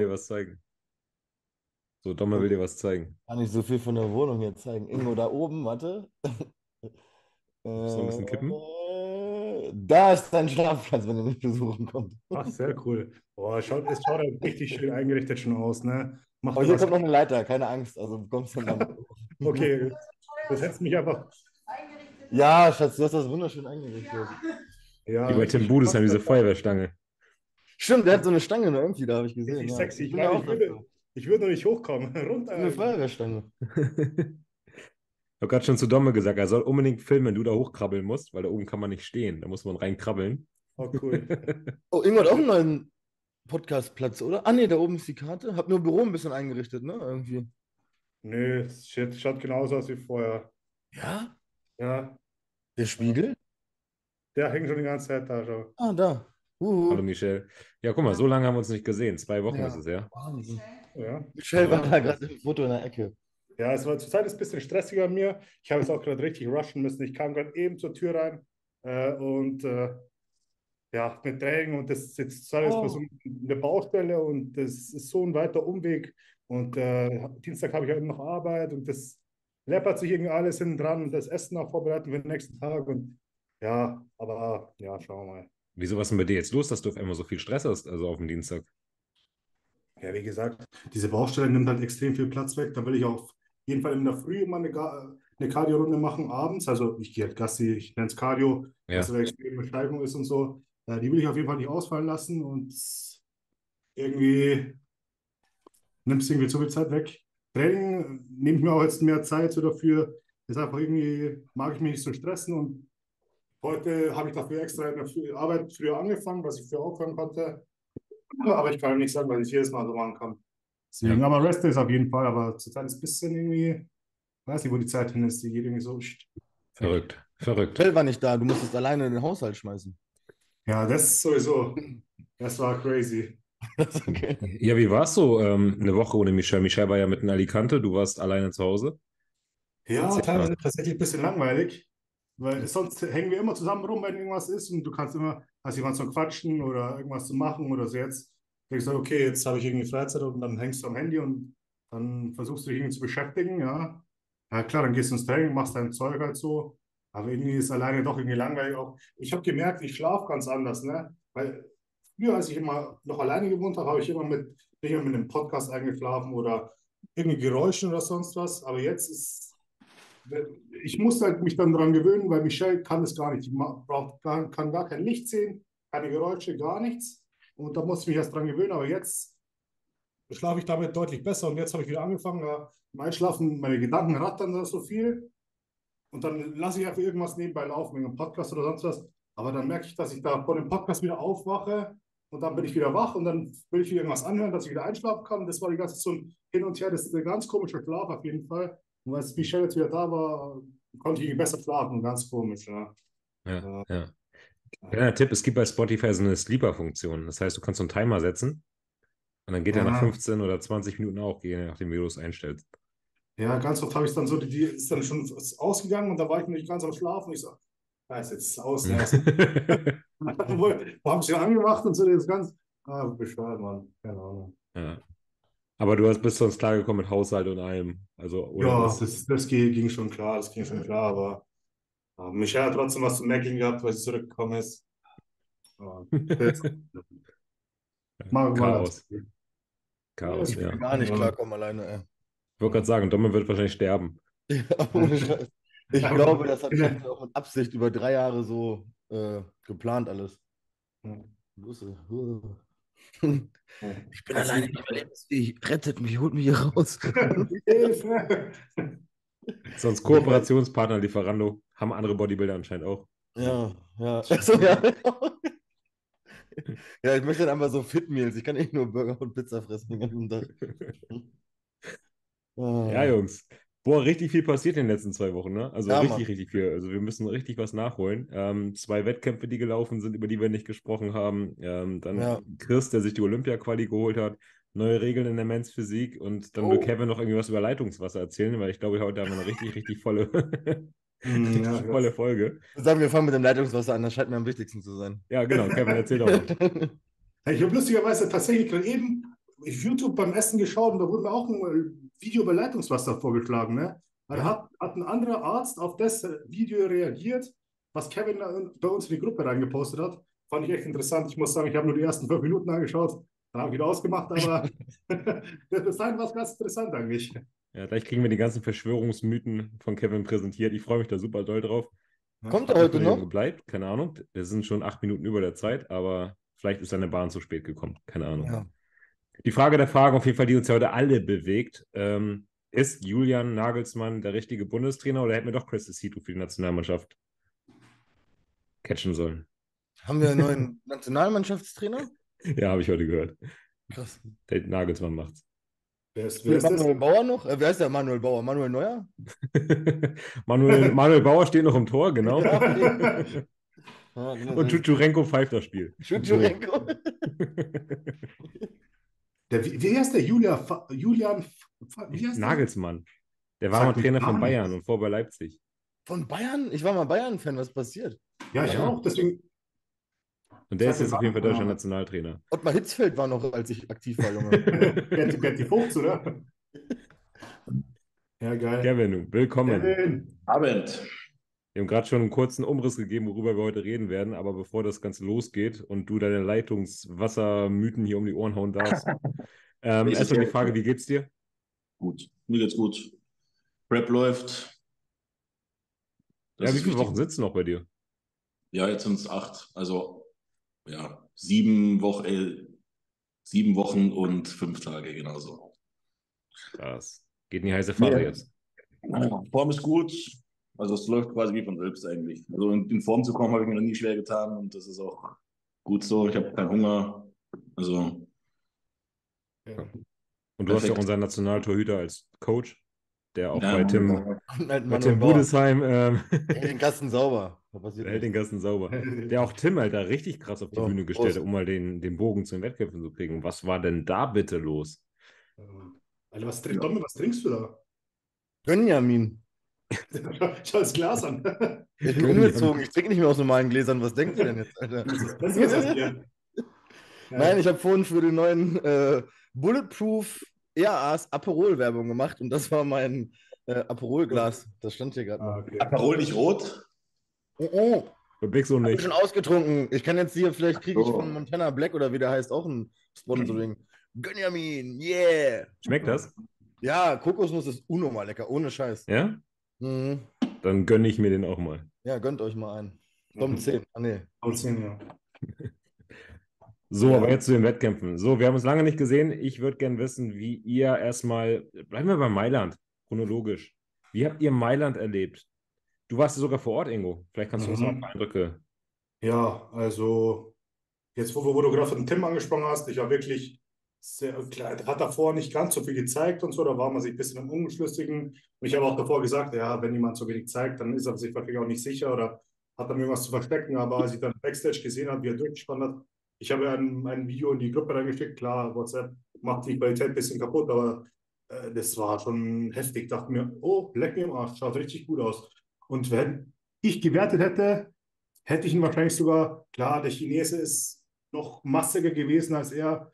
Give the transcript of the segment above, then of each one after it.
dir was zeigen. So, Domme will dir was zeigen. Kann nicht so viel von der Wohnung hier zeigen. Irgendwo da oben, warte. So ein bisschen kippen. Äh, Da ist dein Schlafplatz, wenn ihr mich besuchen kommt. Ach, sehr cool. Boah, schaut, es schaut halt richtig schön eingerichtet schon aus, ne? Macht Aber hier kommt noch eine Leiter, keine Angst. Also du kommst dann dann. Okay, das setzt mich einfach. Ja, Schatz, du hast das wunderschön eingerichtet. Ja, Wie bei Tim Budesheim, diese Feuerwehrstange. Stimmt, der hat so eine Stange noch irgendwie, da habe ich gesehen. Ja. sexy. Ich meine, auch ich, würde, ich würde noch nicht hochkommen. Runter. Eine Feuerwehrstange. Ich habe gerade schon zu Domme gesagt, er soll unbedingt filmen, wenn du da hochkrabbeln musst, weil da oben kann man nicht stehen. Da muss man reinkrabbeln. Oh, cool. Oh, Ingo hat auch einen neuen Podcastplatz, oder? Ah, nee, da oben ist die Karte. Hab nur Büro ein bisschen eingerichtet, ne? Irgendwie. Nö, es schaut, schaut genauso aus wie vorher. Ja? Ja, Der Spiegel? der hängt schon die ganze Zeit da. Schau. Ah, da. Hallo Uhu. Michelle. Ja, guck mal, so lange haben wir uns nicht gesehen. Zwei Wochen Ja. ist es, ja. Wahnsinn. Ja. Michelle war da gerade im Foto in der Ecke. Ja, es war zurzeit ein bisschen stressiger an mir. Ich habe jetzt auch gerade richtig rushen müssen. Ich kam gerade eben zur Tür rein äh, und äh, ja, mit Trägen und das ist jetzt zurzeit ist Oh. so eine Baustelle und das ist so ein weiter Umweg. Und äh, Dienstag habe ich halt noch Arbeit und das läppert sich irgendwie alles hinten dran und das Essen auch vorbereiten für den nächsten Tag. Und ja, aber ja, schauen wir mal. Wieso, was ist denn bei dir jetzt los, dass du auf einmal so viel Stress hast, also auf dem Dienstag? Ja, wie gesagt, diese Baustelle nimmt halt extrem viel Platz weg. Da will ich auf jeden Fall in der Früh immer eine, eine Cardio-Runde machen, abends. Also ich gehe halt Gassi, ich nenne es Cardio, Ja. was eine extreme Steigung ist und so. Äh, die will ich auf jeden Fall nicht ausfallen lassen und irgendwie nimmt es irgendwie zu viel Zeit weg. Training nehme ich mir auch jetzt mehr Zeit so dafür. Ist einfach irgendwie, mag ich mich nicht so stressen und heute habe ich dafür extra in der Früh- Arbeit früher angefangen, was ich früher aufhören konnte. Aber ich kann nicht sagen, weil ich jedes Mal so machen kann. Deswegen, aber Rest ist auf jeden Fall, aber zurzeit ist ein bisschen irgendwie, weiß nicht, wo die Zeit hin ist, die geht irgendwie so. Verrückt, verrückt. Michelle war nicht da, du musstest alleine in den Haushalt schmeißen. Ja, das sowieso. Das war crazy. Das okay. Ja, wie war es so ähm, eine Woche ohne Michelle? Michelle war ja mit in Alicante, du warst alleine zu Hause. Ja, teilweise tatsächlich ein bisschen langweilig, weil sonst hängen wir immer zusammen rum, wenn irgendwas ist und du kannst immer, hast jemand zum Quatschen oder irgendwas zu machen oder so jetzt. denkst du, okay, jetzt habe ich irgendwie Freizeit und dann hängst du am Handy und dann versuchst du dich irgendwie zu beschäftigen, ja. Ja, klar, dann gehst du ins Training, machst dein Zeug halt so, aber irgendwie ist alleine doch irgendwie langweilig auch. Ich habe gemerkt, ich schlafe ganz anders, ne? Weil früher, als ich immer noch alleine gewohnt habe, habe ich immer mit, bin ich immer mit einem Podcast eingeschlafen oder irgendwie Geräuschen oder sonst was, aber jetzt ist ich muss halt mich dann daran gewöhnen, weil Michelle kann es gar nicht. Die braucht gar, kann gar kein Licht sehen, keine Geräusche, gar nichts. Und da muss ich mich erst dran gewöhnen. Aber jetzt schlafe ich damit deutlich besser. Und jetzt habe ich wieder angefangen, ja, im Einschlafen, meine Gedanken rattern da so viel. Und dann lasse ich einfach irgendwas nebenbei laufen, wegen einem Podcast oder sonst was. Aber dann merke ich, dass ich da vor dem Podcast wieder aufwache und dann bin ich wieder wach und dann will ich wieder irgendwas anhören, dass ich wieder einschlafen kann. Das war die ganze Zeit so ein Hin und Her. Das ist ein ganz komischer Schlaf auf jeden Fall. Und als Michelle jetzt wieder da war, konnte ich besser schlafen. Ganz komisch, ja. Ja, ja. Kleiner Tipp, es gibt bei Spotify so eine Sleeper-Funktion. Das heißt, du kannst so einen Timer setzen und dann geht er nach Ah. 15 oder 20 Minuten auch, je nachdem, wie du es einstellst. Ja, ganz oft habe ich dann so, die, die ist dann schon ausgegangen und da war ich nicht ganz am Schlafen. Ich so, da ist jetzt aus. Ne? wo, wo haben sie angemacht und so das ganz. Ah, bescheuert, Mann. Keine Ahnung. ja. Aber du hast, bist sonst klargekommen mit Haushalt und allem. Also, oder Ja, was? das, das ging ging schon klar, das ging schon klar, aber äh, Michelle hat trotzdem was zu meckern gehabt, weil sie zurückgekommen ist. Das- Mal- mal- Chaos. Chaos, Ich will ja. gar nicht klarkommen alleine, ey. Ich wollte gerade sagen, Domme wird wahrscheinlich sterben. Ja. Ich glaube, das hat Schatz auch mit Absicht über drei Jahre so äh, geplant alles. Äh, Ich bin Also- alleine nicht überlebensfähig. Rettet mich, holt mich hier raus. Sonst Kooperationspartner Lieferando haben andere Bodybuilder anscheinend auch. Ja, ja. Achso, ja. Ja, ich möchte dann einfach so Fit Meals. Ich kann nicht nur Burger und Pizza fressen den ganzen Tag. Ah. Ja, Jungs. Boah, richtig viel passiert in den letzten zwei Wochen, ne? Also Ja, richtig, Mann. richtig viel. Also wir müssen richtig was nachholen. Ähm, zwei Wettkämpfe, die gelaufen sind, über die wir nicht gesprochen haben. Ähm, dann Ja. Chris, der sich die Olympia-Quali geholt hat. Neue Regeln in der Men's Physik. Und dann will Oh. Kevin noch irgendwie was über Leitungswasser erzählen, weil ich glaube, heute haben wir eine richtig, richtig volle, Hm, richtig ja, volle Folge. Sagen, wir fangen mit dem Leitungswasser an. Das scheint mir am wichtigsten zu sein. Ja, genau. Kevin, erzähl doch mal. Ich habe lustigerweise tatsächlich gerade eben, YouTube beim Essen geschaut und da wurde mir auch ein Video über Leitungswasser vorgeschlagen. Ne? Da hat, hat ein anderer Arzt auf das Video reagiert, was Kevin bei uns in die Gruppe reingepostet hat. Fand ich echt interessant. Ich muss sagen, ich habe nur die ersten fünf Minuten angeschaut, dann habe ich wieder ausgemacht, aber das Design war ganz interessant eigentlich. Ja, gleich kriegen wir die ganzen Verschwörungsmythen von Kevin präsentiert. Ich freue mich da super doll drauf. Kommt er heute noch? Bleibt, keine Ahnung. Wir sind schon acht Minuten über der Zeit, aber vielleicht ist seine Bahn zu spät gekommen. Keine Ahnung. Ja. Die Frage der Fragen, auf jeden Fall, die uns ja heute alle bewegt. Ähm, ist Julian Nagelsmann der richtige Bundestrainer oder hätten wir doch Chris Cito für die Nationalmannschaft catchen sollen? Haben wir einen neuen Nationalmannschaftstrainer? Ja, habe ich heute gehört. Krass. Der Nagelsmann macht's. Wer ist, wer ist Manuel das? Bauer noch? Äh, wer ist der Manuel Bauer? Manuel Neuer? Manuel, Manuel Bauer steht noch im Tor, genau. Ja, genau. Und Chuchurenko pfeift das Spiel. Chuchurenko. Der, wie heißt der? Julia, Julian wie heißt Nagelsmann. Der, war mal Trainer von Bayern und vor bei Leipzig. Von Bayern? Ich war mal Bayern-Fan. Was passiert? Ja, ich ja. auch. Deswegen. Und der ist jetzt auf jeden Fall deutscher Nationaltrainer. Ottmar Hitzfeld war noch, als ich aktiv war, Junge. Berti, Berti Vogts, oder? Ja, geil. Kevin, willkommen. Kevin. Abend. Wir haben gerade schon einen kurzen Umriss gegeben, worüber wir heute reden werden, aber bevor das Ganze losgeht und du deine Leitungswassermythen hier um die Ohren hauen darfst, ähm, erstmal die Frage, wie geht's dir? Gut, mir geht's gut. Prep läuft. Das ja, wie viele Wochen sitzen noch bei dir? Ja, jetzt sind es acht. Also, ja, sieben, Wochen, äh, sieben Wochen und fünf Tage, genauso. Krass. Geht in die heiße Phase ja. jetzt. Form ist gut, also es läuft quasi wie von selbst eigentlich. Also in, in Form zu kommen, habe ich mir noch nie schwer getan und das ist auch gut so. Ich habe keinen Hunger. Also. Ja. Und du Perfekt. hast ja auch unseren Nationaltorhüter als Coach, der auch ja, bei Tim, halt bei Tim Budesheim. Ähm, hält den Gasten sauber. Der hält den Gasten sauber. Der auch Tim halt da richtig krass auf die so, Bühne gestellt hat, um mal den, den Bogen zu den Wettkämpfen zu kriegen. Was war denn da bitte los? Alter, was, Domme, was trinkst du da? Gönjamin. Schau das Glas an. Ich bin umgezogen. Ich trinke nicht mehr aus normalen Gläsern. Was denkt ihr denn jetzt, Alter? Was ist das hier? Nein, ich habe vorhin für den neuen äh, Bulletproof EAAs Aperol-Werbung gemacht und das war mein äh, Aperol-Glas. Das stand hier gerade. Ah, okay. Aperol nicht rot? Oh, oh. Big so nicht. Ich schon ausgetrunken. Ich kann jetzt hier, vielleicht kriege ich von Montana Black oder wie der heißt, auch ein Sponsoring. Gönjamin, yeah! Schmeckt das? Ja, Kokosnuss ist unnormal lecker, ohne Scheiß. Ja? Mhm. Dann gönne ich mir den auch mal. Ja, gönnt euch mal einen. Tom 10. Ah, nee. Tom 10, ja. So, aber jetzt zu den Wettkämpfen. So, wir haben uns lange nicht gesehen. Ich würde gerne wissen, wie ihr erstmal, bleiben wir bei Mailand, chronologisch. Wie habt ihr Mailand erlebt? Du warst sogar vor Ort, Ingo. Vielleicht kannst du uns mhm. noch ein paar Eindrücke. Ja, also jetzt, wo, wo du gerade von Tim angesprochen hast, ich war wirklich sehr klar, hat davor nicht ganz so viel gezeigt und so, da war man sich ein bisschen am Ungeschlüssigen. Und ich habe auch davor gesagt, ja, wenn jemand so wenig zeigt, dann ist er sich wirklich auch nicht sicher oder hat dann irgendwas zu verstecken. Aber als ich dann Backstage gesehen habe, wie er durchgespannt hat, ich habe ein, ein Video in die Gruppe reingeschickt, klar, WhatsApp macht die Qualität ein bisschen kaputt, aber äh, das war schon heftig. Ich dachte mir, oh, leck mir im Arsch, schaut richtig gut aus. Und wenn ich gewertet hätte, hätte ich ihn wahrscheinlich sogar, klar, der Chinese ist noch massiger gewesen als er,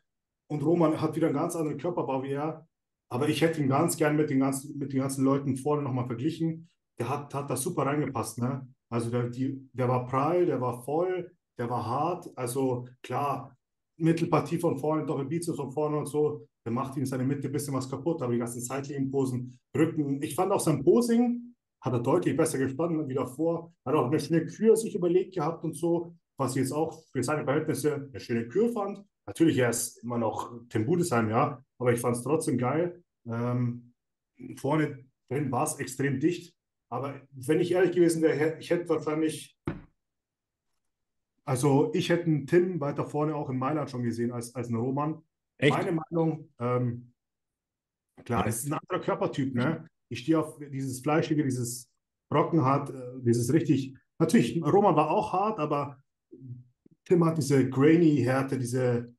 und Roman hat wieder einen ganz anderen Körperbau wie er. Aber ich hätte ihn ganz gern mit den ganzen, mit den ganzen Leuten vorne nochmal verglichen. Der hat, hat da super reingepasst. Ne? Also der, die, der war prall, der war voll, der war hart. Also klar, Mittelpartie von vorne, Doppelbizeps von vorne und so. Der macht ihm seine Mitte ein bisschen was kaputt, aber die ganzen seitlichen Posen, Rücken. Ich fand auch sein Posing hat er deutlich besser gestanden wie davor. Hat auch eine schöne Kür sich überlegt gehabt und so, was ich jetzt auch für seine Verhältnisse eine schöne Kür fand. Natürlich, er ist immer noch Tim Budesheim, ja, aber ich fand es trotzdem geil. Ähm, vorne drin war es extrem dicht. Aber wenn ich ehrlich gewesen wäre, ich hätte wahrscheinlich, also ich hätte einen Tim weiter vorne auch in Mailand schon gesehen als, als einen Roman. Echt? Meine Meinung, ähm, klar, es ist ein anderer Körpertyp, ne? Ich stehe auf dieses Fleischige, dieses Brockenhart, äh, dieses richtig, natürlich, Roman war auch hart, aber Tim hat diese grainy Härte, diese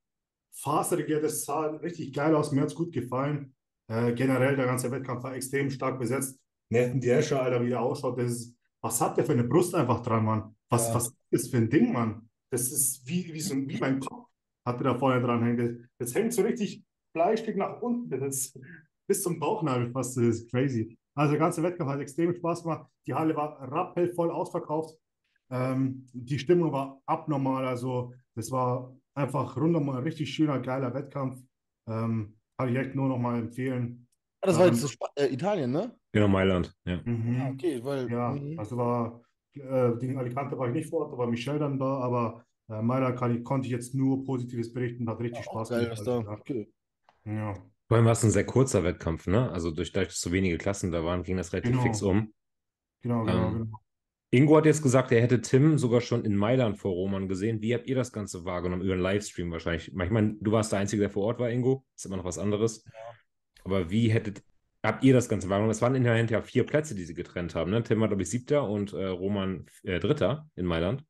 faserige, das sah richtig geil aus, mir hat es gut gefallen. Äh, generell, der ganze Wettkampf war extrem stark besetzt. Nathan Diescher, Alter, wie der ausschaut, das ist, was hat der für eine Brust einfach dran, Mann? Was, ja. was ist das für ein Ding, Mann? Das ist wie, wie, so, wie mein Kopf hat der da vorne dran hängt. Das, das hängt so richtig Bleistück nach unten. Das ist bis zum Bauchnabel fast. Das ist crazy. Also der ganze Wettkampf hat extrem Spaß gemacht. Die Halle war rappelvoll ausverkauft. Ähm, die Stimmung war abnormal. Also das war einfach rundum ein richtig schöner, geiler Wettkampf. Ähm, kann ich echt nur noch mal empfehlen. Ah, das war jetzt Sp äh, Italien, ne? Genau, Mailand, ja. Mhm. Ah, okay, weil. Ja, mhm. also war äh, gegen Alicante war ich nicht vor Ort, da war Michel dann da, aber äh, Mailand kann ich, konnte ich jetzt nur Positives berichten, hat richtig Auch Spaß geil, gemacht. was da. Also, Okay. ja. Vor allem war es ein sehr kurzer Wettkampf, ne? Also durch, dadurch, dass so wenige Klassen da waren, ging das relativ Genau. fix um. Genau, genau, Ähm, genau. Ingo hat jetzt gesagt, er hätte Tim sogar schon in Mailand vor Roman gesehen. Wie habt ihr das Ganze wahrgenommen? Über einen Livestream wahrscheinlich. Ich meine, du warst der Einzige, der vor Ort war, Ingo. Ist immer noch was anderes. Aber wie hättet, habt ihr das Ganze wahrgenommen? Es waren immerhin ja vier Plätze, die sie getrennt haben. Ne? Tim war, glaube ich, siebter und äh, Roman äh, dritter in Mailand.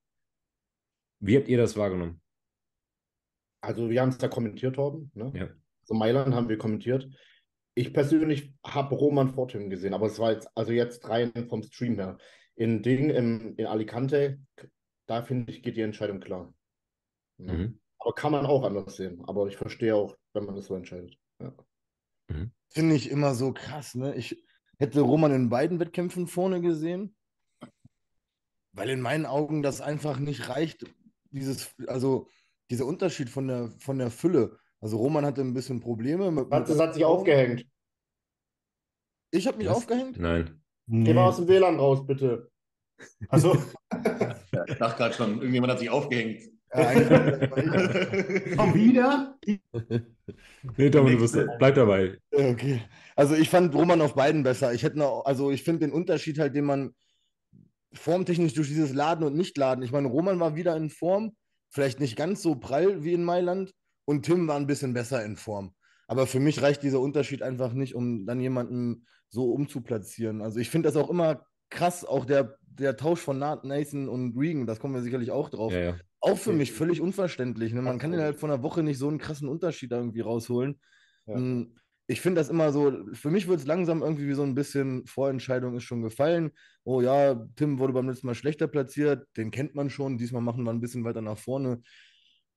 Wie habt ihr das wahrgenommen? Also wir haben es da kommentiert, Torben. Ne? Ja. Also Mailand haben wir kommentiert. Ich persönlich habe Roman vor Tim gesehen, aber es war jetzt, also jetzt rein vom Stream her. In Ding, im, in Alicante, da finde ich, geht die Entscheidung klar. Ne? Mhm. Aber kann man auch anders sehen. Aber ich verstehe auch, wenn man das so entscheidet. Ja. Finde ich immer so krass, ne? Ich hätte Roman in beiden Wettkämpfen vorne gesehen, weil in meinen Augen das einfach nicht reicht. Dieses, also dieser Unterschied von der, von der Fülle. Also Roman hatte ein bisschen Probleme mit. Das mit hat sich aufgehängt. Ich habe mich Was? aufgehängt? Nein. Geh mal aus dem WLAN raus, bitte. Also, ich dachte gerade schon, irgendjemand hat sich aufgehängt. Schon wieder? Nee, Tom, du bist, bleib dabei. Okay. Also ich fand Roman auf beiden besser. Ich hätte noch, also ich finde den Unterschied halt, den man formtechnisch durch dieses Laden und Nicht-Laden. Ich meine, Roman war wieder in Form, vielleicht nicht ganz so prall wie in Mailand und Tim war ein bisschen besser in Form. Aber für mich reicht dieser Unterschied einfach nicht, um dann jemanden so umzuplatzieren. Also ich finde das auch immer krass, auch der, der Tausch von Na- Nathan und Regan, das kommen wir sicherlich auch drauf. Ja, ja. Auch für mich völlig unverständlich. Ne? Man kann innerhalb von einer Woche nicht so einen krassen Unterschied irgendwie rausholen. Ja. Mm, Ich finde das immer so, für mich wird es langsam irgendwie wie so ein bisschen Vorentscheidung ist schon gefallen. Oh ja, Tim wurde beim letzten Mal schlechter platziert, den kennt man schon. Diesmal machen wir ein bisschen weiter nach vorne.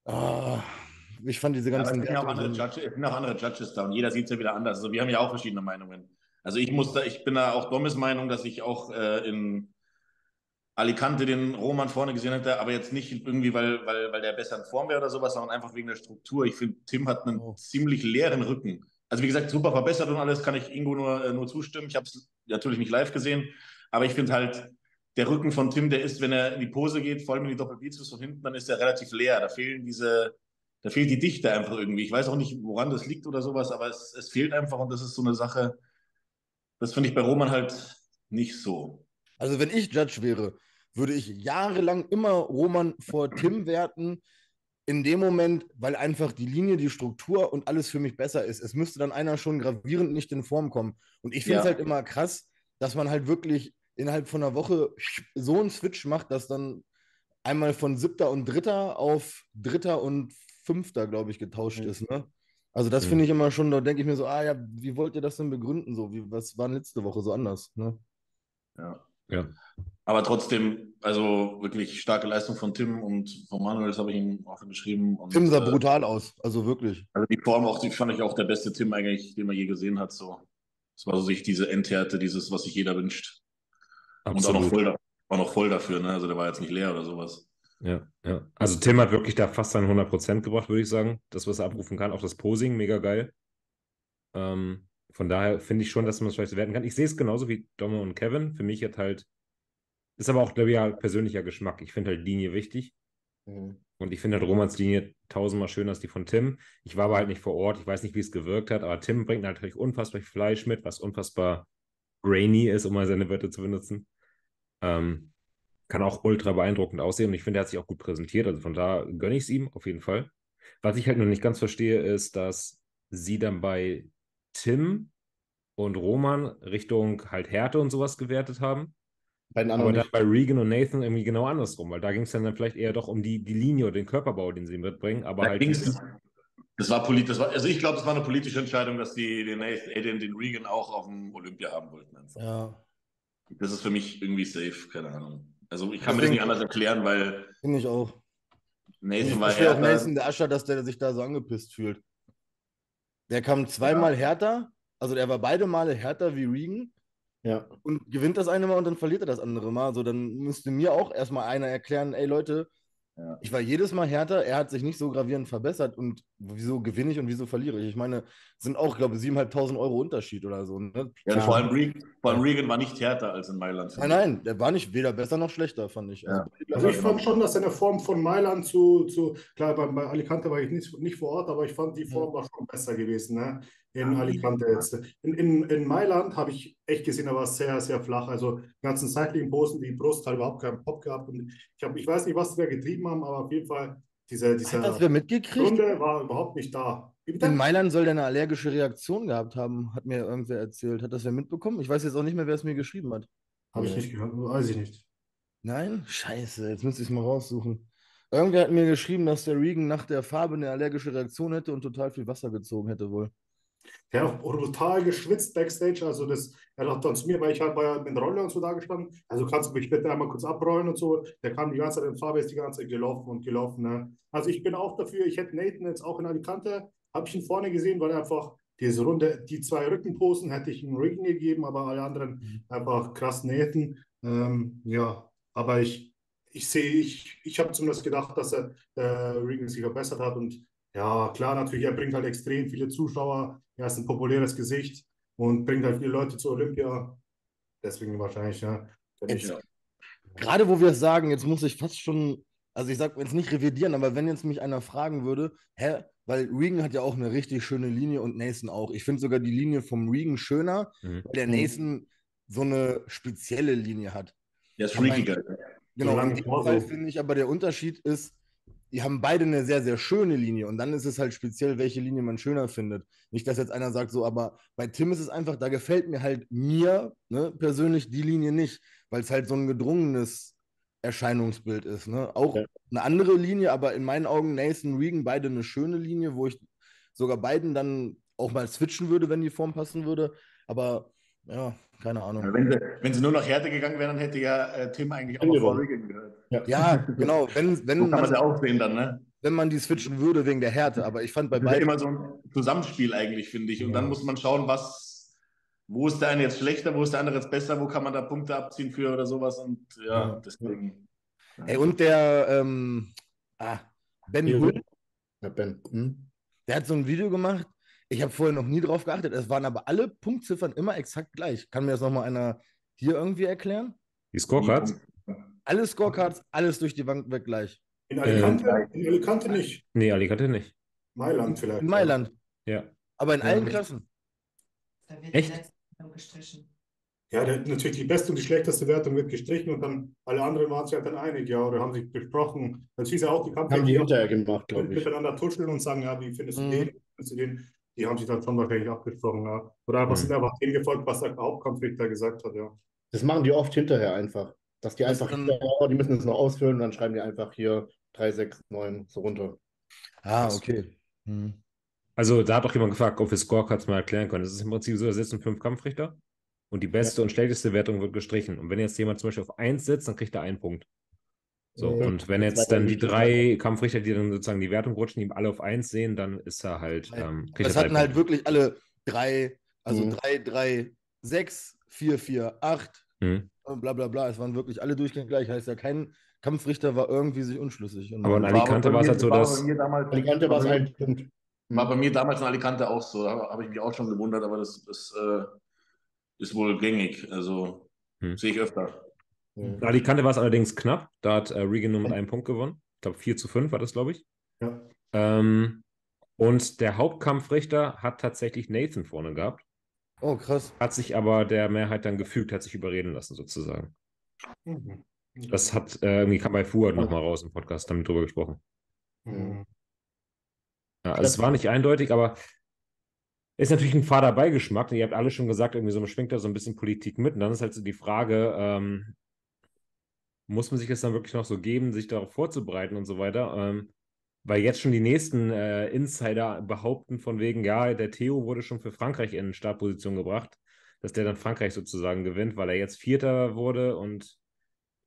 Ah, ich fand diese Ja, aber ganzen. es sind ja auch es sind auch andere Judges da und jeder sieht es ja wieder anders. Also wir haben ja auch verschiedene Meinungen. Also ich muss da, ich bin da auch Dommes Meinung, dass ich auch äh, in Alicante den Roman vorne gesehen hätte, aber jetzt nicht irgendwie, weil, weil, weil der besser in Form wäre oder sowas, sondern einfach wegen der Struktur. Ich finde, Tim hat einen Oh. ziemlich leeren Rücken. Also wie gesagt, super verbessert und alles, kann ich Ingo nur, äh, nur zustimmen. Ich habe es natürlich nicht live gesehen, aber ich finde halt, der Rücken von Tim, der ist, wenn er in die Pose geht, vor allem in die Doppelbizeps von hinten, dann ist er relativ leer. Da fehlen diese, da fehlt die Dichte einfach irgendwie. Ich weiß auch nicht, woran das liegt oder sowas, aber es, es fehlt einfach und das ist so eine Sache, das finde ich bei Roman halt nicht so. Also, wenn ich Judge wäre, würde ich jahrelang immer Roman vor Tim werten. In dem Moment, weil einfach die Linie, die Struktur und alles für mich besser ist. Es müsste dann einer schon gravierend nicht in Form kommen. Und ich finde es Ja. halt immer krass, dass man halt wirklich innerhalb von einer Woche so einen Switch macht, dass dann einmal von siebter und dritter auf dritter und fünfter, glaube ich, getauscht Mhm. ist. Ne? Also das Mhm. finde ich immer schon, da denke ich mir so, ah ja, wie wollt ihr das denn begründen? So, wie, was war letzte Woche so anders? Ne? Ja. Ja. Aber trotzdem, also wirklich starke Leistung von Tim und von Manuel, das habe ich ihm auch geschrieben. Und, Tim sah äh, brutal aus, also wirklich. Also die Form auch, die fand ich auch der beste Tim eigentlich, den man je gesehen hat. So. Das war so sich diese Endhärte, dieses, was sich jeder wünscht. Und auch noch, voll, da- auch noch voll dafür, ne? Also der war jetzt nicht leer oder sowas. Ja, ja. Also Tim hat wirklich da fast seine 100% gebracht, würde ich sagen. Das, was er abrufen kann. Auch das Posing, mega geil. Ähm, von daher finde ich schon, dass man es vielleicht so werten kann. Ich sehe es genauso wie Domme und Kevin. Für mich hat halt, ist aber auch, glaube ich, ja, persönlicher Geschmack. Ich finde halt Linie wichtig. Mhm. Und ich finde halt Romans Linie tausendmal schöner als die von Tim. Ich war aber halt nicht vor Ort. Ich weiß nicht, wie es gewirkt hat. Aber Tim bringt natürlich unfassbar viel Fleisch mit, was unfassbar grainy ist, um mal seine Wörter zu benutzen. Ähm, kann auch ultra beeindruckend aussehen. Und ich finde, er hat sich auch gut präsentiert. Also von da gönne ich es ihm auf jeden Fall. Was ich halt noch nicht ganz verstehe, ist, dass sie dann bei Tim und Roman Richtung halt Härte und sowas gewertet haben. Bei den Aber anderen dann nicht. bei Regan und Nathan irgendwie genau andersrum, weil da ging es dann, dann vielleicht eher doch um die, die Linie oder den Körperbau, den sie mitbringen. Aber Da halt das war politisch, das war, also ich glaube, das war eine politische Entscheidung, dass die den, Nathan, äh, den, den Regan auch auf dem Olympia haben wollten. Einfach. Ja, Das ist für mich irgendwie safe, keine Ahnung. Also ich kann mir das nicht anders erklären, weil finde ich auch. Nathan Ich war verstehe auch. Mason, der Ascher, dass der sich da so angepisst fühlt. Der kam zweimal ja. härter, also der war beide Male härter wie Regan. Ja. Und gewinnt das eine Mal und dann verliert er das andere Mal. Also dann müsste mir auch erstmal einer erklären, ey Leute, ja. Ich war jedes Mal härter, er hat sich nicht so gravierend verbessert und wieso gewinne ich und wieso verliere ich? Ich meine, sind auch, glaube ich, 7.500 Euro Unterschied oder so. Ne? Ja, vor allem, Regan, vor allem Regan war nicht härter als in Mailand. Nein, nein, der war nicht weder besser noch schlechter, fand ich. Ja. Also, also ich fand schon, dass seine Form von Mailand zu, zu klar, bei, bei Alicante war ich nicht, nicht vor Ort, aber ich fand, die Form war schon besser gewesen. Ne? In Alicante jetzt. In, in, in Mailand habe ich echt gesehen, er war sehr, sehr flach. Also die ganzen Cycling-Posen, die Brust hat überhaupt keinen Pop gehabt. Und ich, hab, ich weiß nicht, was wir getrieben haben, aber auf jeden Fall diese, diese hat das wer mitgekriegt? Runde war überhaupt nicht da. In Mailand soll der eine allergische Reaktion gehabt haben, hat mir irgendwer erzählt. Hat das wer mitbekommen? Ich weiß jetzt auch nicht mehr, wer es mir geschrieben hat. Habe ich nicht gehört, weiß ich nicht. Nein? Scheiße, jetzt müsste ich es mal raussuchen. Irgendwer hat mir geschrieben, dass der Regan nach der Farbe eine allergische Reaktion hätte und total viel Wasser gezogen hätte wohl. Der hat auch brutal geschwitzt backstage. Also das, er hat dann zu mir, weil ich halt bei mit Rolle und so da gestanden. Also kannst du mich bitte einmal kurz abrollen und so. Der kam die ganze Zeit in Farbe, ist die ganze Zeit gelaufen und gelaufen. Ne? Also ich bin auch dafür, ich hätte Nathan jetzt auch in Alicante, habe ich ihn vorne gesehen, weil er einfach diese Runde, die zwei Rückenposen hätte ich ihm Rücken gegeben, aber alle anderen mhm. einfach krass Nathan. Ähm, ja, aber ich, ich sehe, ich, ich habe zumindest gedacht, dass er äh, Regan sich verbessert hat und ja, klar, natürlich, er bringt halt extrem viele Zuschauer. Er ist ein populäres Gesicht und bringt halt viele Leute zur Olympia. Deswegen wahrscheinlich, ja. Jetzt, ja. Gerade wo wir sagen, jetzt muss ich fast schon, also ich sage jetzt nicht revidieren, aber wenn jetzt mich einer fragen würde, hä, weil Regan hat ja auch eine richtig schöne Linie und Nathan auch. Ich finde sogar die Linie vom Regan schöner, mhm. weil der Nathan so eine spezielle Linie hat. Ja, ist freakiger. Genau, in dem Fall finde ich aber der Unterschied ist, die haben beide eine sehr, sehr schöne Linie. Und dann ist es halt speziell, welche Linie man schöner findet. Nicht, dass jetzt einer sagt, so, aber bei Tim ist es einfach, da gefällt mir halt mir ne, persönlich die Linie nicht, weil es halt so ein gedrungenes Erscheinungsbild ist. Ne? Auch ja. eine andere Linie, aber in meinen Augen Nathan Regan beide eine schöne Linie, wo ich sogar beiden dann auch mal switchen würde, wenn die Form passen würde. Aber ja, keine Ahnung. Wenn sie, wenn sie nur nach Härte gegangen wären, dann hätte ja äh, Tim eigentlich auch vor Regan gehört. Ja, ja genau. Wenn, wenn so kann man es auch sehen dann, ne? Wenn man die switchen würde wegen der Härte. Aber ich fand bei beiden. Das ist immer so ein Zusammenspiel eigentlich, finde ich. Und ja. dann muss man schauen, was, wo ist der eine jetzt schlechter, wo ist der andere jetzt besser, wo kann man da Punkte abziehen für oder sowas. Und ja, ja. deswegen. Ey, und der ähm, ah, Ben Hull. Ja, Ben. Hm? Der hat so ein Video gemacht, ich habe vorher noch nie drauf geachtet. Es waren aber alle Punktziffern immer exakt gleich. Kann mir das nochmal einer hier irgendwie erklären? Die Scorecards? Alle Scorecards, alles durch die Bank weg gleich. In Alicante, äh, in Alicante nicht. Nee, Alicante nicht. Mailand vielleicht. In Mailand. Ja. Aber in ja, allen Klassen. Echt? Ja, der, natürlich die beste und die schlechteste Wertung wird gestrichen und dann alle anderen waren sich halt dann einig, ja, oder haben sich besprochen. Dann hieß ja auch die Kampagne. Haben die hinterher gemacht, glaube ich. Miteinander tuscheln und sagen, ja, wie findest du mhm. den? Findest du den? Die haben sich dann schon wahrscheinlich abgesprochen. Ja. Oder einfach mhm. sind einfach dem gefolgt, was der Hauptkonflikt gesagt hat, ja. Das machen die oft hinterher einfach. Dass die einfach, dann, oh, die müssen es noch ausfüllen und dann schreiben die einfach hier 3, 6, 9 so runter. Ah, okay. Hm. Also da hat auch jemand gefragt, ob wir Scorecards mal erklären können. Es ist im Prinzip so, da sitzen fünf Kampfrichter und die beste ja. und schlechteste Wertung wird gestrichen. Und wenn jetzt jemand zum Beispiel auf 1 sitzt, dann kriegt er einen Punkt. So, und wenn jetzt dann die drei Kampfrichter, die dann sozusagen die Wertung rutschen, die alle auf eins sehen, dann ist er halt. Ähm, das hatten halt wirklich alle drei, also mhm. drei, drei, sechs, vier, vier, acht, mhm. bla bla bla. Es waren wirklich alle durchgehend gleich. Heißt ja, kein Kampfrichter war irgendwie sich unschlüssig. Und aber in Alicante war es halt so, dass. Alicante war es halt. War bei mir damals in Alicante auch so. Da habe ich mich auch schon gewundert, aber das, das äh, ist wohl gängig. Also hm. sehe ich öfter. Mhm. Alicante war es allerdings knapp. Da hat äh, Regan nur mit einem Punkt gewonnen. Ich glaube, 4 zu 5 war das, glaube ich. Ja. Ähm, und der Hauptkampfrichter hat tatsächlich Nathan vorne gehabt. Oh, krass. Hat sich aber der Mehrheit dann gefügt, hat sich überreden lassen, sozusagen. Mhm. Das hat äh, irgendwie kam bei Fuad nochmal raus im Podcast, damit drüber gesprochen. Mhm. Ja, also es war nicht eindeutig, aber ist natürlich ein fader Beigeschmack. Ihr habt alle schon gesagt, irgendwie so schwingt da so ein bisschen Politik mit. Und dann ist halt so die Frage, ähm, muss man sich das dann wirklich noch so geben, sich darauf vorzubereiten und so weiter. Ähm, weil jetzt schon die nächsten äh, Insider behaupten von wegen, ja, der Theo wurde schon für Frankreich in Startposition gebracht, dass der dann Frankreich sozusagen gewinnt, weil er jetzt Vierter wurde und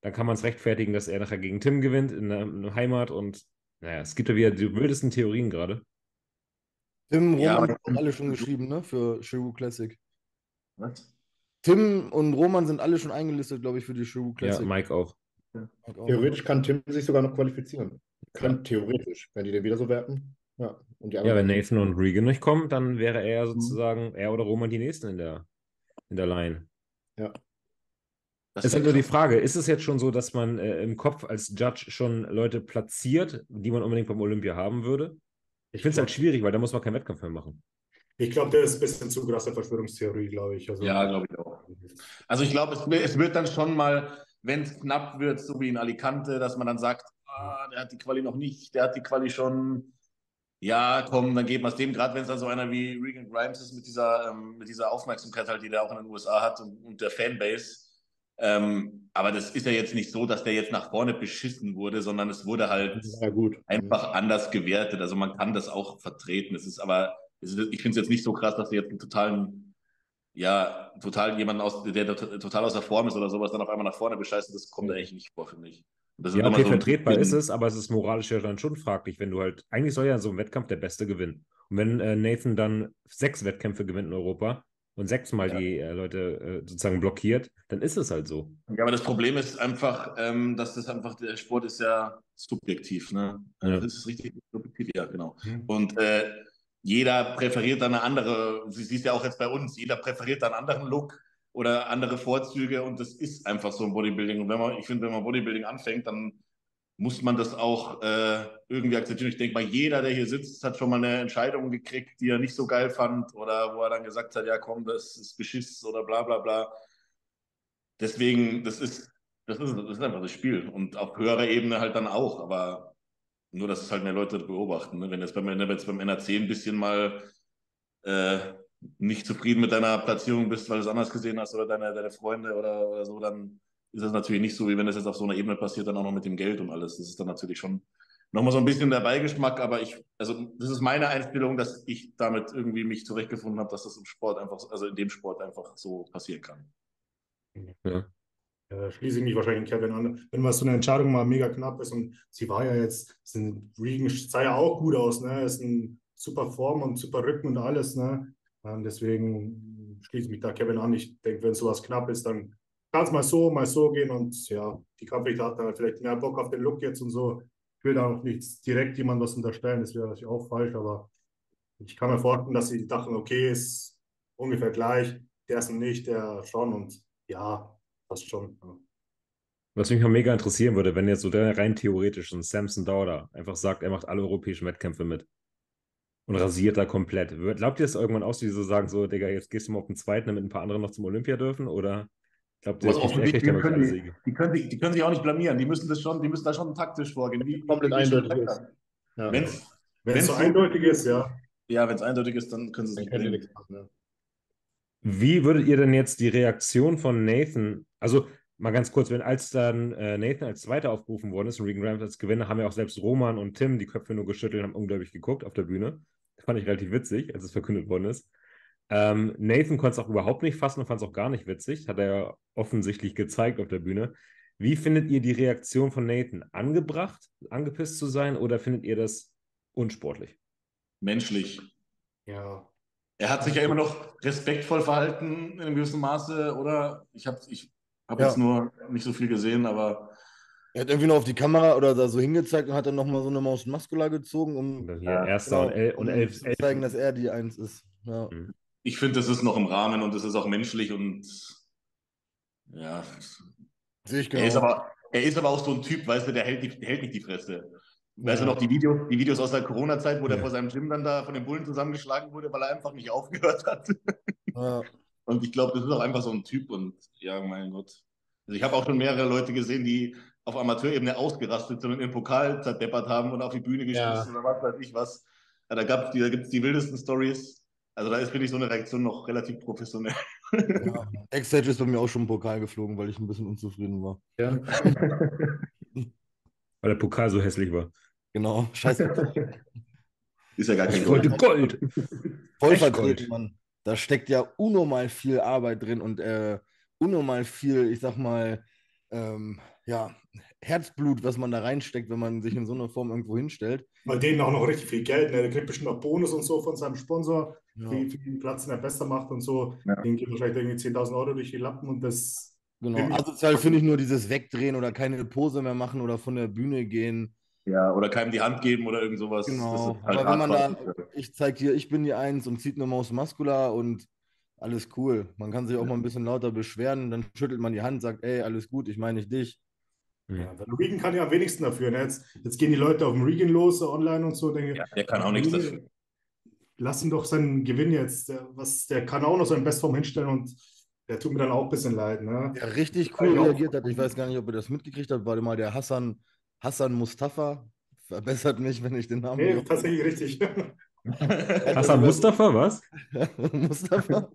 dann kann man es rechtfertigen, dass er nachher gegen Tim gewinnt in der, in der Heimat und naja, es gibt ja wieder die wildesten Theorien gerade. Tim Roman ja, haben alle schon geschrieben, ne? Für Shiru Classic. Was? Tim und Roman sind alle schon eingelistet, glaube ich, für die Shiru Classic. Ja, Mike auch. Theoretisch kann Tim sich sogar noch qualifizieren. Kann theoretisch, wenn die den wieder so werten. Ja, und die ja wenn Nathan und Regan nicht kommen, dann wäre er sozusagen, er oder Roman die Nächsten in der, in der Line. Ja. Das ist halt nur die Frage, ist es jetzt schon so, dass man äh, im Kopf als Judge schon Leute platziert, die man unbedingt beim Olympia haben würde? Ich finde es halt schwierig, weil da muss man keinen Wettkampf mehr machen. Ich glaube, der ist ein bisschen zu krasse Verschwörungstheorie, glaube ich. Also, ja, glaube ich auch. Also ich glaube, es, es, wird dann schon mal, wenn es knapp wird, so wie in Alicante, dass man dann sagt, ah, der hat die Quali noch nicht, der hat die Quali schon. Ja, komm, dann geht man es dem, gerade wenn es dann so einer wie Regan Grimes ist mit dieser, ähm, mit dieser Aufmerksamkeit halt, die der auch in den USA hat und, und der Fanbase. Ähm, aber das ist ja jetzt nicht so, dass der jetzt nach vorne beschissen wurde, sondern es wurde halt einfach anders gewertet. Also man kann das auch vertreten. Es ist aber, es ist, ich finde es jetzt nicht so krass, dass der jetzt einen totalen, ja, total jemanden aus, der, total außer Form ist oder sowas, dann auf einmal nach vorne bescheißt. Das kommt eigentlich nicht vor, finde ich. ja, okay, so vertretbar ist es, aber es ist moralisch ja dann schon fraglich, wenn du halt, eigentlich soll ja in so einem Wettkampf der Beste gewinnen. Und wenn äh, Nathan dann sechs Wettkämpfe gewinnt in Europa, und sechsmal ja. die äh, Leute äh, sozusagen blockiert, dann ist es halt so. Ja, aber das Problem ist einfach, ähm, dass das einfach, der Sport ist ja subjektiv, ne? Ja. Das ist richtig subjektiv, ja, genau. Mhm. Und äh, jeder präferiert dann eine andere, sie siehst ja auch jetzt bei uns, jeder präferiert dann einen anderen Look oder andere Vorzüge und das ist einfach so ein Bodybuilding. Und wenn man, ich finde, wenn man Bodybuilding anfängt, dann muss man das auch äh, irgendwie akzeptieren. Ich denke mal, jeder, der hier sitzt, hat schon mal eine Entscheidung gekriegt, die er nicht so geil fand oder wo er dann gesagt hat, ja komm, das ist Beschiss oder bla bla bla. Deswegen, das ist, das ist, das ist einfach das Spiel und auf höherer Ebene halt dann auch, aber nur, dass es halt mehr Leute beobachten. Ne? Wenn jetzt beim, jetzt beim NRC ein bisschen mal äh, nicht zufrieden mit deiner Platzierung bist, weil du es anders gesehen hast oder deine, deine Freunde oder, oder so, dann ist das natürlich nicht so, wie wenn das jetzt auf so einer Ebene passiert, dann auch noch mit dem Geld und alles. Das ist dann natürlich schon nochmal so ein bisschen der Beigeschmack, aber ich, also das ist meine Einstellung, dass ich damit irgendwie mich zurechtgefunden habe, dass das im Sport einfach, also in dem Sport einfach so passieren kann. Ja. Ja, schließe ich mich wahrscheinlich Kevin an. Wenn was so eine Entscheidung mal mega knapp ist und sie war ja jetzt, sind, Regan sah ja auch gut aus, ne? Ist ein super Form und super Rücken und alles, ne? Und deswegen schließe ich mich da Kevin an. Ich denke, wenn sowas knapp ist, dann kann es mal so, mal so gehen und ja, die Kampfrichter hat dann vielleicht mehr Bock auf den Look jetzt und so. Ich will da auch nicht direkt jemand was unterstellen, das wäre natürlich auch falsch, aber ich kann mir vorstellen, dass sie dachten, okay, ist ungefähr gleich, der ist nicht, der schon und ja, passt schon. Ja. Was mich noch mega interessieren würde, wenn jetzt so der rein theoretisch ein Samson Dauder einfach sagt, er macht alle europäischen Wettkämpfe mit und rasiert da komplett. Glaubt ihr es irgendwann aus, wie sie so sagen, so, Digga, jetzt gehst du mal auf den zweiten, damit ein paar andere noch zum Olympia dürfen? Oder glaube, der, also die, die, können die, die, können sich, die können sich auch nicht blamieren. Die müssen das schon, die müssen da schon taktisch vorgehen. Wie, komplett eindeutig ist. Ja. Wenn es so eindeutig ist, ja. Ja, wenn es eindeutig ist, dann können sie es nicht nichts machen. Wie würdet ihr denn jetzt die Reaktion von Nathan, also mal ganz kurz, wenn als dann äh, Nathan als Zweiter aufgerufen worden ist und Regan Grimes als Gewinner, haben ja auch selbst Roman und Tim die Köpfe nur geschüttelt und haben unglaublich geguckt auf der Bühne. Das fand ich relativ witzig, als es verkündet worden ist. Ähm, Nathan konnte es auch überhaupt nicht fassen und fand es auch gar nicht witzig. Hat er ja offensichtlich gezeigt auf der Bühne. Wie findet ihr die Reaktion von Nathan? Angebracht, angepisst zu sein oder findet ihr das unsportlich? Menschlich. Ja. Er hat sich ja immer noch respektvoll verhalten in einem gewissen Maße, oder? Ich habe ich hab ja. jetzt nur nicht so viel gesehen, aber. Er hat irgendwie noch auf die Kamera oder da so hingezeigt und hat dann nochmal so eine Maus Muscular gezogen, um hier ja, erster genau, und, elf, und elf, zu zeigen, dass er die Eins ist. Ja. Mhm ich finde, das ist noch im Rahmen und das ist auch menschlich und ja. Sehe ich genau. Er ist, aber, er ist aber auch so ein Typ, weißt du, der hält, nicht, der hält nicht die Fresse. Weißt du noch die Videos, die Videos aus der Corona-Zeit, wo ja. der vor seinem Gym dann da von den Bullen zusammengeschlagen wurde, weil er einfach nicht aufgehört hat. Ja. Und ich glaube, das ist auch einfach so ein Typ und ja, mein Gott. Also ich habe auch schon mehrere Leute gesehen, die auf Amateurebene ausgerastet sind und den Pokal zerdeppert haben und auf die Bühne geschmissen ja. oder was weiß ich was. Ja, da, da gibt es die wildesten Stories. Also da ist, finde ich, so eine Reaktion noch relativ professionell. Ja, Ex-Stage ist bei mir auch schon ein Pokal geflogen, weil ich ein bisschen unzufrieden war. Ja. weil der Pokal so hässlich war. Genau, scheiße. ist ja gar kein ich Gold. Gold. Voll vertreten, Mann. Da steckt ja unnormal viel Arbeit drin und äh, unnormal viel, ich sag mal, ähm, ja, Herzblut, was man da reinsteckt, wenn man sich in so einer Form irgendwo hinstellt. Weil denen auch noch richtig viel Geld, ne? der kriegt bestimmt noch Bonus und so von seinem Sponsor, ja. wie viel Platz er besser macht und so. Ja. Den geht wahrscheinlich irgendwie 10.000 Euro durch die Lappen und das. Genau, asozial finde ich nur dieses Wegdrehen oder keine Pose mehr machen oder von der Bühne gehen. Ja, oder keinem die Hand geben oder irgend sowas. Genau, halt aber wenn man da, ich zeige dir, ich bin die Eins und zieht eine Maus Muscular und alles cool. Man kann sich auch mal ein bisschen lauter beschweren, dann schüttelt man die Hand, sagt, ey, alles gut, ich meine nicht dich. Ja, Regan kann ja am wenigsten dafür. Ne? Jetzt, jetzt gehen die Leute auf den Regan los, online und so. Denke, ja, der kann auch nichts dafür. Lass ihn doch seinen Gewinn jetzt. Der, was, der kann auch noch seine Bestform hinstellen und der tut mir dann auch ein bisschen leid. Ne? Ja, richtig cool reagiert hat. Ich weiß gar nicht, ob ihr das mitgekriegt habt. Warte mal, der Hassan, Hassan Mustafa verbessert mich, wenn ich den Namen. Nee, tatsächlich richtig. Hassan Mustafa, was? Mustafa.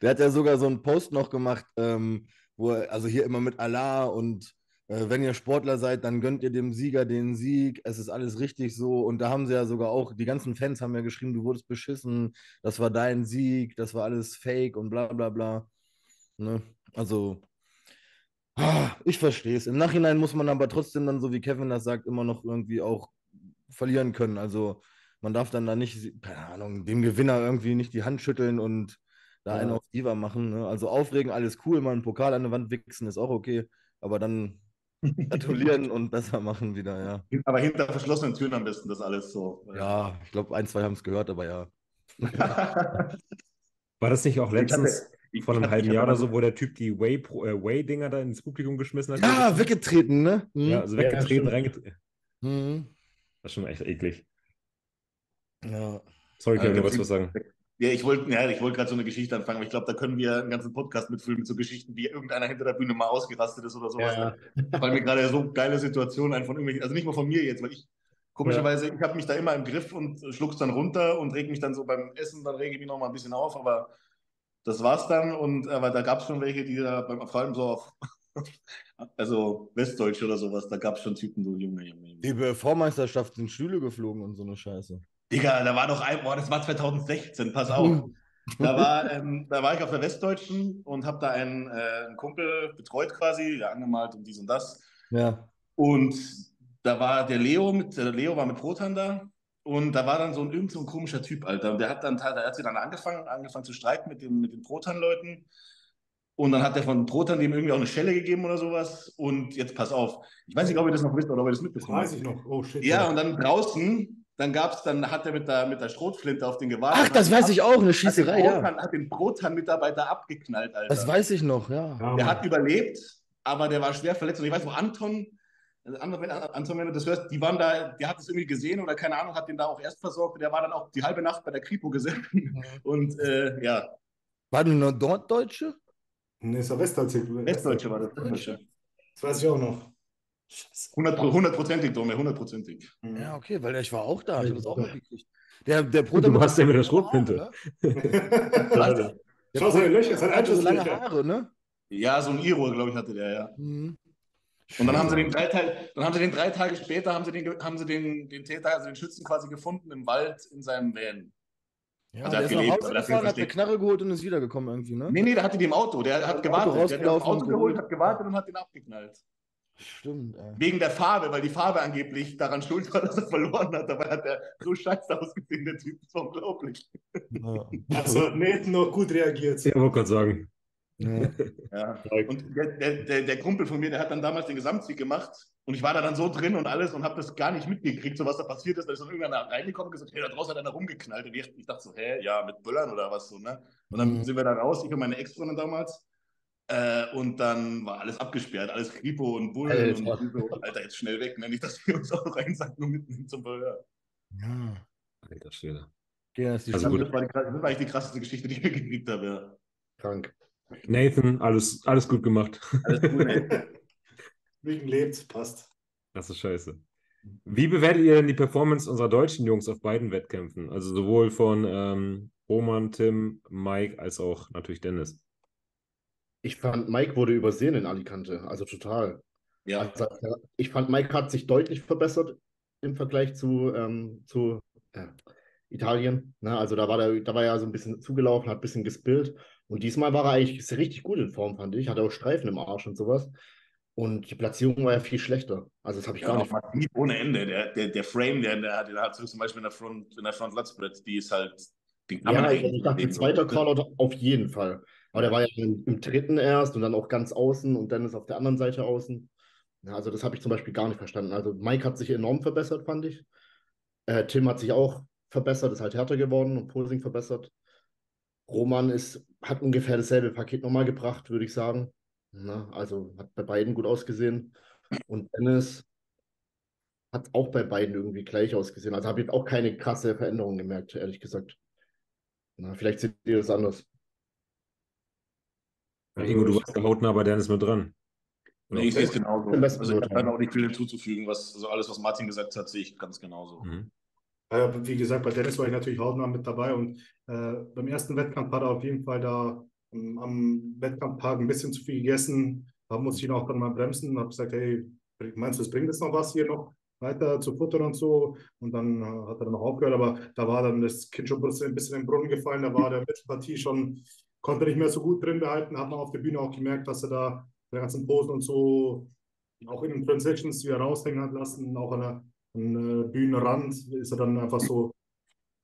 Der hat ja sogar so einen Post noch gemacht, ähm, wo er, also hier immer mit Allah und äh, wenn ihr Sportler seid, dann gönnt ihr dem Sieger den Sieg. Es ist alles richtig so. Und da haben sie ja sogar auch, die ganzen Fans haben ja geschrieben, du wurdest beschissen, das war dein Sieg, das war alles fake und bla bla bla. Ne? Also, ich verstehe es. Im Nachhinein muss man aber trotzdem dann, so wie Kevin das sagt, immer noch irgendwie auch verlieren können. Also, man darf dann da nicht, keine Ahnung, dem Gewinner irgendwie nicht die Hand schütteln und da ja. einen auf Diva machen. Ne? Also aufregen, alles cool, mal einen Pokal an die Wand wichsen, ist auch okay. Aber dann gratulieren und besser machen wieder, ja. Aber hinter verschlossenen Türen am besten das alles so. Ja, ich glaube, ein, zwei haben es gehört, aber ja. War das nicht auch letztens hatte, vor einem halben Jahr oder so, wo der Typ die Way-Dinger Way da ins Publikum geschmissen hat? Ja, weggetreten, ne? Mhm. Ja, also weggetreten, ja, reingetreten. Mhm. Das ist schon echt eklig. Ja. Sorry, Kevin, du wolltest was sagen. Ja, ich wollte ja, wollt gerade so eine Geschichte anfangen, aber ich glaube, da können wir einen ganzen Podcast mitfüllen mit so Geschichten, wie irgendeiner hinter der Bühne mal ausgerastet ist oder sowas. Ja. Weil mir gerade so geile Situationen ein von irgendwelchen, also nicht mal von mir jetzt, weil ich komischerweise, ja. ich habe mich da immer im Griff und schluck's dann runter und reg mich dann so beim Essen, dann rege ich mich noch mal ein bisschen auf, aber das war's dann und aber da gab es schon welche, die da beim, vor allem so auf also Westdeutsch oder sowas, da gab es schon Typen, so Junge, Junge. Die bei Vormeisterschaft sind Stühle geflogen und so eine Scheiße. Digga, da war doch ein, boah, das war 2016, pass auf. Da war, ähm, da war ich auf der Westdeutschen und habe da einen, äh, einen, Kumpel betreut quasi, ja, angemalt und dies und das. Ja. Und da war der Leo mit, der Leo war mit Protan da und da war dann so ein irgend so ein komischer Typ, Alter. Und der hat dann, der hat sich dann angefangen, angefangen zu streiten mit, dem, mit den Protan-Leuten. Und dann hat der von Protan dem irgendwie auch eine Schelle gegeben oder sowas. Und jetzt pass auf. Ich weiß nicht, ob ihr das noch wisst oder ob ihr das mitbekommen habt. Weiß ich noch. Oh shit. Ja, ja. und dann draußen dann gab es, dann hat er mit der, mit der Schrotflinte auf den gewartet. Ach, das weiß ich auch, eine Schießerei, hat ja. Hat den Brotan-Mitarbeiter abgeknallt, Alter. Das weiß ich noch, ja. Der hat überlebt, aber der war schwer verletzt. Und ich weiß, wo Anton, Anton, wenn du das hörst, die waren da, der hat es irgendwie gesehen oder keine Ahnung, hat den da auch erst versorgt. Der war dann auch die halbe Nacht bei der Kripo gesessen. Mhm. Und äh, ja. War denn nur Norddeutsche? Nee, ist ja Westdeutsche. Westdeutsche war das. Das weiß ich auch noch. Hundertprozentig, Dome, hundertprozentig. Ja, okay, weil ich war auch da. Ich habe das auch mitgekriegt. Der, der Du hast ja mit der Schrotflinte. Schau seine Löcher, es hat so lange Haare, ne? Ja, so ein Iro, glaube ich, hatte der, ja. Mhm. Und dann haben sie den drei Tage, dann haben sie den drei Tage später haben sie den, haben sie den, den Täter, also den Schützen quasi gefunden im Wald in seinem Van. Ja, also der ist gelebt, nach Hause gefahren, hat eine Knarre geholt und ist wiedergekommen irgendwie, ne? Nee, nee, der hatte die im Auto, der hat gewartet. Der hat den Auto geholt, hat gewartet und hat den abgeknallt. Stimmt. Ey. Wegen der Farbe, weil die Farbe angeblich daran schuld war, dass er verloren hat. Dabei hat er so scheiße ausgesehen, der Typ. Das war unglaublich. Ja. Also, Nathan noch gut reagiert. Ja, wollte gerade sagen. Ja. ja. Und der, der, der, Kumpel von mir, der hat dann damals den Gesamtsieg gemacht und ich war da dann so drin und alles und habe das gar nicht mitgekriegt, so was da passiert ist. Da ist dann irgendwann reingekommen und gesagt, hey, da draußen hat einer rumgeknallt. Und ich, ich dachte so, hä, ja, mit Böllern oder was so, ne? Und dann mhm. sind wir da raus, ich und meine Ex-Freundin damals. Äh, und dann war alles abgesperrt, alles Kripo und Bullen Alter. und so. Alter, jetzt schnell weg, ne? Nicht, dass wir uns auch noch einsacken und mitnehmen zum Verhör. Ja. Alter Schwede. Ja, das, also das, war die, das war eigentlich die krasseste Geschichte, die ich gekriegt habe, ja. Krank. Nathan, alles, alles gut gemacht. Alles gut, Nathan. Wegen lebt, passt. Das ist scheiße. Wie bewertet ihr denn die Performance unserer deutschen Jungs auf beiden Wettkämpfen? Also sowohl von ähm, Roman, Tim, Mike als auch natürlich Dennis. Ich fand, Mike wurde übersehen in Alicante, also total. Ja. Also, ich fand, Mike hat sich deutlich verbessert im Vergleich zu, ähm, zu äh, Italien. Ne? Also da war, der, da war er so ein bisschen zugelaufen, hat ein bisschen gespillt. Und diesmal war er eigentlich richtig gut in Form, fand ich. Hatte auch Streifen im Arsch und sowas. Und die Platzierung war ja viel schlechter. Also das habe ich ja, gar nicht. Massiv ohne Ende. Der, der, der Frame, der, der, der hat zum Beispiel in der Front, in der Front Spread, die ist halt. Die kann ja, man ich dachte, zweiter Callout auf jeden Fall. Aber der war ja im, im, dritten erst und dann auch ganz außen und dann ist auf der anderen Seite außen. Ja, also das habe ich zum Beispiel gar nicht verstanden. Also Mike hat sich enorm verbessert, fand ich. Äh, Tim hat sich auch verbessert, ist halt härter geworden und Posing verbessert. Roman ist, hat ungefähr dasselbe Paket nochmal gebracht, würde ich sagen. Na, also hat bei beiden gut ausgesehen. Und Dennis hat auch bei beiden irgendwie gleich ausgesehen. Also habe ich auch keine krasse Veränderung gemerkt, ehrlich gesagt. Na, vielleicht seht ihr das anders. Ja, Ingo, du warst hautnah bei Dennis mit dran. Nee, ich sehe es genauso. Also ich habe auch nicht viel hinzuzufügen. Was, also alles, was Martin gesagt hat, sehe ich ganz genauso. Mhm. Ja, wie gesagt, bei Dennis war ich natürlich hautnah mit dabei und äh, beim ersten Wettkampf hat er auf jeden Fall da um, am Wettkampftag ein bisschen zu viel gegessen. Da musste ich ihn auch dann mal bremsen und habe gesagt, hey, meinst du, es bringt jetzt noch was hier noch weiter zu futtern und so? Und dann äh, hat er dann noch aufgehört, aber da war dann das Kind schon ein bisschen den Brunnen gefallen, da war der Mittelpartie schon, konnte nicht mehr so gut drin behalten, hat man auf der Bühne auch gemerkt, dass er da die ganzen Posen und so auch in den Transitions wieder raushängen hat lassen, auch an der, an der Bühnenrand ist er dann einfach so,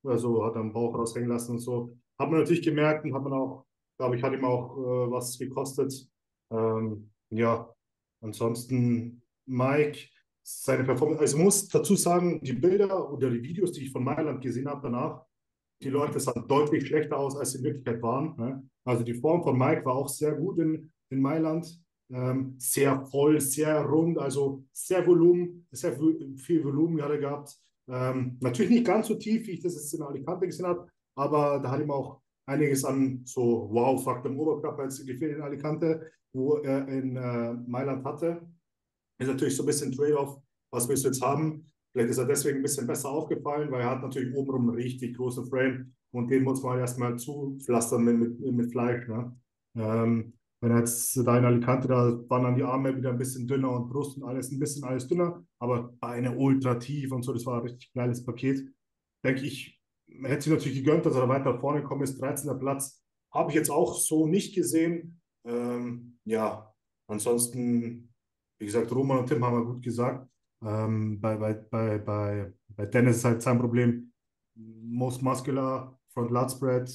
also hat er den Bauch raushängen lassen und so. Hat man natürlich gemerkt und hat man auch glaube ich, hat ihm auch äh, was gekostet. Ähm, ja, ansonsten Mike, seine Performance, also ich muss dazu sagen, die Bilder oder die Videos, die ich von Mailand gesehen habe danach, die Leute sahen deutlich schlechter aus, als sie in Wirklichkeit waren. Ne? Also die Form von Mike war auch sehr gut in, in Mailand. Ähm, sehr voll, sehr rund, also sehr Volumen, sehr viel Volumen gerade gehabt. Ähm, natürlich nicht ganz so tief, wie ich das jetzt in Alicante gesehen habe, aber da hat ihm auch einiges an so Wow-Faktor im Oberkörper jetzt gefehlt in Alicante, wo er in äh, Mailand hatte. Ist natürlich so ein bisschen Trade-off, was willst du jetzt haben? Vielleicht ist er deswegen ein bisschen besser aufgefallen, weil er hat natürlich obenrum einen richtig großen Frame und den muss man erstmal zupflastern mit, mit, mit Fleisch. Ne? Ähm, wenn jetzt da in Alicante, da waren dann die Arme wieder ein bisschen dünner und Brust und alles ein bisschen alles dünner, aber eine ultra tief und so, das war ein richtig geiles Paket. Denke ich, hätte sich natürlich gegönnt, dass er weiter vorne gekommen ist. 13. Platz habe ich jetzt auch so nicht gesehen. Ähm, ja, ansonsten, wie gesagt, Roman und Tim haben wir gut gesagt. Ähm, bei, bei, bei, bei, bei Dennis ist halt sein Problem. Most Muscular, Front Lat Spread,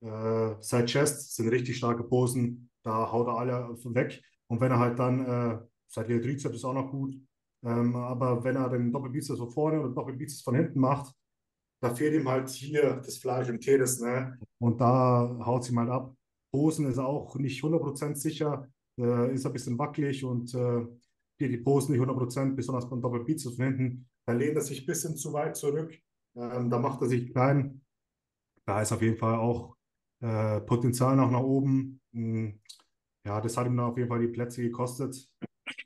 äh, Side Chest sind richtig starke Posen. Da haut er alle weg. Und wenn er halt dann, äh, Side Trizeps ist auch noch gut. Ähm, aber wenn er den Doppelbizeps von vorne oder Doppelbizeps von hinten macht, da fehlt ihm halt hier das Fleisch im Tedes, ne? Und da haut sie mal ab. Posen ist auch nicht 100% sicher, äh, ist ein bisschen wackelig und äh, hier die Posen nicht 100%, besonders beim Doppelbizeps von hinten. Da lehnt er sich ein bisschen zu weit zurück, ähm, da macht er sich klein. Da ist auf jeden Fall auch äh, Potenzial noch nach oben. Hm, ja, das hat ihm dann auf jeden Fall die Plätze gekostet.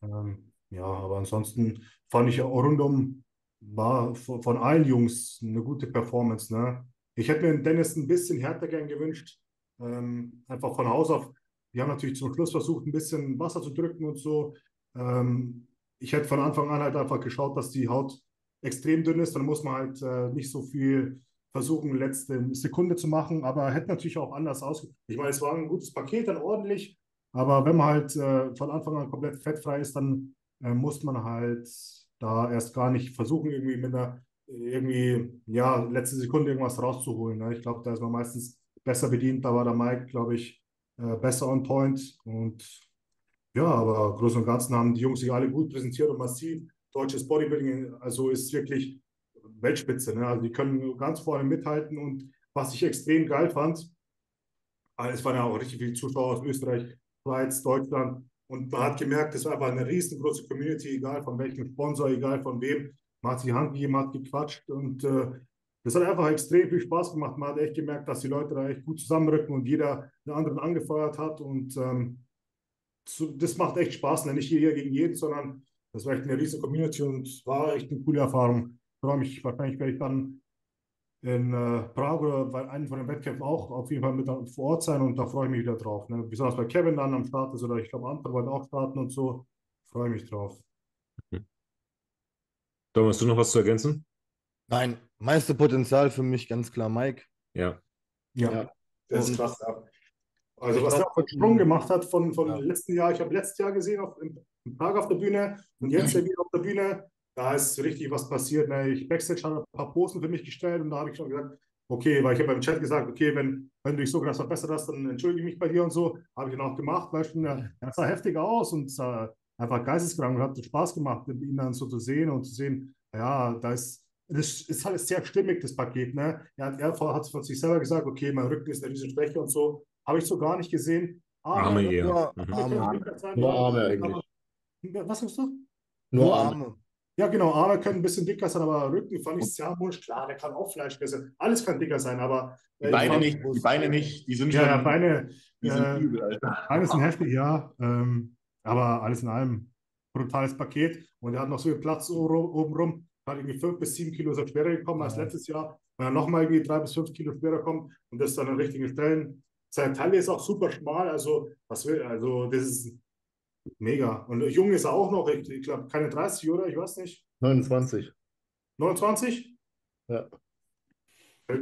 Ähm, ja, aber ansonsten fand ich rundum war von allen Jungs eine gute Performance. Ne? Ich hätte mir Dennis ein bisschen härter gern gewünscht. Ähm, einfach von Haus auf. Wir haben natürlich zum Schluss versucht, ein bisschen Wasser zu drücken und so. Ähm, ich hätte von Anfang an halt einfach geschaut, dass die Haut extrem dünn ist. Dann muss man halt äh, nicht so viel versuchen, letzte Sekunde zu machen. Aber hätte natürlich auch anders aus. Ich meine, es war ein gutes Paket, dann ordentlich. Aber wenn man halt äh, von Anfang an komplett fettfrei ist, dann äh, muss man halt da erst gar nicht versuchen, irgendwie mit einer, irgendwie, ja, letzte Sekunde irgendwas rauszuholen. Ne? Ich glaube, da ist man meistens besser bedient. Da war der Mike, glaube ich, äh, besser on point. Und ja, aber groß und ganzen haben die Jungs sich alle gut präsentiert und massiv. Deutsches Bodybuilding, also ist wirklich Weltspitze. Ne? Also die können ganz vorne mithalten. Und was ich extrem geil fand, es waren ja auch richtig viele Zuschauer aus Österreich, Schweiz, Deutschland. Und man hat gemerkt, es war einfach eine riesengroße Community, egal von welchem Sponsor, egal von wem. Man hat sich Hand gegeben, hat gequatscht und äh, das hat einfach extrem viel Spaß gemacht. Man hat echt gemerkt, dass die Leute da echt gut zusammenrücken und jeder den anderen angefeuert hat. Und ähm, das macht echt Spaß, ne? nicht hier gegen jeden, sondern das war echt eine riesige Community und war echt eine coole Erfahrung. Ich freue mich, wahrscheinlich werde ich dann in äh, Prag oder bei einem von den Wettkämpfen auch auf jeden Fall mit vor Ort sein und da freue ich mich wieder drauf. Ne? Besonders bei Kevin dann am Start ist oder ich glaube, andere wollen auch starten und so. Freue mich drauf. Mhm. Dom, hast du noch was zu ergänzen? Nein, meiste Potenzial für mich ganz klar Mike. Ja. Ja, ja. das ist krass. Ja. Also, was er auch einen Sprung gemacht hat von, von ja. letzten Jahr, ich habe letztes Jahr gesehen, auf, einen Tag auf der Bühne und jetzt ja wieder auf der Bühne. Da ist richtig was passiert. Ne? Ich Backstage habe ein paar Posten für mich gestellt und da habe ich schon gesagt, okay, weil ich habe beim Chat gesagt, okay, wenn, wenn du dich so krass verbessert hast, dann entschuldige ich mich bei dir und so. Habe ich dann auch gemacht, weißt du, er sah heftig aus und sah einfach geisteskrank und hat Spaß gemacht, ihn dann so zu sehen und zu sehen, ja, da ist, das ist halt sehr stimmig, das Paket. Ne? Er, hat, er hat von sich selber gesagt, okay, mein Rücken ist eine riesen Schwäche und so. Habe ich so gar nicht gesehen. Aber Arme eher. Nur, mhm. Arme. Nur Arme eigentlich. Was sagst du? Nur Arme. Ja, genau, Arme können ein bisschen dicker sein, aber Rücken fand ich sehr wurscht. Klar, der kann auch Fleisch essen. Alles kann dicker sein, aber. Die Beine fand, nicht, die Beine nicht, die sind ja, schon. Ja, Beine. Die sind äh, übel, Alter. Beine sind heftig, ja. Ähm, aber alles in allem brutales Paket. Und er hat noch so viel Platz oben rum. Hat irgendwie fünf bis sieben Kilo so schwerer gekommen als letztes Jahr. Wenn er nochmal irgendwie drei bis fünf Kilo schwerer kommt und das dann an richtigen Stellen. Seine Taille ist auch super schmal. Also, was will, also das ist Mega. Und jung ist er auch noch, ich, ich glaube, keine 30 oder? Ich weiß nicht. 29. 29? Ja.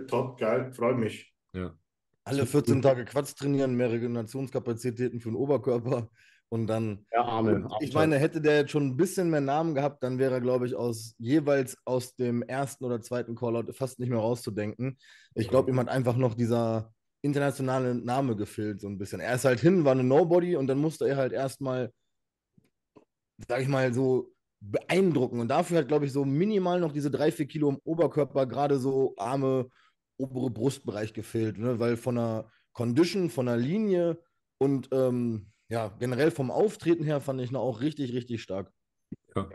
Top, geil, freut mich. Ja. Alle 14 Tage Quatsch trainieren, mehr Regenerationskapazitäten für den Oberkörper und dann. Ja, Arme. Ich meine, hätte der jetzt schon ein bisschen mehr Namen gehabt, dann wäre er, glaube ich, aus jeweils aus dem ersten oder zweiten Callout fast nicht mehr rauszudenken. Ich glaube, ihm hat einfach noch dieser internationale Name gefehlt, so ein bisschen. Er ist halt hin, war eine Nobody und dann musste er halt erstmal, sag ich mal, so beeindrucken. Und dafür hat, glaube ich, so minimal noch diese drei, vier Kilo im Oberkörper, gerade so Arme, obere Brustbereich gefehlt, ne? weil von der Condition, von der Linie und ähm, ja, generell vom Auftreten her fand ich ihn auch richtig, richtig stark. Ja.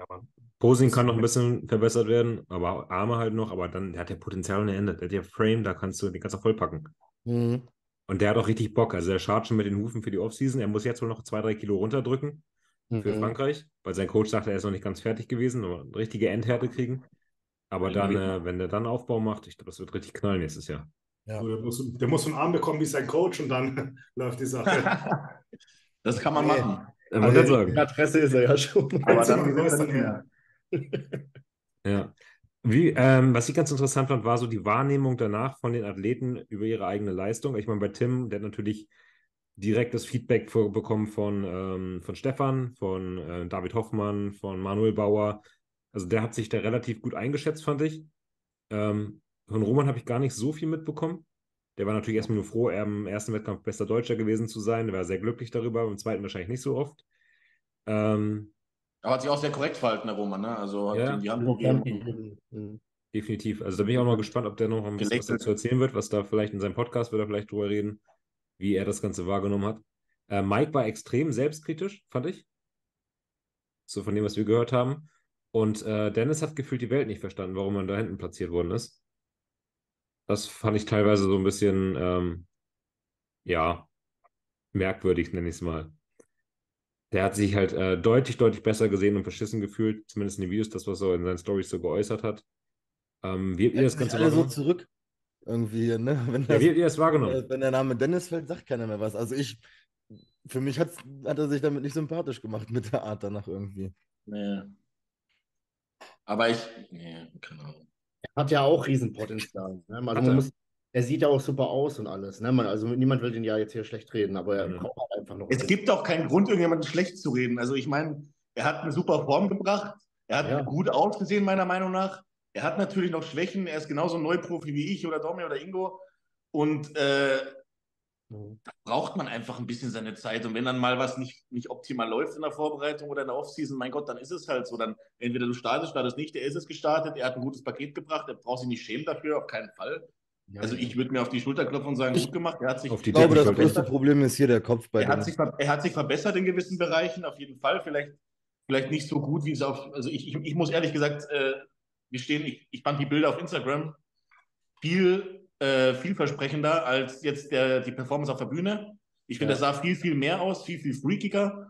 Posing kann noch ein bisschen verbessert werden, aber Arme halt noch, aber dann der hat ja Potenzial ohne Ende. Der hat ja Frame, da kannst du den du vollpacken. Mhm. Und der hat auch richtig Bock. Also er schaut schon mit den Hufen für die Offseason. Er muss jetzt wohl noch zwei, drei Kilo runterdrücken mhm. für Frankreich, weil sein Coach sagte, er ist noch nicht ganz fertig gewesen, aber eine richtige Endhärte kriegen. Aber dann, äh, wenn der dann Aufbau macht, ich glaube, das wird richtig knallen nächstes Jahr. Ja. Der, muss, der muss einen Arm bekommen wie sein Coach und dann läuft die Sache. das kann man machen. Ja, also, sagen. Adresse ist er ja schon. Aber dann, dann, dann ja. Wie, ähm, was ich ganz interessant fand, war so die Wahrnehmung danach von den Athleten über ihre eigene Leistung. Ich meine, bei Tim, der hat natürlich direkt das Feedback für, bekommen von, ähm, von Stefan, von äh, David Hoffmann, von Manuel Bauer. Also der hat sich da relativ gut eingeschätzt, fand ich. Ähm, von Roman habe ich gar nicht so viel mitbekommen. Der war natürlich erstmal nur froh, er im ersten Wettkampf bester Deutscher gewesen zu sein. Der war sehr glücklich darüber, im zweiten wahrscheinlich nicht so oft. Ähm, er hat sich auch sehr korrekt verhalten, der Roman, ne? Also ja. die Hand gegeben. Mhm. Definitiv. Also da bin ich auch mal gespannt, ob der noch ein bisschen was dazu erzählen wird, was da vielleicht in seinem Podcast wird er vielleicht drüber reden, wie er das Ganze wahrgenommen hat. Äh, Mike war extrem selbstkritisch, fand ich. So von dem, was wir gehört haben. Und äh, Dennis hat gefühlt die Welt nicht verstanden, warum man da hinten platziert worden ist. Das fand ich teilweise so ein bisschen, ähm, ja, merkwürdig, nenne ich es mal der hat sich halt äh, deutlich, deutlich besser gesehen und verschissen gefühlt, zumindest in den Videos, das, was er in seinen Stories so geäußert hat. Ähm, wie habt ihr das Ganze alle so zurück irgendwie, ne? Wenn das, ja, wie habt ihr das wahrgenommen? Wenn der Name Dennis fällt, sagt keiner mehr was. Also ich, für mich hat er sich damit nicht sympathisch gemacht mit der Art danach irgendwie. Nee. Aber ich, nee, keine Ahnung. Er hat ja auch Riesenpotenzial. Ne? Also man muss, er sieht ja auch super aus und alles. Ne? Man, also niemand will den ja jetzt hier schlecht reden, aber er mhm. braucht halt einfach noch. Es gibt auch keinen Grund, irgendjemanden schlecht zu reden. Also ich meine, er hat eine super Form gebracht. Er hat ja. gut ausgesehen, meiner Meinung nach. Er hat natürlich noch Schwächen. Er ist genauso ein Neuprofi wie ich oder Domi oder Ingo. Und äh, mhm. da braucht man einfach ein bisschen seine Zeit. Und wenn dann mal was nicht, nicht optimal läuft in der Vorbereitung oder in der Offseason, mein Gott, dann ist es halt so. Dann entweder du startest, startest nicht. Er ist es gestartet. Er hat ein gutes Paket gebracht. Er braucht sich nicht schämen dafür, auf keinen Fall. Also ich würde mir auf die Schulter klopfen und sagen, gut gemacht. Er hat sich, ich glaube, das größte Problem ist hier der Kopf bei er hat, sich, er hat sich verbessert in gewissen Bereichen, auf jeden Fall. Vielleicht, vielleicht nicht so gut, wie es auf. Also ich, ich, ich muss ehrlich gesagt äh, gestehen, ich, ich fand die Bilder auf Instagram viel äh, vielversprechender als jetzt der, die Performance auf der Bühne. Ich finde, ja. das sah viel, viel mehr aus, viel, viel freakiger.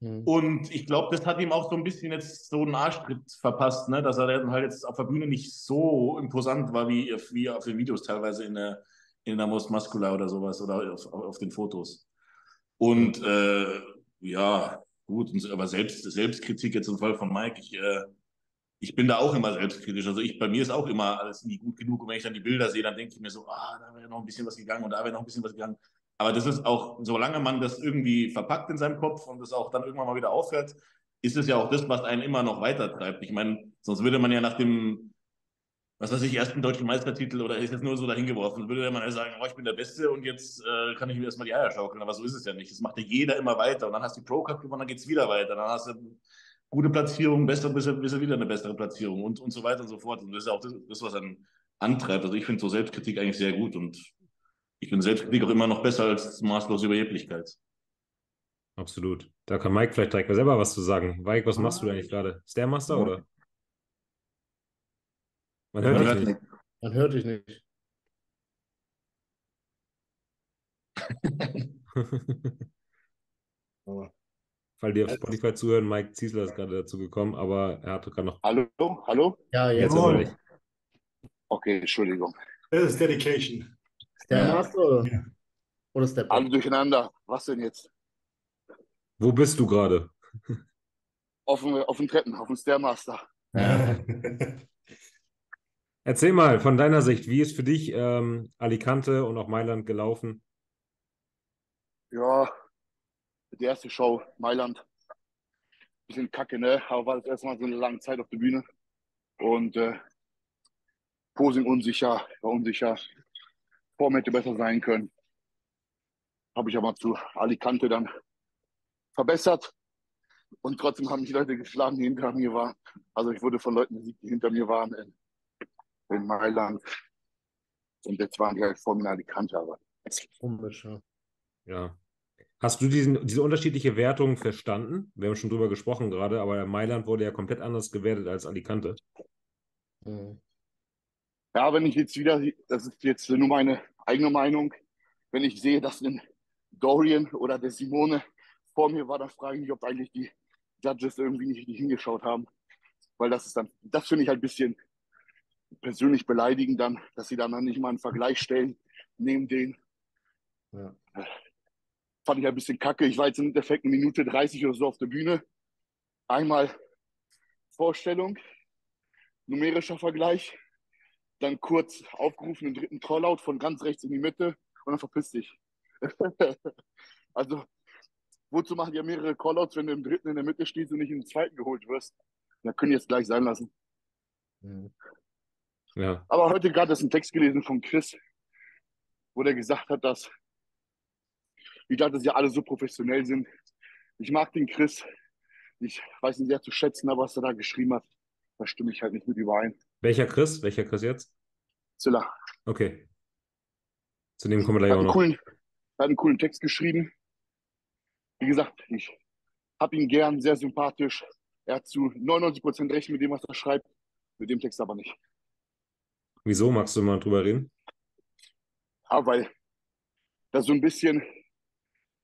Mhm. Und ich glaube, das hat ihm auch so ein bisschen jetzt so einen Arschtritt verpasst, ne? dass er dann halt jetzt auf der Bühne nicht so imposant war, wie, wie auf den Videos teilweise in der, in der Most Muscular oder sowas oder auf, auf den Fotos. Und äh, ja, gut, aber selbst, Selbstkritik jetzt im Fall von Mike, ich, äh, ich bin da auch immer selbstkritisch. Also ich, bei mir ist auch immer alles nie gut genug. Und wenn ich dann die Bilder sehe, dann denke ich mir so, ah, da wäre noch ein bisschen was gegangen und da wäre noch ein bisschen was gegangen. Aber das ist auch, solange man das irgendwie verpackt in seinem Kopf und das auch dann irgendwann mal wieder aufhört, ist es ja auch das, was einen immer noch weitertreibt. Ich meine, sonst würde man ja nach dem, was weiß ich, ersten deutschen Meistertitel oder ist jetzt nur so dahin geworfen, würde man ja sagen, oh, ich bin der Beste und jetzt äh, kann ich mir erstmal die Eier schaukeln. Aber so ist es ja nicht. Das macht ja jeder immer weiter. Und dann hast du die Pro Cup gewonnen, dann geht es wieder weiter. Dann hast du gute Platzierung, bessere, bis, bis wieder eine bessere Platzierung und, und so weiter und so fort. Und das ist auch das, das was einen antreibt. Also ich finde so Selbstkritik eigentlich sehr gut und ich bin Selbstkritik auch immer noch besser als maßlose Überheblichkeit. Absolut. Da kann Mike vielleicht direkt selber was zu sagen. Mike, was machst du eigentlich gerade? Stairmaster ja. oder? Man hört, Man dich nicht. Man hört dich nicht. Weil die auf Spotify zuhören, Mike Ziesler ist gerade dazu gekommen, aber er hatte gerade noch. Hallo, hallo? Ja, jetzt aber nicht. Okay, Entschuldigung. Das ist Dedication. Stairmaster oder? Ja. Oder Step? Alle durcheinander. Was denn jetzt? Wo bist du gerade? Auf dem, auf dem Treppen, auf dem Stairmaster. Ja. Erzähl mal von deiner Sicht, wie ist für dich ähm, Alicante und auch Mailand gelaufen? Ja, die erste Show, Mailand. Bisschen kacke, ne? Aber war das erste Mal so eine lange Zeit auf der Bühne. Und äh, Posing unsicher, war unsicher. Form hätte besser sein können. Habe ich aber zu Alicante dann verbessert. Und trotzdem haben mich Leute geschlagen, die hinter mir waren. Also ich wurde von Leuten besiegt, die hinter mir waren in, in Mailand. Und jetzt waren die halt vor mir Alicante, aber. Komisch, ja. Ja. Hast du diesen, diese unterschiedliche Wertung verstanden? Wir haben schon drüber gesprochen gerade, aber Mailand wurde ja komplett anders gewertet als Alicante. Mhm. Ja, wenn ich jetzt wieder, das ist jetzt nur meine eigene Meinung, wenn ich sehe, dass ein Dorian oder der Simone vor mir war, dann frage ich mich, ob eigentlich die Judges irgendwie nicht richtig hingeschaut haben. Weil das ist dann, das finde ich halt ein bisschen persönlich beleidigend dann, dass sie dann nicht mal einen Vergleich stellen neben den. Ja. Fand ich ein bisschen kacke. Ich war jetzt im Endeffekt eine Minute 30 oder so auf der Bühne. Einmal Vorstellung, numerischer Vergleich, dann kurz aufgerufen, den dritten Callout von ganz rechts in die Mitte und dann verpiss dich. also wozu machen die ja mehrere Callouts, wenn du im dritten in der Mitte stehst und nicht im zweiten geholt wirst? Da können die jetzt gleich sein lassen. Mhm. Ja. Aber heute gerade ist ein Text gelesen von Chris, wo der gesagt hat, dass die Judges ja alle so professionell sind. Ich mag den Chris. Ich weiß ihn sehr zu schätzen, aber was er da geschrieben hat, da stimme ich halt nicht mit überein. Welcher Chris? Welcher Chris jetzt? Zilla. Okay. Zu dem kommen wir gleich auch noch. Coolen, er hat einen coolen Text geschrieben wie gesagt, ich habe ihn gern, sehr sympathisch. Er hat zu 99 Prozent recht mit dem, was er schreibt, mit dem Text aber nicht. Wieso magst du mal drüber reden? Ja, weil das so ein bisschen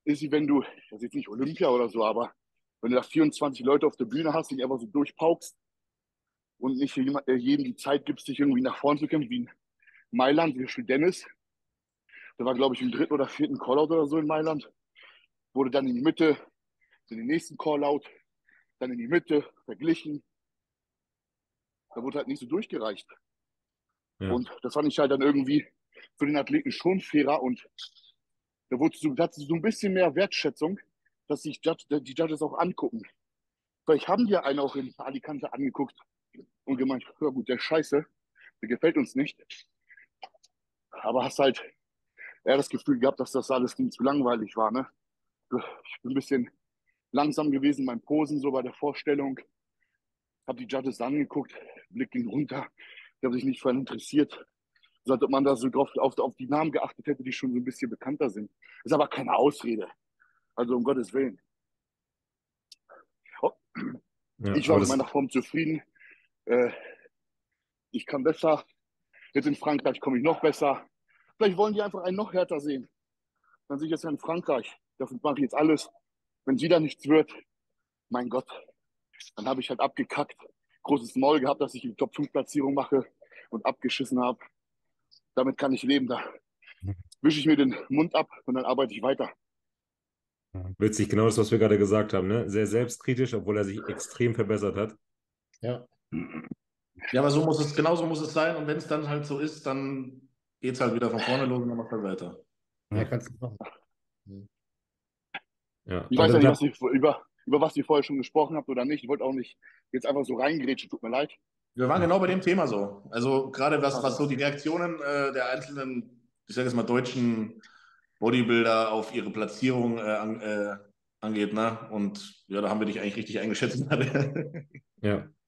ist, wie wenn du, das ist jetzt nicht Olympia oder so, aber wenn du da 24 Leute auf der Bühne hast, die einfach so durchpaukst und nicht äh, jedem die Zeit gibst, sich irgendwie nach vorne zu kämpfen, wie in Mailand, wie für Dennis. Der war, glaube ich, im dritten oder vierten Callout oder so in Mailand wurde dann in die Mitte, in den nächsten Callout, dann in die Mitte, verglichen. Da wurde halt nicht so durchgereicht. Ja. Und das fand ich halt dann irgendwie für den Athleten schon fairer und da wurde so, da so ein bisschen mehr Wertschätzung, dass sich Judge, die Judges auch angucken. Vielleicht haben die ja einen auch in Alicante angeguckt und gemeint, ja gut, der Scheiße, der gefällt uns nicht. Aber hast halt eher das Gefühl gehabt, dass das alles nicht zu langweilig war, ne? ich bin ein bisschen langsam gewesen beim Posen, so bei der Vorstellung. Habe die Judges angeguckt, Blick ging runter. Die haben sich nicht vor interessiert. So als ob man da so drauf, auf, auf die Namen geachtet hätte, die schon so ein bisschen bekannter sind. Ist aber keine Ausrede. Also um Gottes Willen. Oh. Ja, ich war mit meiner Form zufrieden. Äh, ich kann besser. Jetzt in Frankreich komme ich noch besser. Vielleicht wollen die einfach einen noch härter sehen. Dann sehe ich jetzt in Frankreich dafür mache ich jetzt alles. Wenn wieder nichts wird, mein Gott, dann habe ich halt abgekackt, großes Maul gehabt, dass ich die Top 5 Platzierung mache und abgeschissen habe. Damit kann ich leben. Da wische ich mir den Mund ab und dann arbeite ich weiter. Witzig, genau das, was wir gerade gesagt haben. Ne? Sehr selbstkritisch, obwohl er sich extrem verbessert hat. Ja. Ja, aber so muss es, genau so muss es sein. Und wenn es dann halt so ist, dann geht es halt wieder von vorne los und dann macht er weiter. Ja, kannst du machen. Ja. Ich weiß ja nicht, was ich über, über was ihr vorher schon gesprochen habt oder nicht. Ich wollte auch nicht jetzt einfach so reingrätschen, tut mir leid. Wir waren genau bei dem Thema so. Also gerade was, was so die Reaktionen äh, der einzelnen, ich sage jetzt mal, deutschen Bodybuilder auf ihre Platzierung äh, an, äh, angeht. Ne? Und ja, da haben wir dich eigentlich richtig eingeschätzt. ja.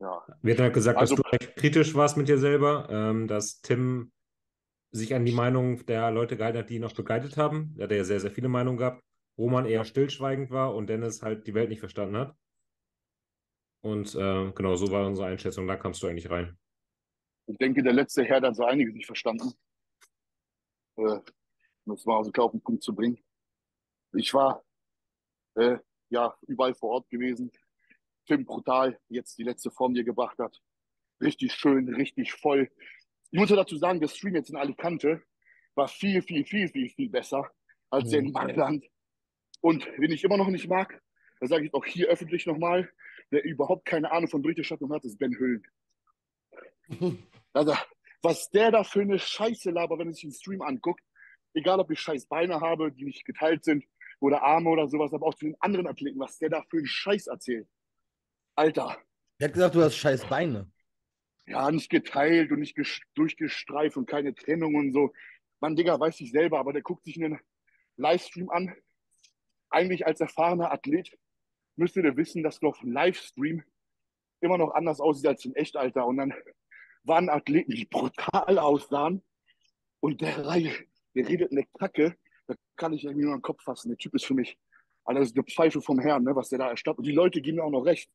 Ja. Wird halt gesagt, Also- dass du recht kritisch warst mit dir selber, ähm, dass Tim sich an die Meinung der Leute gehalten hat, die ihn noch begleitet haben. Er hat ja sehr, sehr viele Meinungen gehabt. Roman eher stillschweigend war und Dennis halt die Welt nicht verstanden hat. Und äh, genau, so war unsere Einschätzung. Da kamst du eigentlich rein. Ich denke, der letzte Herr hat so einiges nicht verstanden. Äh, das mal auf den auf den Punkt zu bringen. Ich war äh, ja überall vor Ort gewesen. Tim brutal, jetzt die letzte Form, die er gebracht hat. Richtig schön, richtig voll. Ich muss ja dazu sagen, der Stream jetzt in Alicante war viel, viel, viel, viel, viel besser als der in Mailand. Und wen ich immer noch nicht mag, da sage ich auch hier öffentlich nochmal, der überhaupt keine Ahnung von Berichterstattung hat, ist Ben Hüllen. Also, was der da für eine Scheiße labert, wenn er sich den Stream anguckt, egal ob ich scheiß Beine habe, die nicht geteilt sind, oder Arme oder sowas, aber auch zu den anderen Athleten, was der da für einen Scheiß erzählt. Alter, Er hat gesagt, du hast scheiß Beine. ja, nicht geteilt und nicht ges- durchgestreift und keine Trennung und so. Mann, Digga, weiß ich selber, aber der guckt sich einen Livestream an. Eigentlich als erfahrener Athlet müsste der wissen, dass dem Livestream immer noch anders aussieht als in echt, Alter. Und dann waren Athleten, die brutal aussahen. Und der Reihe, der redet eine Kacke. Da kann ich irgendwie nur den Kopf fassen. Der Typ ist für mich, Alter, das ist eine Pfeife vom Herrn, ne, was der da erstattet. Und die Leute geben mir auch noch recht.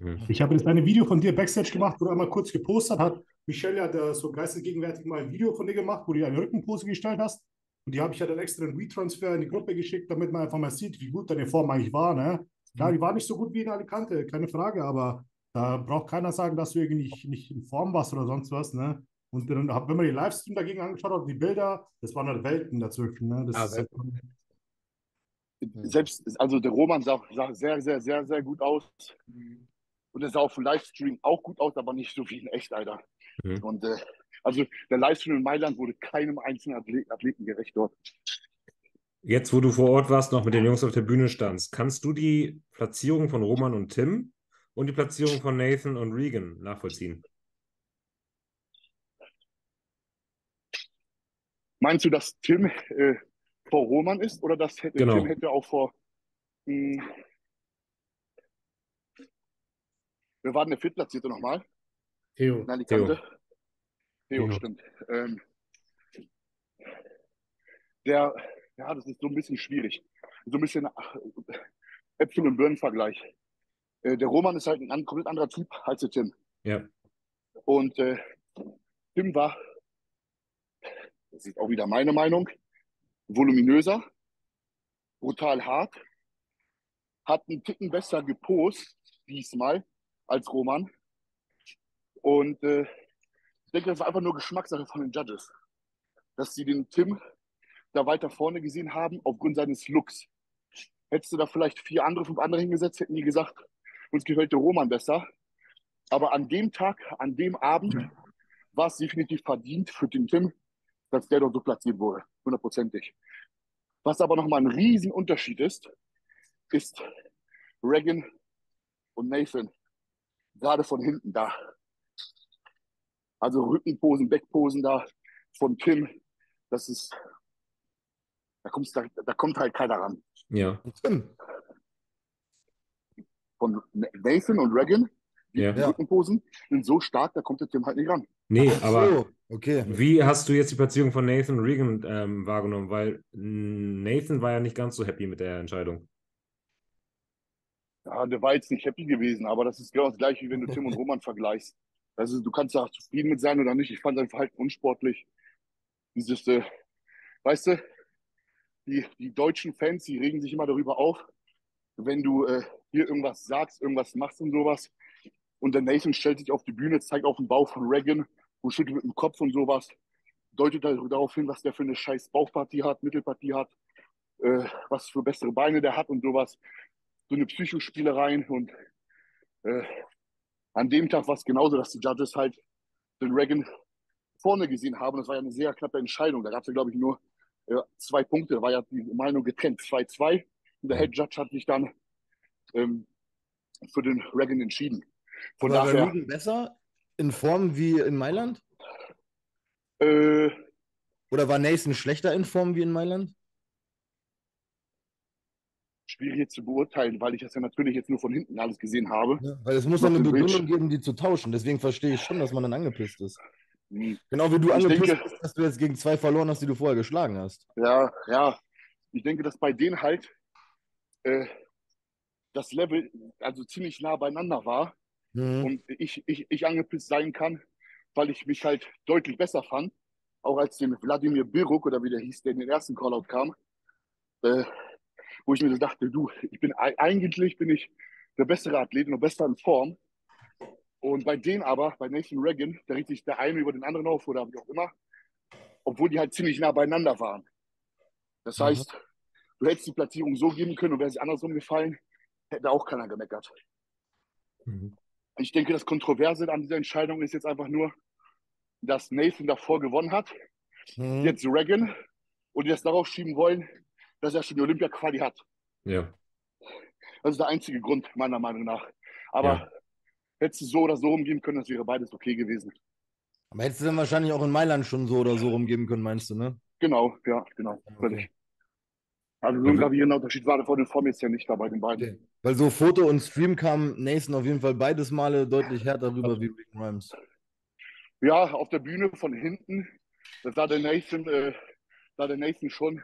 Mhm. Ich habe jetzt ein Video von dir Backstage gemacht, wo du einmal kurz gepostet hat. Michelle hat äh, so geistesgegenwärtig mal ein Video von dir gemacht, wo du eine Rückenpose gestellt hast. Und die habe ich ja dann extra einen Retransfer in die Gruppe geschickt, damit man einfach mal sieht, wie gut deine Form eigentlich war. Ne? Klar, die war nicht so gut wie in Alicante, keine Frage, aber da braucht keiner sagen, dass du irgendwie nicht, nicht in Form warst oder sonst was. Ne? Und dann, wenn man die Livestream dagegen angeschaut hat, die Bilder, das waren halt Welten dazwischen. Ne? Das Ah, ist, Welten. Selbst, also der Roman sah, sah sehr, sehr, sehr, sehr gut aus. Und er sah auf dem Livestream auch gut aus, aber nicht so wie in echt, Alter. Mhm. Und äh, also der Livestream in Mailand wurde keinem einzelnen Athleten, Athleten gerecht dort. Jetzt, wo du vor Ort warst, noch mit den Jungs auf der Bühne standst, kannst du die Platzierung von Roman und Tim und die Platzierung von Nathan und Regan nachvollziehen? Meinst du, dass Tim äh, vor Roman ist oder dass hätte, Genau. Tim hätte auch vor. Mh, wer war denn der Viertplatzierte nochmal? Theo. In Alicante? Theo, Theo. stimmt. Ähm, der, ja, das ist so ein bisschen schwierig. So ein bisschen Äpfel- und Birnen-Vergleich. Äh, der Roman ist halt ein komplett anderer Typ als der Tim. Ja. Und äh, Tim war, das ist auch wieder meine Meinung, voluminöser, brutal hart, hat einen Ticken besser gepost diesmal als Roman. Und äh, ich denke, das war einfach nur Geschmackssache von den Judges, dass sie den Tim da weiter vorne gesehen haben aufgrund seines Looks. Hättest du da vielleicht vier andere, fünf andere hingesetzt, hätten die gesagt, uns gefällt der Roman besser. Aber an dem Tag, an dem Abend war es definitiv verdient für den Tim, dass der dort so platziert wurde. Hundertprozentig. Was aber nochmal ein Riesenunterschied ist, ist Regan und Nathan. Gerade von hinten da. Also Rückenposen, Backposen da von Tim. Das ist, da, kommst, da, da kommt halt keiner ran. Ja. Tim. Von Nathan und Regan, die Ja. Rückenposen sind so stark, da kommt der Tim halt nicht ran. Nee, Ach aber so, okay. wie hast du jetzt die Platzierung von Nathan und Regan ähm, wahrgenommen? Weil Nathan war ja nicht ganz so happy mit der Entscheidung. Ja, der war jetzt nicht happy gewesen, aber das ist genau das gleiche, wie wenn du Tim und Roman vergleichst. Also du kannst da zufrieden mit sein oder nicht. Ich fand sein Verhalten unsportlich. Dieses, äh, weißt du, die, die deutschen Fans, die regen sich immer darüber auf, wenn du äh, hier irgendwas sagst, irgendwas machst und sowas. Und der Nathan stellt sich auf die Bühne, zeigt auf den Bauch von Reagan und schüttelt mit dem Kopf und sowas. Deutet darauf hin, was der für eine scheiß Bauchpartie hat, Mittelpartie hat, äh, was für bessere Beine der hat und sowas. So eine Psychospielereien und äh, an dem Tag war es genauso, dass die Judges halt den Reagan vorne gesehen haben. Das war ja eine sehr knappe Entscheidung. Da gab es ja, glaube ich, nur äh, zwei Punkte. Da war ja die Meinung getrennt. 2-2 Und der Head Judge hat sich dann ähm, für den Reagan entschieden. Von Aber daher. War Reagan besser in Form wie in Mailand? Äh, Oder war Nathan schlechter in Form wie in Mailand? Schwierig zu beurteilen, weil ich das ja natürlich jetzt nur von hinten alles gesehen habe. Ja, weil es muss ja eine Begründung geben, die zu tauschen. Deswegen verstehe ich schon, dass man dann angepisst ist. Hm. Genau wie du ich angepisst denke, bist, dass du jetzt gegen zwei verloren hast, die du vorher geschlagen hast. Ja, ja. Ich denke, dass bei denen halt äh, das Level also ziemlich nah beieinander war mhm. und ich, ich, ich angepisst sein kann, weil ich mich halt deutlich besser fand, auch als den Wladimir Biruk oder wie der hieß, der in den ersten Callout kam, äh, wo ich mir so dachte, du, ich bin eigentlich bin ich der bessere Athlet und besser in Form. Und bei denen aber, bei Nathan Reagan, da regt sich der eine über den anderen auf oder wie auch immer, obwohl die halt ziemlich nah beieinander waren. Das mhm. heißt, du hättest die Platzierung so geben können und wäre sie andersrum gefallen, hätte auch keiner gemeckert. Mhm. Ich denke, das Kontroverse an dieser Entscheidung ist jetzt einfach nur, dass Nathan davor gewonnen hat, mhm. jetzt Reagan und die das darauf schieben wollen, dass er schon die Olympia-Quali hat. Ja. Das ist der einzige Grund, meiner Meinung nach. Aber ja. hättest du so oder so rumgeben können, das wäre beides okay gewesen. Aber hättest du dann wahrscheinlich auch in Mailand schon so oder so rumgeben können, meinst du, ne? Genau, ja, genau. Okay. Also so ein gravierender Unterschied war vor den Form jetzt ja nicht dabei, den beiden. Okay. Weil so Foto und Stream kam Nathan auf jeden Fall beides Male deutlich härter rüber wie Rick Rhymes. Ja, auf der Bühne von hinten, da sah der Nathan, äh, sah der Nathan schon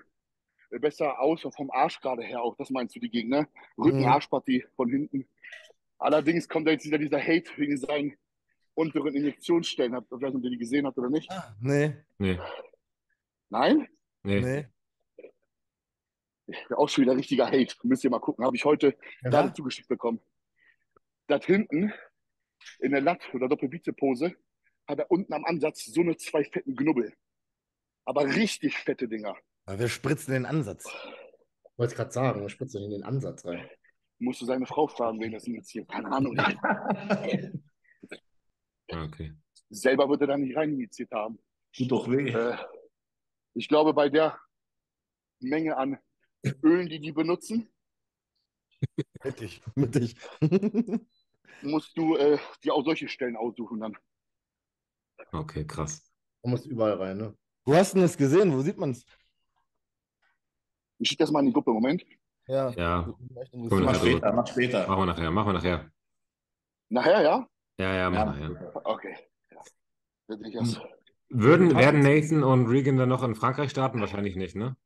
besser aus, vom Arsch gerade her auch, das meinst du die Gegner. Rücken-Arschpartie mhm. von hinten. Allerdings kommt da jetzt wieder dieser Hate wegen seinen unteren Injektionsstellen. Habt ihr vielleicht, ob ihr die gesehen habt oder nicht? Ah, nee. Nee. Nein? Nee. nee. Auch schon wieder richtiger Hate. Müsst ihr mal gucken. Habe ich heute ja. gerade zugeschickt bekommen. Da hinten in der Lat- oder Doppelbize-Pose hat er unten am Ansatz so eine zwei fetten Knubbel. Aber richtig fette Dinger. Aber wer spritzt in den Ansatz? Ich wollte es gerade sagen, wer spritzt in den Ansatz rein? Musst du seine Frau fragen, wen das injiziert. Keine Ahnung. okay. Selber wird er da nicht rein injiziert haben. Tut doch weh. Äh, ich glaube, bei der Menge an Ölen, die die benutzen, mittig, mittig. musst du äh, dir auch solche Stellen aussuchen dann. Okay, krass. Man muss überall rein, ne? Wo hast du das gesehen? Wo sieht man es? Ich schicke das mal in die Gruppe, Moment. Ja. Ja. Mach später, mach später. Machen wir nachher, machen wir nachher. Nachher, ja? Ja, ja, machen ja. nachher. Okay. Ja. Würden, werden Nathan und Regan dann noch in Frankreich starten? Wahrscheinlich nicht, ne?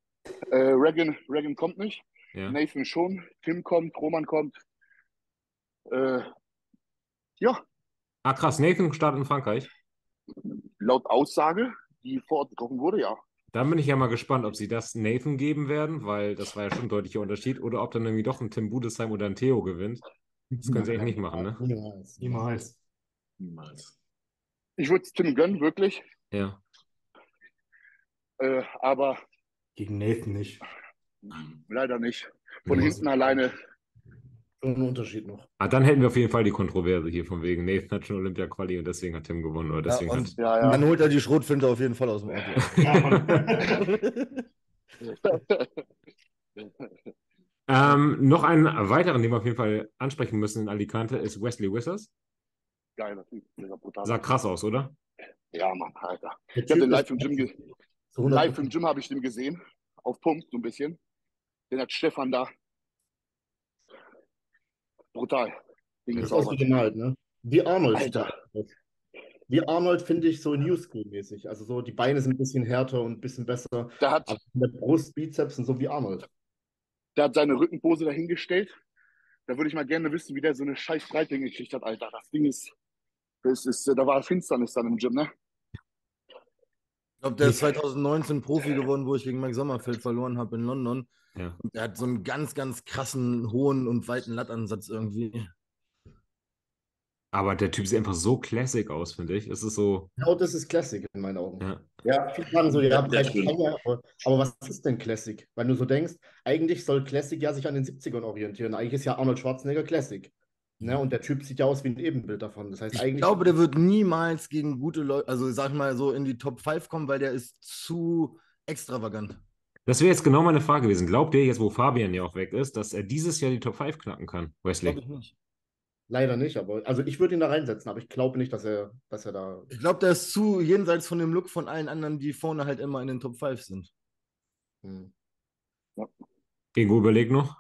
Äh, Regan, Regan kommt nicht. Ja. Nathan schon. Tim kommt, Roman kommt. Äh, ja. Ah, krass. Nathan startet in Frankreich. Laut Aussage, die vor Ort getroffen wurde, ja. Dann bin ich ja mal gespannt, ob sie das Nathan geben werden, weil das war ja schon ein deutlicher Unterschied, oder ob dann irgendwie doch ein Tim Budesheim oder ein Theo gewinnt. Das können sie echt nicht machen, ne? Niemals. Niemals. Niemals. Ich würde es Tim gönnen, wirklich. Ja. Äh, aber. Gegen Nathan nicht. Leider nicht. Von hinten alleine ein Unterschied noch. Ah, dann hätten wir auf jeden Fall die Kontroverse hier von wegen Nathan hat schon Olympia-Quali und deswegen hat Tim gewonnen. Oder deswegen ja, und hat... ja, ja. dann holt er die Schrotflinte auf jeden Fall aus dem Auto. ähm, noch einen weiteren, den wir auf jeden Fall ansprechen müssen in Alicante, ist Wesley Wissers. Geiler Typ. Sah krass aus, oder? Ja, Mann, Alter. Ich habe den live im Gym, ge live im Gym habe ich den gesehen. Auf Pump so ein bisschen. Den hat Stefan da brutal. Das ist original, ne? Wie Arnold. Alter. Wie Arnold finde ich so New School-mäßig. Also so, die Beine sind ein bisschen härter und ein bisschen besser. Der hat aber mit Brust, Bizeps und so wie Arnold. Der hat seine Rückenpose dahingestellt. Da würde ich mal gerne wissen, wie der so eine scheiß Breite gekriegt hat, Alter. Das Ding ist, das ist, da war Finsternis dann im Gym, ne? Ich glaube, der ist 2019 Profi geworden, wo ich gegen Mike Sommerfeld verloren habe in London. Ja. Und er hat so einen ganz, ganz krassen, hohen und weiten Lattansatz irgendwie. Aber der Typ sieht einfach so classic aus, finde ich. Es ist so. Genau, das ist Classic in meinen Augen. Ja, ja viele sagen so, ja, ja aber, aber was ist denn Classic? Weil du so denkst, eigentlich soll Classic ja sich an den 70ern orientieren. Eigentlich ist ja Arnold Schwarzenegger Classic. Ne? Und der Typ sieht ja aus wie ein Ebenbild davon. Das heißt, ich eigentlich. Ich glaube, der wird niemals gegen gute Leute, also sag mal so in die Top 5 kommen, weil der ist zu extravagant. Das wäre jetzt genau meine Frage gewesen. Glaubt ihr jetzt, wo Fabian ja auch weg ist, dass er dieses Jahr die Top 5 knacken kann, Wesley? Glaube ich nicht. Leider nicht, aber also ich würde ihn da reinsetzen, aber ich glaube nicht, dass er, dass er da. Ich glaube, der ist zu jenseits von dem Look von allen anderen, die vorne halt immer in den Top 5 sind. Hm. Ja. Ingo überlegt noch.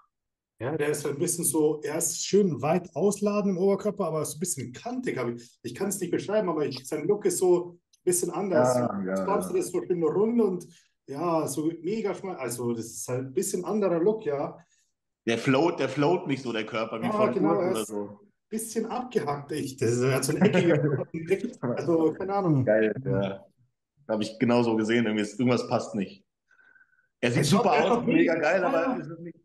Ja, der ist ein bisschen so, er ist schön weit ausladend im Oberkörper, aber so ein bisschen kantig. Ich, ich kann es nicht beschreiben, aber ich, sein Look ist so ein bisschen anders. Ja, ja, das Ganze ist so schön rund und ja, so mega schmal. Also, das ist halt ein bisschen anderer Look, ja. Der float, der float nicht so, der Körper, wie ja, von genau, oder so bisschen abgehackt. Ich, das ist so ein eckiger Also, keine Ahnung. Geil, ja. Habe ich genauso gesehen. Irgendwas passt nicht. Er sieht ich super aus, mega geil, aber es ist nicht,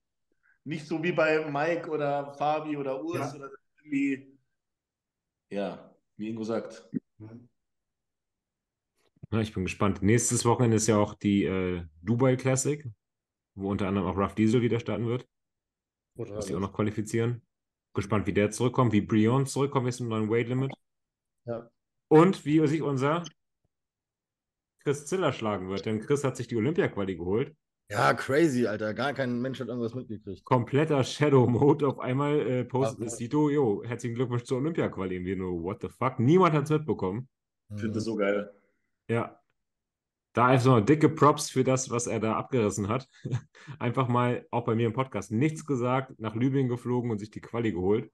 nicht, so wie bei Mike oder Fabi oder Urs ja. oder irgendwie. Ja, wie Ingo sagt. Ja, ich bin gespannt. Nächstes Wochenende ist ja auch die äh, Dubai Classic, wo unter anderem auch Rough Diesel wieder starten wird. Oder Muss sich auch noch qualifizieren gespannt, wie der zurückkommt, wie Brion zurückkommt jetzt im neuen Weight Limit. Ja. Und wie sich unser Chris Ziller schlagen wird, denn Chris hat sich die Olympia-Quali geholt. Ja, crazy, Alter. Gar kein Mensch hat irgendwas mitgekriegt. Kompletter Shadow-Mode. Auf einmal äh, postet es Sito, jo, herzlichen Glückwunsch zur Olympia-Quali. Und wir nur, what the fuck? Niemand hat es mitbekommen. Ich finde das so geil. Ja, da einfach noch dicke Props für das, was er da abgerissen hat. einfach mal, auch bei mir im Podcast, nichts gesagt, nach Libyen geflogen und sich die Quali geholt.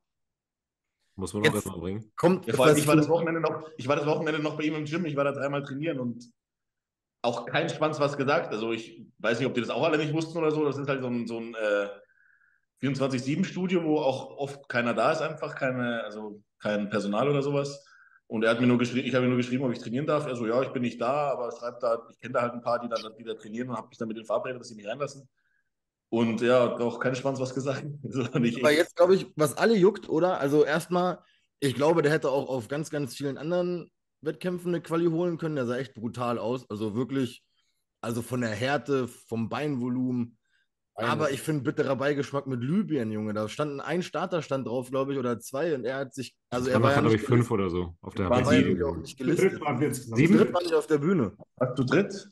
Muss man auch erstmal bringen. Kommt, ja, allem, ich, war das Wochenende noch, ich war das Wochenende noch bei ihm im Gym, ich war da dreimal trainieren und auch kein Schwanz was gesagt. Also ich weiß nicht, ob die das auch alle nicht wussten oder so. Das ist halt so ein, so ein äh, 24-7-Studio, wo auch oft keiner da ist, einfach keine, also kein Personal oder sowas. Und er hat mir nur geschrieben, ich habe ihm nur geschrieben, ob ich trainieren darf. Er so, ja, ich bin nicht da, aber schreibt da, ich kenne da halt ein paar, die dann wieder trainieren und habe mich dann mit den verabredet, dass sie mich reinlassen. Und ja, auch kein Schwanz was gesagt. aber jetzt glaube ich, was alle juckt, oder? Also erstmal, ich glaube, der hätte auch auf ganz, ganz vielen anderen Wettkämpfen eine Quali holen können. Der sah echt brutal aus. Also wirklich, also von der Härte, vom Beinvolumen, aber ich finde bitterer Beigeschmack mit Libyen, Junge. Da standen ein Starter stand drauf, glaube ich, oder zwei. Und er hat sich. Also er war ja glaube ich, fünf oder so auf der ja gelistet. Dritt waren wir jetzt Sieben? Dritt war nicht auf der Bühne. Hast du dritt?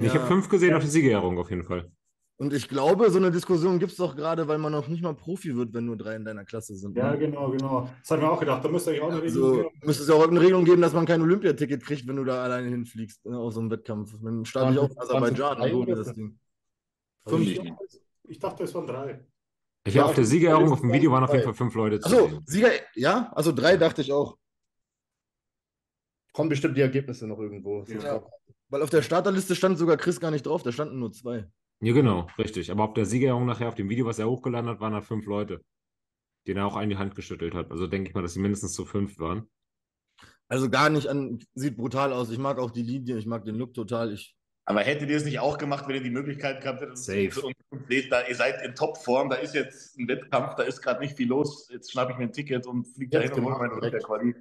Ja. Ich habe fünf gesehen auf der Siegerehrung auf jeden Fall. Und ich glaube, so eine Diskussion gibt es doch gerade, weil man noch nicht mal Profi wird, wenn nur drei in deiner Klasse sind. Ja, ne? genau, genau. Das haben wir auch gedacht. Da müsste eigentlich auch eine also, Regelung geben. Müsste es ja auch eine Regelung geben, dass man kein Olympiaticket kriegt, wenn du da alleine hinfliegst ne, aus so einem Wettkampf. Dann starte ich auch in Aserbaidschan und so das Ding. Fünf. Ich dachte, es waren drei. Ich ja, auf der Siegerehrung auf dem Video waren auf jeden Fall fünf Leute. Achso, Sieger, ja, also drei dachte ich auch. Kommen bestimmt die Ergebnisse noch irgendwo. Ja. Weil auf der Starterliste stand sogar Chris gar nicht drauf, da standen nur zwei. Ja, genau, richtig. Aber auf der Siegerehrung nachher, auf dem Video, was er hochgeladen hat, waren da fünf Leute, denen er auch eine die Hand geschüttelt hat. Also denke ich mal, dass sie mindestens zu fünf waren. Also gar nicht an, sieht brutal aus. Ich mag auch die Linie, ich mag den Look total. Ich aber hättet ihr es nicht auch gemacht, wenn ihr die Möglichkeit gehabt hättet? Safe. Und, und seht, da, ihr seid in Topform, da ist jetzt ein Wettkampf, da ist gerade nicht viel los. Jetzt schnappe ich mir ein Ticket und fliege dahin und hole meine der Quali.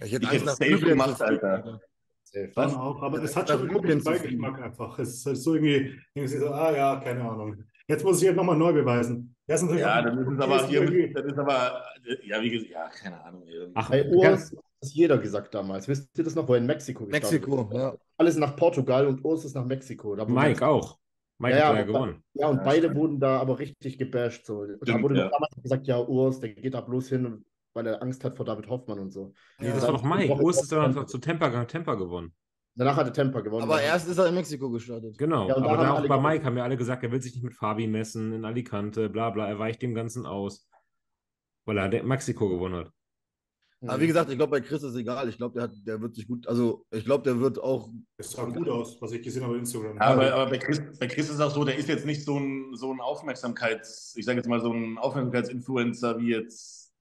Ich hätte, ich hätte safe gemacht, Alter. Safe. Dann auch, aber es hat schon irgendwie einen Beigeschmack einfach. Es ist halt so irgendwie, irgendwie so, ah ja, keine Ahnung. Jetzt muss ich halt nochmal neu beweisen. Das ja, dann ist es aber hier, das ist aber, ja, wie gesagt, ja, keine Ahnung. Ach, bei Urs hat jeder gesagt damals. Wisst ihr das noch, wo er in Mexiko Mexiko, ja. Alles nach Portugal und Urs ist nach Mexiko. Mike auch. Mike ja, hat ja gewonnen. Ja, und ja, beide stimmt. wurden da aber richtig gebasht. So. Und da wurde ja. damals gesagt, ja, Urs, der geht da bloß hin, weil er Angst hat vor David Hoffmann und so. Nee, das war doch Mike. Urs ist dann noch zu Temper, Temper gewonnen. Danach hatte Temper gewonnen. Aber erst ist er in Mexiko gestartet. Genau, ja, aber da auch bei Mike haben ja alle gesagt, er will sich nicht mit Fabi messen in Alicante, bla bla, er weicht dem Ganzen aus. Weil er Mexiko gewonnen hat. Aber wie gesagt, ich glaube, bei Chris ist es egal. Ich glaube, der, der wird sich gut, also ich glaube, der wird auch. Es sah gut aus, was ich gesehen habe auf Instagram. Ja, aber, aber bei, Chris, bei Chris ist es auch so, der ist jetzt nicht so ein, so ein Aufmerksamkeits-, ich sage jetzt mal so ein Aufmerksamkeitsinfluencer wie jetzt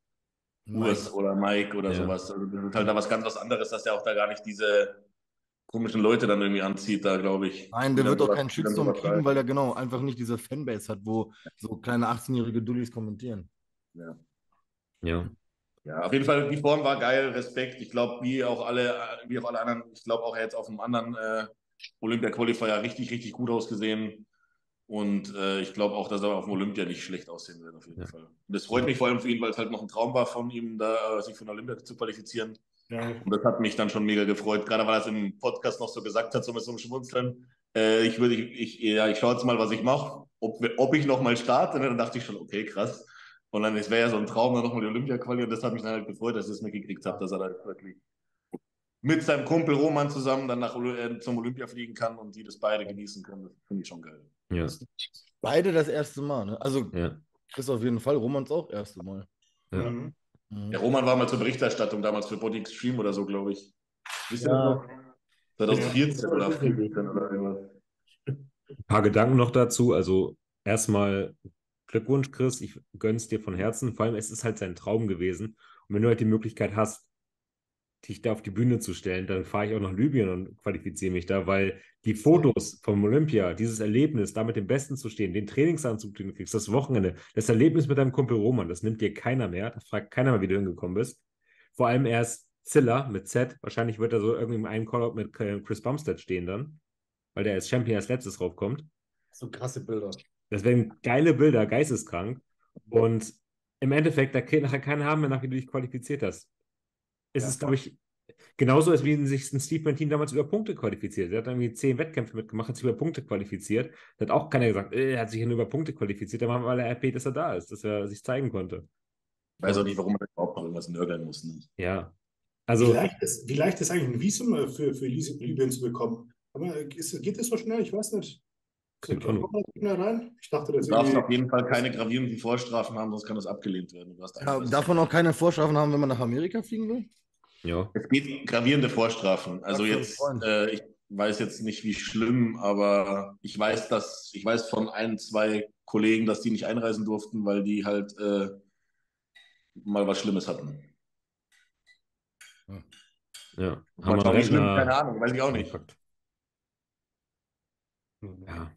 Urs oder Mike oder ja. sowas. Also das ist halt da was ganz was anderes, dass er auch da gar nicht diese komischen Leute dann irgendwie anzieht, da glaube ich. Nein, der wird auch keinen Shitstorm kriegen, weil er genau einfach nicht diese Fanbase hat, wo so kleine 18-jährige Dullis kommentieren. Ja. Ja. Ja, auf jeden Fall, die Form war geil, Respekt. Ich glaube, wie auch alle, wie auch alle anderen, ich glaube auch jetzt auf einem anderen äh, Olympia-Qualifier richtig, richtig gut ausgesehen. Und äh, ich glaube auch, dass er auf dem Olympia nicht schlecht aussehen wird, auf jeden ja. Fall. Und das freut mich vor allem für ihn, weil es halt noch ein Traum war von ihm, da äh, sich von Olympia zu qualifizieren. Ja. Und das hat mich dann schon mega gefreut, gerade weil er es im Podcast noch so gesagt hat, so mit so einem Schmunzeln. Äh, ich würde, ich, ich, ja, ich schaue jetzt mal, was ich mache, ob, ob ich nochmal starte. Ne? Dann dachte ich schon, okay, krass. Und dann, es wäre ja so ein Traum, dann nochmal die Olympia-Quali und das hat mich dann halt gefreut, dass ich es mitgekriegt habe, dass er da wirklich mit seinem Kumpel Roman zusammen dann nach, äh, zum Olympia fliegen kann und die das beide genießen können. Das finde ich schon geil. Ja. Beide das erste Mal, ne? Also ja. Chris auf jeden Fall, Romans auch erste Mal. Ja. Mhm. Der Roman war mal zur Berichterstattung damals für Body Extreme oder so, glaube ich. Wisst ihr ja. noch? 2014 oder 2015 oder irgendwas. Ein paar Gedanken noch dazu. Also erstmal Glückwunsch, Chris. Ich gönn's dir von Herzen. Vor allem, es ist halt sein Traum gewesen. Und wenn du halt die Möglichkeit hast, dich da auf die Bühne zu stellen, dann fahre ich auch nach Libyen und qualifiziere mich da, weil die Fotos vom Olympia, dieses Erlebnis, da mit dem Besten zu stehen, den Trainingsanzug, den du kriegst, das Wochenende, das Erlebnis mit deinem Kumpel Roman, das nimmt dir keiner mehr. Da fragt keiner mehr, wie du hingekommen bist. Vor allem erst Zilla mit Z. Wahrscheinlich wird er so irgendwie im einen Call-Out mit Chris Bumstead stehen dann, weil der als Champion als letztes raufkommt. So krasse Bilder. Das wären geile Bilder, geisteskrank. Und im Endeffekt, da kann nachher keiner haben mehr, nach wie du dich qualifiziert hast. Es ja, ist, glaube ich, genauso, als wie sich ein Steve Martin damals über Punkte qualifiziert. Er hat irgendwie zehn Wettkämpfe mitgemacht, hat sich über Punkte qualifiziert. Da hat auch keiner gesagt, äh, er hat sich nur über Punkte qualifiziert, aber weil er erwähnt, dass er da ist, dass er sich zeigen konnte. Ich weiß auch nicht, warum er überhaupt noch irgendwas nörgeln muss. Ne? Ja. Also, wie, leicht ist, wie leicht ist eigentlich ein Visum äh, für, für Libyen zu bekommen? Aber ist, geht das so schnell? Ich weiß nicht. Rein? Ich dachte, das du darfst auf jeden Fall keine gravierenden Vorstrafen haben, sonst kann das abgelehnt werden. Ja, darf man auch keine Vorstrafen haben, wenn man nach Amerika fliegen will? Ja. Es geht gravierende Vorstrafen. Also jetzt, äh, ich weiß jetzt nicht, wie schlimm, aber ich weiß, dass ich weiß von ein, zwei Kollegen, dass die nicht einreisen durften, weil die halt äh, mal was Schlimmes hatten. Ja. Haben wir schlimm, keine Ahnung, weiß ich auch nicht. Ja.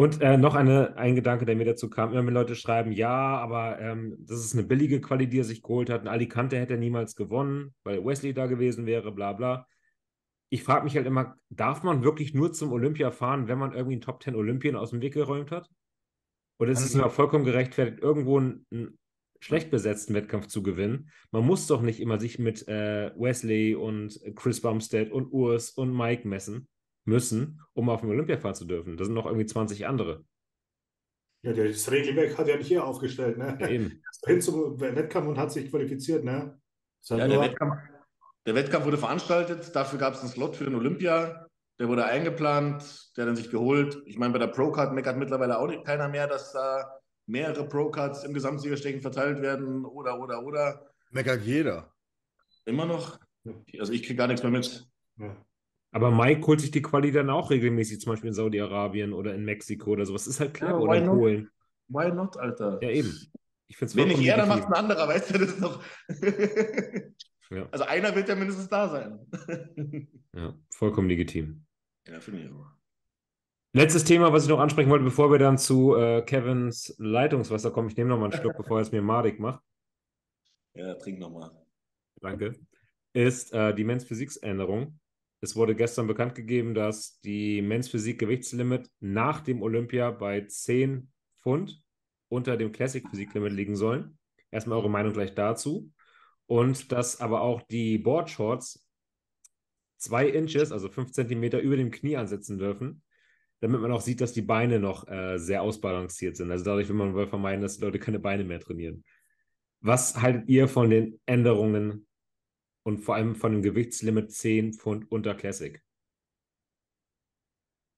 Und äh, noch eine, ein Gedanke, der mir dazu kam, immer wenn Leute schreiben, ja, aber ähm, das ist eine billige Quali, die er sich geholt hat. Ein Alicante hätte er niemals gewonnen, weil Wesley da gewesen wäre, bla bla. Ich frage mich halt immer, darf man wirklich nur zum Olympia fahren, wenn man irgendwie einen Top 10 Olympien aus dem Weg geräumt hat? Oder ist es immer vollkommen gerechtfertigt, irgendwo einen, einen, schlecht besetzten Wettkampf zu gewinnen? Man muss doch nicht immer sich mit äh, Wesley und Chris Bumstead und Urs und Mike messen müssen, um auf dem Olympia fahren zu dürfen. Da sind noch irgendwie 20 andere. Ja, das Regelwerk hat ja nicht hier aufgestellt, ne? Ja, eben. Hin zum Wettkampf und hat sich qualifiziert, ne? Ja, der, Wettkampf, der Wettkampf wurde veranstaltet, dafür gab es einen Slot für den Olympia, der wurde eingeplant, der hat dann sich geholt. Ich meine, bei der Pro-Card meckert mittlerweile auch nicht keiner mehr, dass da mehrere Pro-Cards im Gesamtsiegerstechen verteilt werden oder, oder, oder. Meckert jeder. Immer noch? Also ich kriege gar nichts mehr mit. Ja. Aber Mike holt sich die Quali dann auch regelmäßig, zum Beispiel in Saudi-Arabien oder in Mexiko oder sowas. Ist halt klar, ja, oder in Polen. Why not, Alter? Ja, eben. Ich Wenn nicht er, dann macht ein anderer, weißt du, das ist doch. ja. Also einer wird ja mindestens da sein. ja, vollkommen legitim. Ja, finde ich auch. Letztes Thema, was ich noch ansprechen wollte, bevor wir dann zu äh, Kevins Leitungswasser kommen. Ich nehme noch mal einen Schluck, bevor er es mir madig macht. Ja, trink noch mal. Danke. Ist äh, die Men's Physiksänderung. Es wurde gestern bekannt gegeben, dass die Men's Physik Gewichtslimit nach dem Olympia bei 10 Pfund unter dem Classic Physik Limit liegen sollen. Erstmal eure Meinung gleich dazu. Und dass aber auch die Board Shorts zwei Inches, also fünf Zentimeter über dem Knie ansetzen dürfen, damit man auch sieht, dass die Beine noch äh, sehr ausbalanciert sind. Also dadurch will man wohl vermeiden, dass die Leute keine Beine mehr trainieren. Was haltet ihr von den Änderungen und vor allem von dem Gewichtslimit 10 Pfund unter Classic.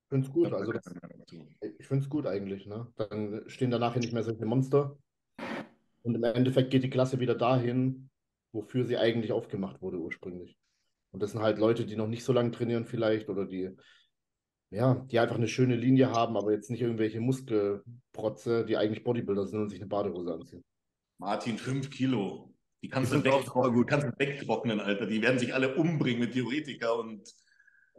Ich finde es gut, also ich finde es gut eigentlich. Ne? Dann stehen danach nicht mehr solche Monster. Und im Endeffekt geht die Klasse wieder dahin, wofür sie eigentlich aufgemacht wurde ursprünglich. Und das sind halt Leute, die noch nicht so lange trainieren vielleicht oder die, ja, die einfach eine schöne Linie haben, aber jetzt nicht irgendwelche Muskelprotze, die eigentlich Bodybuilder sind und sich eine Badehose anziehen. Martin, 5 Kilo. Die kannst du wegtrocknen, kannst du wegtrocknen, Alter. Die werden sich alle umbringen mit Theoretiker und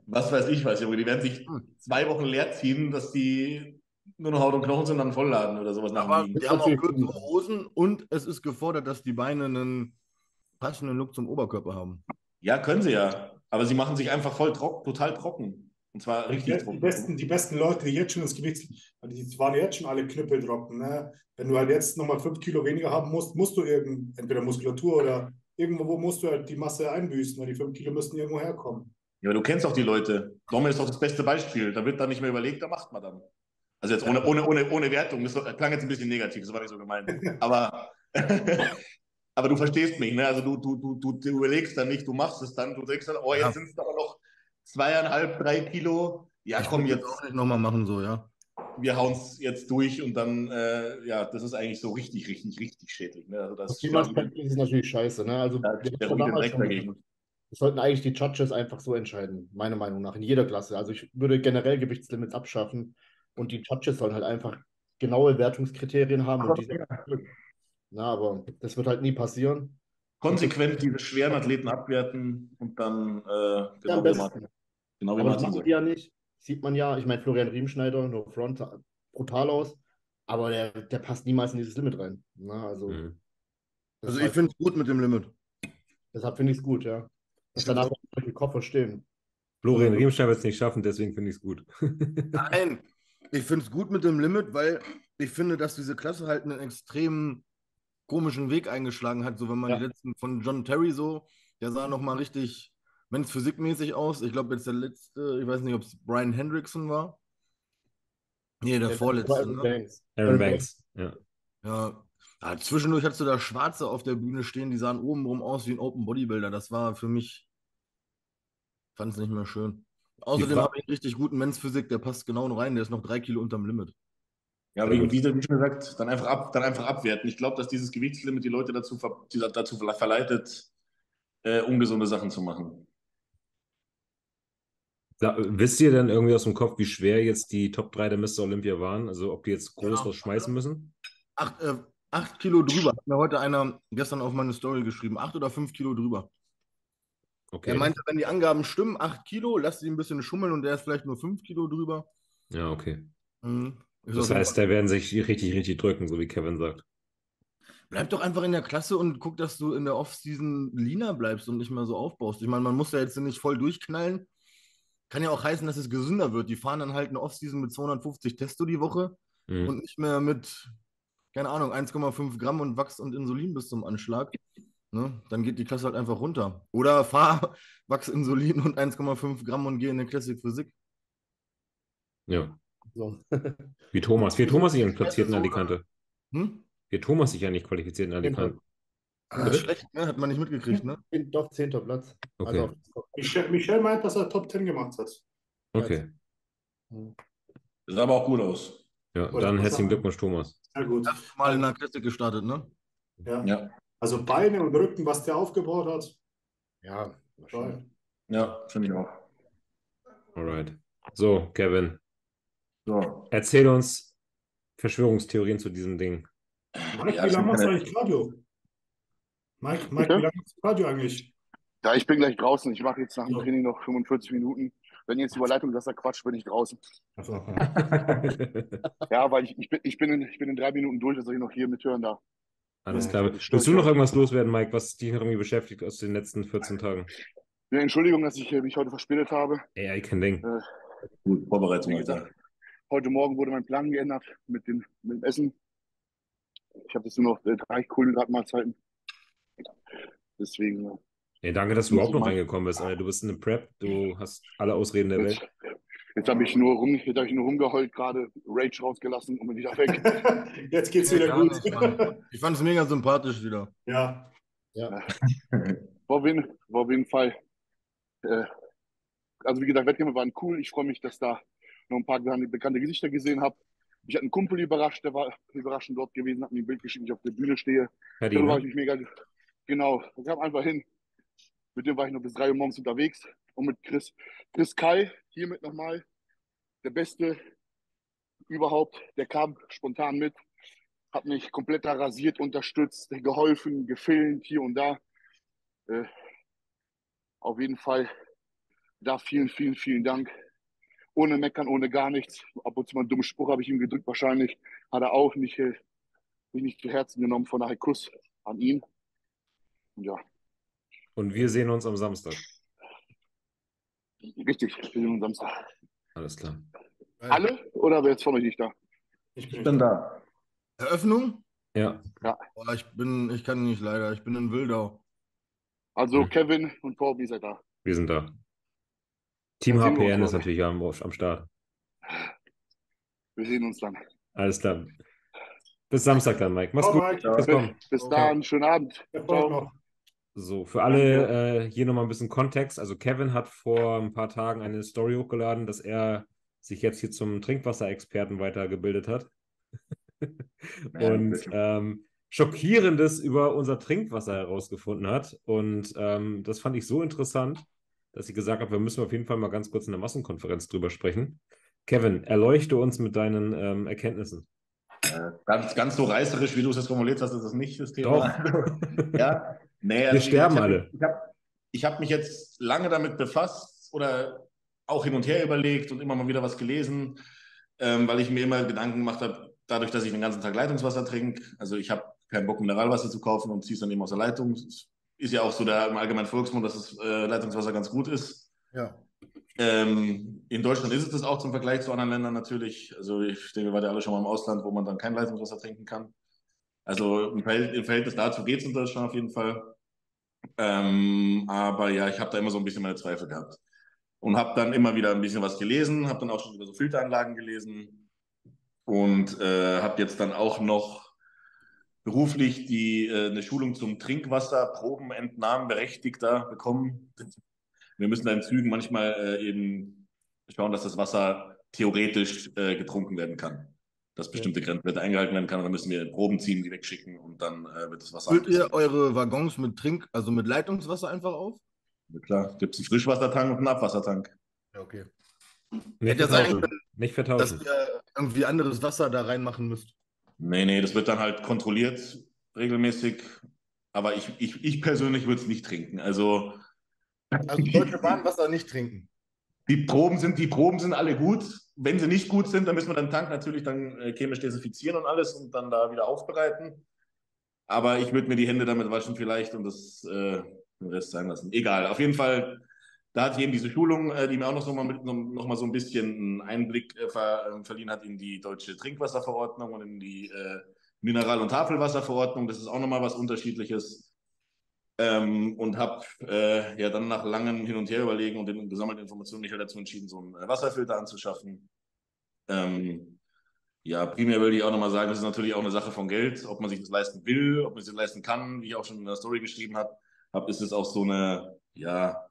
was weiß ich was, Junge. Die werden sich hm. zwei Wochen leer ziehen, dass die nur noch Haut und Knochen sind, dann vollladen oder sowas. Aber die haben auch kürzere Hosen und es ist gefordert, dass die Beine einen passenden Look zum Oberkörper haben. Ja, können sie ja. Aber sie machen sich einfach voll trocken, total trocken. Und zwar richtig die, die, besten, die besten Leute, die jetzt schon das Gewicht, die waren jetzt schon alle knüppeltrocken. Ne? Wenn du halt jetzt nochmal fünf Kilo weniger haben musst, musst du irgend, entweder Muskulatur oder irgendwo musst du halt die Masse einbüßen, weil die fünf Kilo müssten irgendwo herkommen. Ja, aber du kennst auch die Leute. Dommel ist doch das beste Beispiel. Da wird dann nicht mehr überlegt, da macht man dann. Also jetzt ohne, ohne, ohne, ohne Wertung. Das klang jetzt ein bisschen negativ, das war nicht so gemeint. Aber, aber du verstehst mich, ne? Also du, du, du, du, du überlegst dann nicht, du machst es dann, du denkst dann, oh, jetzt ja. sind es aber noch zweieinhalb, drei Kilo. Ja, ich komm jetzt. auch nicht nochmal machen, so, ja. Wir hauen es jetzt durch und dann, äh, ja, das ist eigentlich so richtig, richtig, richtig schädlich. Ne? Also das, das ist natürlich scheiße, ne? Also, ja, der direkt dagegen. Das sollten eigentlich die Judges einfach so entscheiden, meiner Meinung nach, in jeder Klasse. Also ich würde generell Gewichtslimits abschaffen und die Judges sollen halt einfach genaue Wertungskriterien haben. Und diese... Na, aber das wird halt nie passieren. Konsequent diese schweren Athleten abwerten und dann äh, genau, ja, wie genau wie aber Martin sagt. ja nicht. Sieht man ja, ich meine, Florian Riemschneider, no front, brutal aus, aber der, der passt niemals in dieses Limit rein. Na, also, mhm. also ich finde es gut mit dem Limit. Deshalb finde ich es gut, ja. Dass danach auch solche Koffer stehen. Florian Riemstein wird es nicht schaffen, deswegen finde ich es gut. Nein, ich finde es gut mit dem Limit, weil ich finde, dass diese Klasse halt einen extrem komischen Weg eingeschlagen hat. So, wenn man ja. die letzten von John Terry so, der sah nochmal richtig, wenn es physikmäßig aus. Ich glaube, jetzt der letzte, ich weiß nicht, ob es Brian Hendrickson war. Nee, der ja, vorletzte. Aaron ne? Banks. Aaron Banks, ja. Ja, ja, zwischendurch hattest du da Schwarze auf der Bühne stehen, die sahen obenrum aus wie ein Open Bodybuilder. Das war für mich, fand es nicht mehr schön. Außerdem habe ich einen richtig guten Men's Physik, der passt genau rein, der ist noch drei Kilo unterm Limit. Ja, aber wie schon gesagt, dann einfach, ab, dann einfach abwerten. Ich glaube, dass dieses Gewichtslimit die Leute dazu, die, dazu verleitet, äh, ungesunde Sachen zu machen. Da, wisst ihr denn irgendwie aus dem Kopf, wie schwer jetzt die Top 3 der Mr. Olympia waren? Also ob die jetzt groß ja. was schmeißen müssen? Acht, äh, Acht Kilo drüber. Hat mir heute einer gestern auf meine Story geschrieben. Acht oder fünf Kilo drüber. Okay. Er meinte, wenn die Angaben stimmen, acht Kilo, lass sie ein bisschen schummeln und der ist vielleicht nur fünf Kilo drüber. Ja, okay. Mhm. Das heißt, der werden sich richtig, richtig drücken, so wie Kevin sagt. Bleib doch einfach in der Klasse und guck, dass du in der Offseason leaner bleibst und nicht mehr so aufbaust. Ich meine, man muss ja jetzt nicht voll durchknallen. Kann ja auch heißen, dass es gesünder wird. Die fahren dann halt eine Offseason mit 250 Testo die Woche mhm. und nicht mehr mit keine Ahnung, 1,5 Gramm und Wachs und Insulin bis zum Anschlag, ne, dann geht die Klasse halt einfach runter. Oder fahr Wachs, Insulin und 1,5 Gramm und geh in eine Classic Physik. Ja. So. Wie Thomas. Wie Thomas sich ja platziert in Alicante. Hm? Wie Thomas sich ja nicht qualifiziert in Alicante. Ah, schlecht, ne? Hat man nicht mitgekriegt, ne? Doch, 10. Platz. Okay. Also, Michel, Michel meint, dass er Top 10 gemacht hat. Okay. Das sah aber auch gut aus. Ja, dann herzlichen Glückwunsch, Thomas. Sehr gut. Mal in der Kette gestartet, ne? Ja. ja. Also Beine und Rücken, was der aufgebaut hat. Ja, Ja, finde ich auch. Alright. So, Kevin. So. Erzähl uns Verschwörungstheorien zu diesem Ding. Ja, wie lange machst du eigentlich Cardio? Mike, Mike wie lange machst du Cardio eigentlich? Ja, ich bin gleich draußen. Ich mache jetzt nach dem Training noch 45 Minuten. Wenn jetzt die Überleitung das ist Quatsch, bin ich draußen. So. ja, weil ich, ich, bin, ich, bin in, ich bin in drei Minuten durch, dass ich noch hier mithören darf. Alles klar. Willst du noch irgendwas loswerden, Mike, was dich noch irgendwie beschäftigt aus den letzten 14 Tagen? Ja, Entschuldigung, dass ich mich heute verspätet habe. Ey, kein Ding. Äh, Gut, Vorbereitung heute. Heute Morgen wurde mein Plan geändert mit dem, mit dem Essen. Ich habe jetzt nur noch äh, drei Kohlenhydratmahlzeiten. Deswegen Nee, danke, dass du überhaupt noch reingekommen bist. Alter. Du bist in einem Prep, du hast alle Ausreden der Welt. Jetzt habe ich, nur rum, hab ich nur rumgeheult, gerade Rage rausgelassen und bin wieder weg. Jetzt geht's wieder ja, gut. ich fand es mega sympathisch wieder. Ja. ja. War, auf jeden, war auf jeden Fall. Äh, also, wie gesagt, Wettkämpfe waren cool. Ich freue mich, dass da noch ein paar bekannte Gesichter gesehen habe. Ich hatte einen Kumpel überrascht, der war überraschend dort gewesen, hat mir ein Bild geschickt, wie ich auf der Bühne stehe. Da war ich mich mega. Genau, ich kam einfach hin. Mit dem war ich noch bis drei Uhr morgens unterwegs. Und mit Chris, Chris Kai, hiermit nochmal, der Beste überhaupt, der kam spontan mit, hat mich komplett da rasiert, unterstützt, geholfen, gefilmt, hier und da. Äh, auf jeden Fall da vielen, vielen, vielen Dank. Ohne Meckern, ohne gar nichts. Ab und zu mal einen dummen Spruch habe ich ihm gedrückt, wahrscheinlich. Hat er auch nicht, äh, nicht zu Herzen genommen. Von daher Kuss an ihn. Und ja, und wir sehen uns am Samstag. Richtig, wir sehen uns am Samstag. Alles klar. Alle oder wer ist von euch nicht da? Ich bin, ich bin da. Eröffnung? Ja. ja. Oh, ich bin, ich kann nicht leider, ich bin in Wildau. Also hm. Kevin und Corby seid da. Wir sind da. Team HPN ist natürlich am, am Start. Wir sehen uns dann. Alles klar. Bis Samstag dann, Mike. Mach's Ciao, gut. Mike. Bis, dann. Bis dann, schönen Abend. Ciao. So, für alle äh, hier nochmal ein bisschen Kontext. Also Kevin hat vor ein paar Tagen eine Story hochgeladen, dass er sich jetzt hier zum Trinkwasserexperten weitergebildet hat. und ähm, Schockierendes über unser Trinkwasser herausgefunden hat. Und ähm, das fand ich so interessant, dass ich gesagt habe, wir müssen auf jeden Fall mal ganz kurz in der Massenkonferenz drüber sprechen. Kevin, erleuchte uns mit deinen ähm, Erkenntnissen. Äh, ganz, ganz so reißerisch, wie du es jetzt formuliert hast, ist das nicht das Thema. Doch. ja, nee, also wir sterben ich alle. Ich habe hab mich jetzt lange damit befasst oder auch hin und her überlegt und immer mal wieder was gelesen, ähm, weil ich mir immer Gedanken gemacht habe, dadurch, dass ich den ganzen Tag Leitungswasser trinke. Also ich habe keinen Bock, Mineralwasser zu kaufen und ziehe es dann eben aus der Leitung. Ist ja auch so der im allgemeinen Volksmund, dass das äh, Leitungswasser ganz gut ist. Ja. Ähm, in Deutschland ist es das auch zum Vergleich zu anderen Ländern natürlich. Also ich denke, wir waren ja alle schon mal im Ausland, wo man dann kein Leitungswasser trinken kann. Also im, Verhält im Verhältnis dazu geht es in Deutschland auf jeden Fall. Ähm, aber ja, ich habe da immer so ein bisschen meine Zweifel gehabt. Und habe dann immer wieder ein bisschen was gelesen, habe dann auch schon über so Filteranlagen gelesen und äh, habe jetzt dann auch noch beruflich die, äh, eine Schulung zum Trinkwasserprobenentnahmenberechtigter bekommen. Wir müssen da in Zügen manchmal äh, eben schauen, dass das Wasser theoretisch äh, getrunken werden kann. Dass bestimmte ja. Grenzwerte eingehalten werden kann. Und dann müssen wir Proben ziehen, die wegschicken und dann äh, wird das Wasser. Füllt ihr eure Waggons mit Trink, also mit Leitungswasser einfach auf? Ja, klar, gibt es einen Frischwassertank und einen Abwassertank. Ja, okay. Nicht ja vertauschen. Nicht vertauschen. Dass ihr irgendwie anderes Wasser da reinmachen müsst. Nee, nee, das wird dann halt kontrolliert regelmäßig. Aber ich, ich, ich persönlich würde es nicht trinken. Also, also Deutsche Bahn Wasser nicht trinken. Die Proben sind, die Proben sind alle gut. Wenn sie nicht gut sind, dann müssen wir den Tank natürlich dann äh, chemisch desinfizieren und alles und dann da wieder aufbereiten. Aber ich würde mir die Hände damit waschen vielleicht und das äh, den Rest sein lassen. Egal. Auf jeden Fall, da ich eben diese Schulung, äh, die mir auch noch, so mal, mit, noch, mal so ein bisschen einen Einblick äh, ver, verliehen hat in die deutsche Trinkwasserverordnung und in die äh, Mineral- und Tafelwasserverordnung. Das ist auch nochmal was Unterschiedliches. Ähm, und habe äh, ja dann nach langem Hin und Her überlegen und den gesammelten Informationen mich halt dazu entschieden, so einen Wasserfilter anzuschaffen. Ähm, ja, primär will ich auch nochmal sagen, das ist natürlich auch eine Sache von Geld, ob man sich das leisten will, ob man sich das leisten kann, wie ich auch schon in der Story geschrieben habe, hab, ist es auch so eine, ja,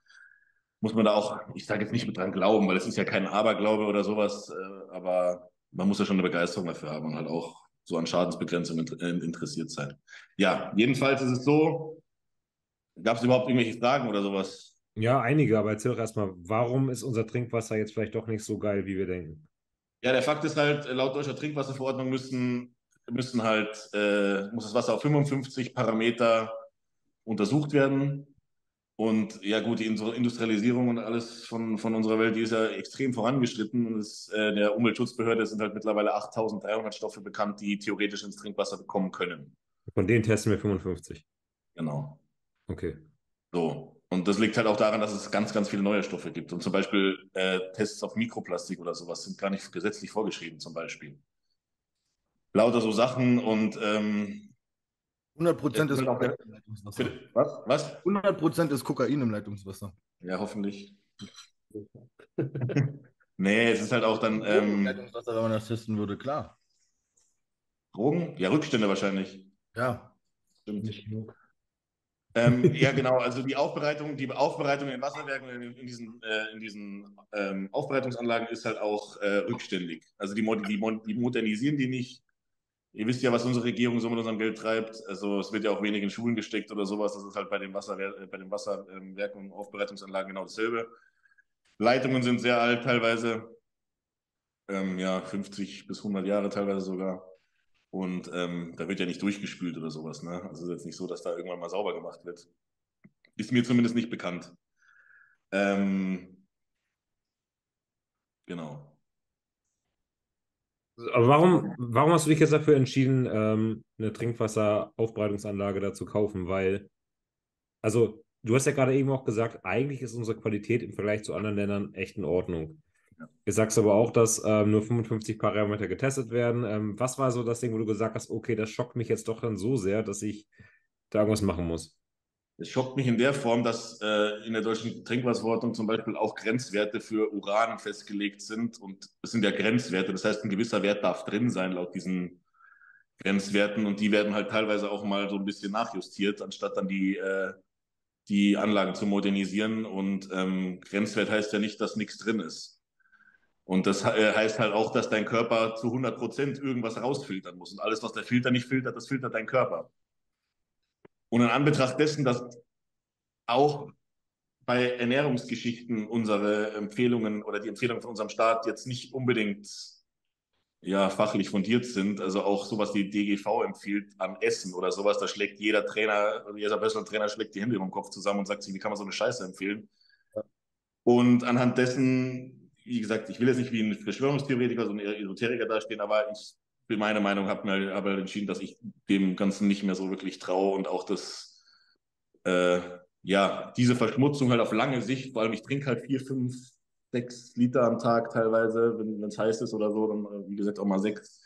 muss man da auch, ich sage jetzt nicht mit dran glauben, weil es ist ja kein Aberglaube oder sowas, äh, aber man muss ja schon eine Begeisterung dafür haben und halt auch so an Schadensbegrenzung interessiert sein. Ja, jedenfalls ist es so, Gab es überhaupt irgendwelche Fragen oder sowas? Ja, einige, aber erzähl doch erstmal, warum ist unser Trinkwasser jetzt vielleicht doch nicht so geil, wie wir denken? Ja, der Fakt ist halt, laut deutscher Trinkwasserverordnung müssen, müssen halt, äh, muss das Wasser auf 55 Parameter untersucht werden. Und ja gut, die Industrialisierung und alles von, von unserer Welt, die ist ja extrem vorangeschritten. Und es, äh, der Umweltschutzbehörde sind halt mittlerweile 8300 Stoffe bekannt, die theoretisch ins Trinkwasser bekommen können. Von denen testen wir 55. Genau. Okay. So. Und das liegt halt auch daran, dass es ganz, ganz viele neue Stoffe gibt. Und zum Beispiel äh, Tests auf Mikroplastik oder sowas sind gar nicht gesetzlich vorgeschrieben, zum Beispiel. Lauter so Sachen und ähm, 100% ist Kokain im Leitungswasser. Was? Was? 100% ist Kokain im Leitungswasser. Ja, hoffentlich. nee, es ist halt auch dann. Ähm, Leitungswasser, wenn man das testen würde, klar. Drogen? Ja, Rückstände wahrscheinlich. Ja. Stimmt. Nicht genug. Ähm, ja, genau. Also die Aufbereitung, die Aufbereitung in Wasserwerken in, in diesen, äh, in diesen ähm, Aufbereitungsanlagen ist halt auch äh, rückständig. Also die, die, die, modernisieren die nicht. Ihr wisst ja, was unsere Regierung so mit unserem Geld treibt. Also es wird ja auch wenig in Schulen gesteckt oder sowas. Das ist halt bei den, Wasser, äh, bei den Wasserwerken und Aufbereitungsanlagen genau dasselbe. Leitungen sind sehr alt teilweise. Ähm, ja, 50 bis 100 Jahre teilweise sogar. Und ähm, da wird ja nicht durchgespült oder sowas. Ne? Also es ist jetzt nicht so, dass da irgendwann mal sauber gemacht wird. Ist mir zumindest nicht bekannt. Ähm, genau. Aber warum, warum hast du dich jetzt dafür entschieden, ähm, eine Trinkwasseraufbereitungsanlage da zu kaufen? Weil, also, du hast ja gerade eben auch gesagt, eigentlich ist unsere Qualität im Vergleich zu anderen Ländern echt in Ordnung. Du sagst aber auch, dass ähm, nur 55 Parameter getestet werden. Ähm, was war so das Ding, wo du gesagt hast, okay, das schockt mich jetzt doch dann so sehr, dass ich da irgendwas machen muss? es schockt mich in der Form, dass äh, in der deutschen Trinkwasserverordnung zum Beispiel auch Grenzwerte für Uran festgelegt sind. Und es sind ja Grenzwerte. Das heißt, ein gewisser Wert darf drin sein laut diesen Grenzwerten. Und die werden halt teilweise auch mal so ein bisschen nachjustiert, anstatt dann die, äh, die Anlagen zu modernisieren. Und ähm, Grenzwert heißt ja nicht, dass nichts drin ist. Und das äh, heißt halt auch, dass dein Körper zu 100 Prozent irgendwas rausfiltern muss. Und alles, was der Filter nicht filtert, das filtert dein Körper. Und in Anbetracht dessen, dass auch bei Ernährungsgeschichten unsere Empfehlungen oder die Empfehlungen von unserem Staat jetzt nicht unbedingt ja, fachlich fundiert sind, also auch sowas die DGV empfiehlt am Essen oder sowas, da schlägt jeder Trainer, jeder Personal Trainer schlägt die Hände über den Kopf zusammen und sagt sich, wie kann man so eine Scheiße empfehlen? Und anhand dessen, wie gesagt, ich will jetzt nicht wie ein Verschwörungstheoretiker, so ein Esoteriker dastehen, aber ich für meine Meinung habe mir aber entschieden, dass ich dem Ganzen nicht mehr so wirklich traue und auch das, äh, ja, diese Verschmutzung halt auf lange Sicht, vor allem ich trinke halt vier, fünf, sechs Liter am Tag teilweise, wenn es heiß ist oder so, dann äh, wie gesagt auch mal sechs.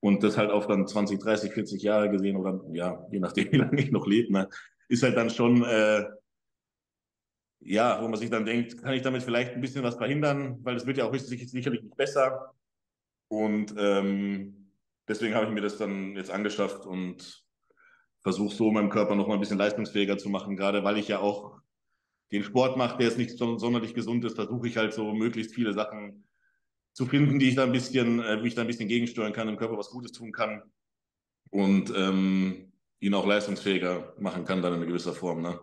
Und das halt auf dann 20, 30, 40 Jahre gesehen oder ja, je nachdem, wie lange ich noch lebe, ne, ist halt dann schon, äh, ja, wo man sich dann denkt, kann ich damit vielleicht ein bisschen was verhindern, weil es wird ja auch sicherlich nicht besser. Und ähm, deswegen habe ich mir das dann jetzt angeschafft und versuche so meinem Körper noch mal ein bisschen leistungsfähiger zu machen, gerade weil ich ja auch den Sport mache, der jetzt nicht so, sonderlich gesund ist, versuche ich halt so möglichst viele Sachen zu finden, die ich da ein bisschen, äh, wie ich da ein bisschen gegensteuern kann, dem Körper was Gutes tun kann und ähm, ihn auch leistungsfähiger machen kann dann in gewisser Form. Ne?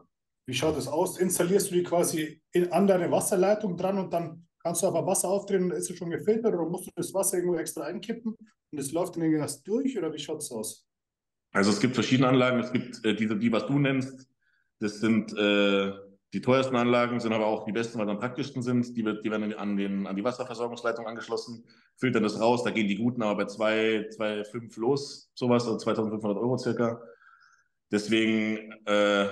Wie schaut das aus? Installierst du die quasi in, an deine Wasserleitung dran und dann kannst du aber Wasser aufdrehen und ist es schon gefiltert oder musst du das Wasser irgendwo extra einkippen und es läuft dann irgendwas durch oder wie schaut es aus? Also es gibt verschiedene Anlagen. Es gibt äh, diese, die, was du nennst, das sind äh, die teuersten Anlagen, sind aber auch die besten, weil sie am praktischsten sind. Die, die werden an, den, an die Wasserversorgungsleitung angeschlossen, filtern das raus. Da gehen die guten aber bei 2,5 los, sowas, also 2500 Euro circa. Deswegen äh,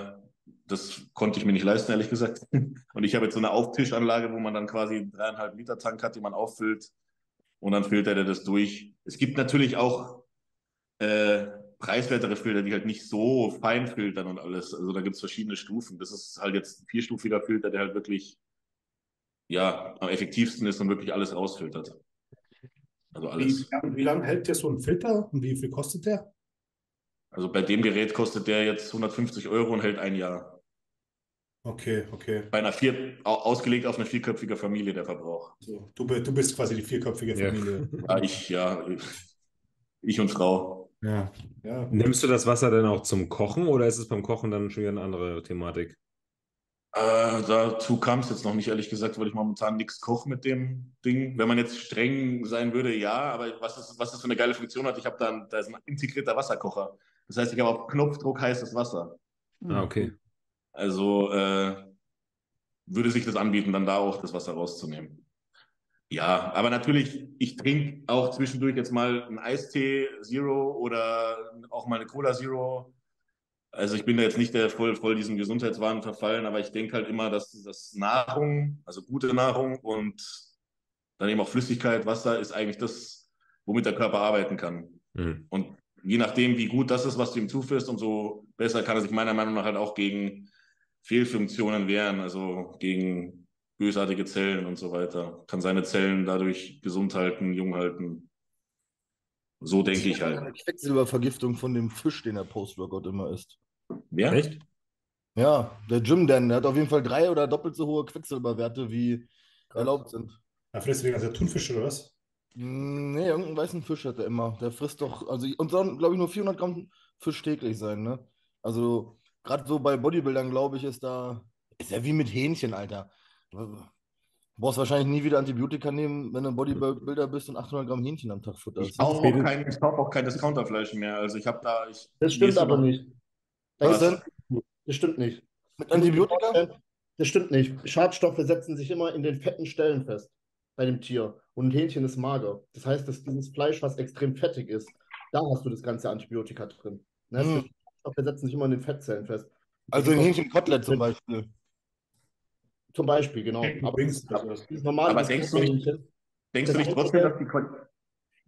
das konnte ich mir nicht leisten, ehrlich gesagt. Und ich habe jetzt so eine Auftischanlage, wo man dann quasi dreieinhalb Liter Tank hat, die man auffüllt und dann filtert er das durch. Es gibt natürlich auch äh, preiswertere Filter, die halt nicht so fein filtern und alles. Also da gibt es verschiedene Stufen. Das ist halt jetzt ein vierstufiger Filter, der halt wirklich ja, am effektivsten ist und wirklich alles rausfiltert. Also alles. Wie, wie lange hält der so ein Filter und wie viel kostet der? Also bei dem Gerät kostet der jetzt 150 Euro und hält ein Jahr. Okay, okay. Bei einer vier, ausgelegt auf eine vierköpfige Familie der Verbrauch. So, du, du bist quasi die vierköpfige Familie. Ja, ich, ja. Ich und Frau. Ja. ja. Nimmst du das Wasser dann auch zum Kochen oder ist es beim Kochen dann schon wieder eine andere Thematik? Äh, dazu kam es jetzt noch nicht, ehrlich gesagt, weil ich momentan nichts koche mit dem Ding. Wenn man jetzt streng sein würde, ja, aber was, ist, was das für eine geile Funktion hat, ich habe da, da ist ein integrierter Wasserkocher. Das heißt, ich habe auf Knopfdruck heißes Wasser. Ah, okay. Also äh, würde sich das anbieten, dann da auch das Wasser rauszunehmen. Ja, aber natürlich, ich trinke auch zwischendurch jetzt mal einen Eistee Zero oder auch mal eine Cola Zero. Also ich bin da jetzt nicht der voll, voll diesem Gesundheitswahn verfallen, aber ich denke halt immer, dass das Nahrung, also gute Nahrung und dann eben auch Flüssigkeit, Wasser ist eigentlich das, womit der Körper arbeiten kann. Mhm. Und je nachdem, wie gut das ist, was du ihm zuführst, umso besser kann er sich meiner Meinung nach halt auch gegen Fehlfunktionen wehren, also gegen bösartige Zellen und so weiter. Kann seine Zellen dadurch gesund halten, jung halten. So denke ich halt. Eine Quecksilbervergiftung von dem Fisch, den er Post-Workout immer isst. Wer? Echt? Ja, der Jim Dan, der hat auf jeden Fall drei oder doppelt so hohe Quecksilberwerte, wie erlaubt sind. Er frisst wegen also Thunfisch oder was? Hm, nee, irgendeinen weißen Fisch hat er immer. Der frisst doch, also und sollen, glaube ich, nur 400 Gramm Fisch täglich sein, ne? Also gerade so bei Bodybuildern, glaube ich, ist da, ist ja wie mit Hähnchen, Alter. Du brauchst wahrscheinlich nie wieder Antibiotika nehmen, wenn du ein Bodybuilder bist und 800 Gramm Hähnchen am Tag futterst. Ich kaufe auch, kein, kauf auch kein Discounterfleisch mehr. Also ich habe da. Ich, das stimmt aber nicht. Das, das stimmt nicht. Mit Antibiotika? Das stimmt nicht. Schadstoffe setzen sich immer in den fetten Stellen fest bei dem Tier. Und ein Hähnchen ist mager. Das heißt, dass dieses Fleisch, was extrem fettig ist, da hast du das ganze Antibiotika drin. Ne? Hm. Wir setzen sich immer in den Fettzellen fest. Also ein Hähnchenkotelett zum Beispiel. Zum Beispiel, genau. Aber, normal aber denkst du nicht, denkst du nicht trotzdem, dass die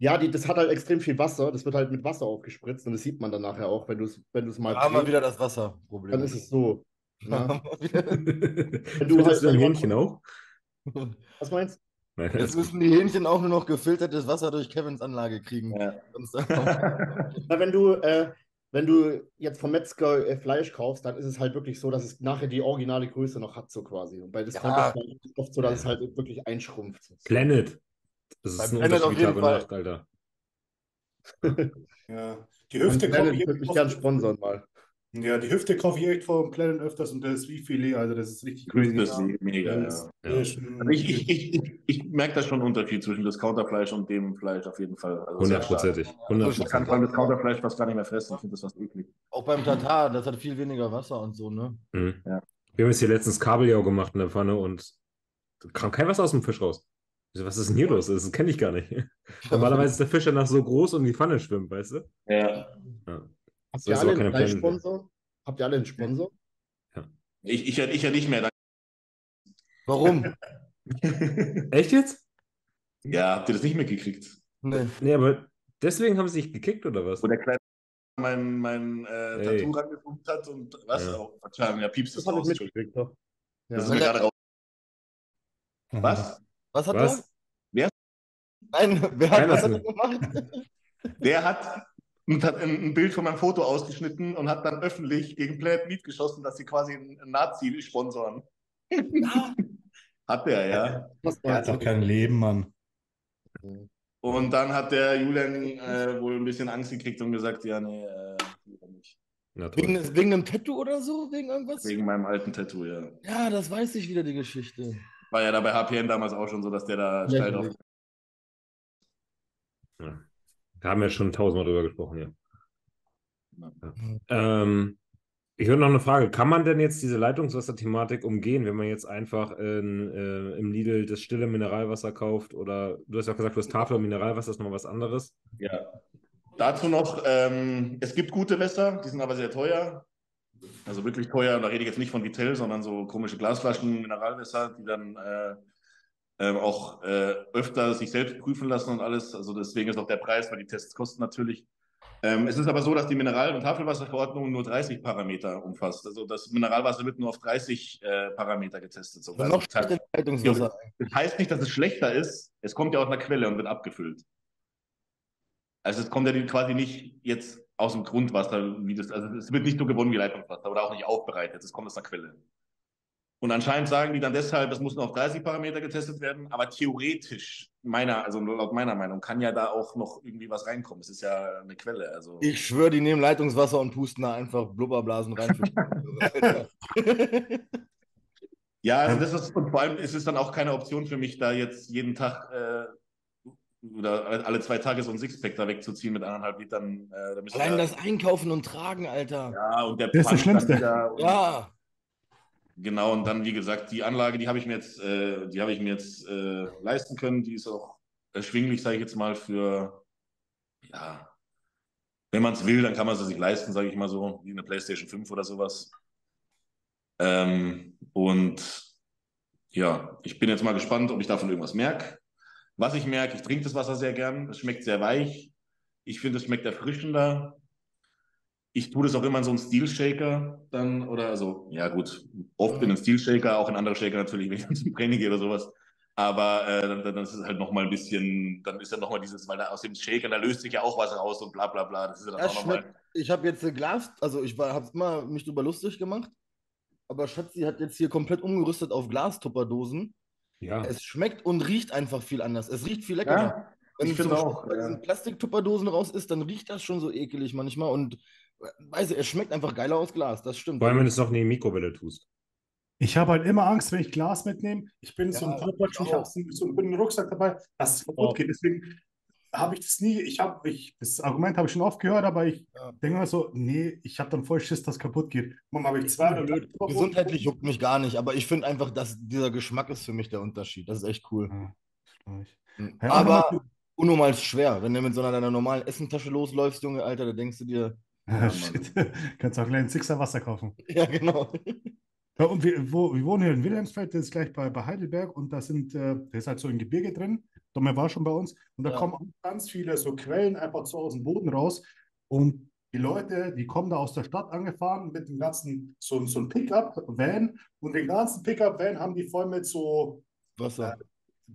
ja, die, das hat halt extrem viel Wasser. Das wird halt mit Wasser aufgespritzt und das sieht man dann nachher auch, wenn du es wenn mal. Da haben wir wieder das Wasserproblem. Dann ist es so. Ja. du hast dein Hähnchen auch? Was meinst du? Jetzt müssen die Hähnchen auch nur noch gefiltertes Wasser durch Kevins Anlage kriegen. Ja. Na, wenn du, äh, wenn du jetzt vom Metzger äh, Fleisch kaufst, dann ist es halt wirklich so, dass es nachher die originale Größe noch hat, so quasi. Und bei Discounter ja. ist es oft so, dass es halt wirklich einschrumpft. Planet. Das ist Beim ein Unterschied Tag und Nacht, Alter. ja. Die Hüfte kommt. Ich würde mich gerne sponsern mal. Ja, die Hüfte kaufe ich echt vom Planet öfters und das ist wie Filet, also das ist richtig crazy. Das ist mega, ja. ja. Also ich, ich, ich, ich, merke da schon einen Unterschied zwischen Discounterfleisch und dem Fleisch auf jeden Fall. Also Hundertprozentig. Also ich kann vor allem Discounterfleisch fast gar nicht mehr fressen, ich finde das fast eklig. Auch beim Tatar, das hat viel weniger Wasser und so, ne? Mhm. Ja. Wir haben jetzt hier letztens Kabeljau gemacht in der Pfanne und kam kein Wasser aus dem Fisch raus. Was ist denn hier los? Das kenne ich gar nicht. Normalerweise ist der Fisch danach so groß und in die Pfanne schwimmt, weißt du? Ja. ja. Habt ihr, alle einen Sponsor? Habt ihr alle einen Sponsor? Ja. Ich, ich, ich ja nicht mehr. Warum? Echt jetzt? Ja, habt ihr das nicht mitgekriegt? Nee. Nee, aber deswegen haben sie sich gekickt oder was? Wo der Kleine mein, mein äh, Tattoo rangeguckt hat und was ja. auch. Verzeihung, ja, piepst das, das raus. Mitgekriegt, doch. Ja. Das ist mir gerade raus. Was? Was hat was? er? Wer? Nein, wer hat, was hat er gemacht? Der hat und hat ein, Bild von meinem Foto ausgeschnitten und hat dann öffentlich gegen Planet Meat geschossen, dass sie quasi einen Nazi sponsoren. hat der, ja. Der hat doch kein Leben, Mann. Und dann hat der Julian äh, wohl ein bisschen Angst gekriegt und gesagt, ja, nee, äh, nicht. Wegen, wegen einem Tattoo oder so? Wegen irgendwas? Wegen meinem alten Tattoo, ja. Ja, das weiß ich wieder, die Geschichte. War ja da bei HPN damals auch schon so, dass der da ja, steil drauf. Ja. Da haben wir schon tausendmal drüber gesprochen, ja. ja. Ähm, ich höre noch eine Frage. Kann man denn jetzt diese Leitungswasser-Thematik umgehen, wenn man jetzt einfach in, äh, im Lidl das stille Mineralwasser kauft? Oder du hast ja gesagt, du hast Tafel und Mineralwasser, ist noch was anderes. Ja. Dazu noch, ähm, es gibt gute Wässer, die sind aber sehr teuer. Also wirklich teuer, da rede ich jetzt nicht von Vitell, sondern so komische Glasflaschen, Mineralwässer, die dann äh, äh, auch äh, öfter sich selbst prüfen lassen und alles. Also deswegen ist auch der Preis, weil die Tests kosten natürlich. Ähm, es ist aber so, dass die Mineral- und Tafelwasserverordnung nur 30 Parameter umfasst. Also das Mineralwasser wird nur auf 30 äh, Parameter getestet. So. Also noch das, Leitungswasser. das heißt nicht, dass es schlechter ist. Es kommt ja aus einer Quelle und wird abgefüllt. Also es kommt ja quasi nicht jetzt aus dem Grundwasser, wie das, also es wird nicht nur gewonnen wie Leitungswasser oder auch nicht aufbereitet. Es kommt aus einer Quelle. Und anscheinend sagen die dann deshalb, das muss nur auf 30 Parameter getestet werden, aber theoretisch, meiner, also laut meiner Meinung, kann ja da auch noch irgendwie was reinkommen. Es ist ja eine Quelle. Also. Ich schwöre, die nehmen Leitungswasser und pusten da einfach Blubberblasen rein. ja, also das ist, und vor allem ist es dann auch keine Option für mich, da jetzt jeden Tag äh, oder alle zwei Tage so ein Sixpack da wegzuziehen mit anderthalb Litern. Äh, Allein da, das Einkaufen und Tragen, Alter. Ja, und der Das ist das Schlimmste. ja. Genau, und dann, wie gesagt, die Anlage, die habe ich mir jetzt, äh, die habe ich mir jetzt äh, leisten können. Die ist auch erschwinglich, sage ich jetzt mal, für, ja, wenn man es will, dann kann man sie sich leisten, sage ich mal so, wie eine PlayStation 5 oder sowas. Ähm, und ja, ich bin jetzt mal gespannt, ob ich davon irgendwas merke. Was ich merke, ich trinke das Wasser sehr gern. Es schmeckt sehr weich. Ich finde, es schmeckt erfrischender ich tue das auch immer in so einen Steel Shaker dann oder also, ja gut, oft in einen Steel Shaker, auch in andere Shaker natürlich, wenn ich zum Training gehe oder sowas. Aber äh, dann, dann ist es halt nochmal ein bisschen, dann ist ja nochmal dieses, weil da aus dem Shaker, da löst sich ja auch was raus und bla bla bla. Das ist ja dann auch nochmal. Ich habe jetzt ein Glas, also ich habe immer mich drüber lustig gemacht, aber Schatzi hat jetzt hier komplett umgerüstet auf Glastupperdosen. Ja. Es schmeckt und riecht einfach viel anders. Es riecht viel leckerer. Ja, Wenn ich finde auch. Wenn ja. Plastiktupperdosen raus ist, dann riecht das schon so ekelig manchmal und weiß ich, es schmeckt einfach geiler aus Glas, das stimmt. Vor allem, wenn du es noch in die Mikrowelle tust. Ich habe halt immer Angst, wenn ich Glas mitnehme. Ich bin ja, so ein Topwatch, ich habe so einen Rucksack dabei, dass es kaputt geht. Deswegen habe ich das nie, ich habe, ich, das Argument habe ich schon oft gehört, aber ich ja. denke mal so, nee, ich habe dann voll Schiss, dass es kaputt geht. Mom, habe ich zwei Gesundheitlich juckt mich gar nicht, aber ich finde einfach, dass dieser Geschmack ist für mich der Unterschied. Das ist echt cool. Ja, hm. aber unnormal schwer, wenn du mit so einer deiner normalen Essentasche losläufst, Junge, Alter, da denkst du dir, ja, shit. Kannst auch gleich einen Sixer Wasser kaufen. Ja, genau. Ja, und wir, wo, wir wohnen hier in Wilhelmsfeld, das ist gleich bei, bei Heidelberg und da sind, äh, da ist halt so ein Gebirge drin. Domme war schon bei uns und da ja. kommen ganz viele so Quellen einfach so aus dem Boden raus und die Leute, die kommen da aus der Stadt angefahren mit dem ganzen, so, so ein Pickup-Van und den ganzen Pickup-Van haben die voll mit so Wasser.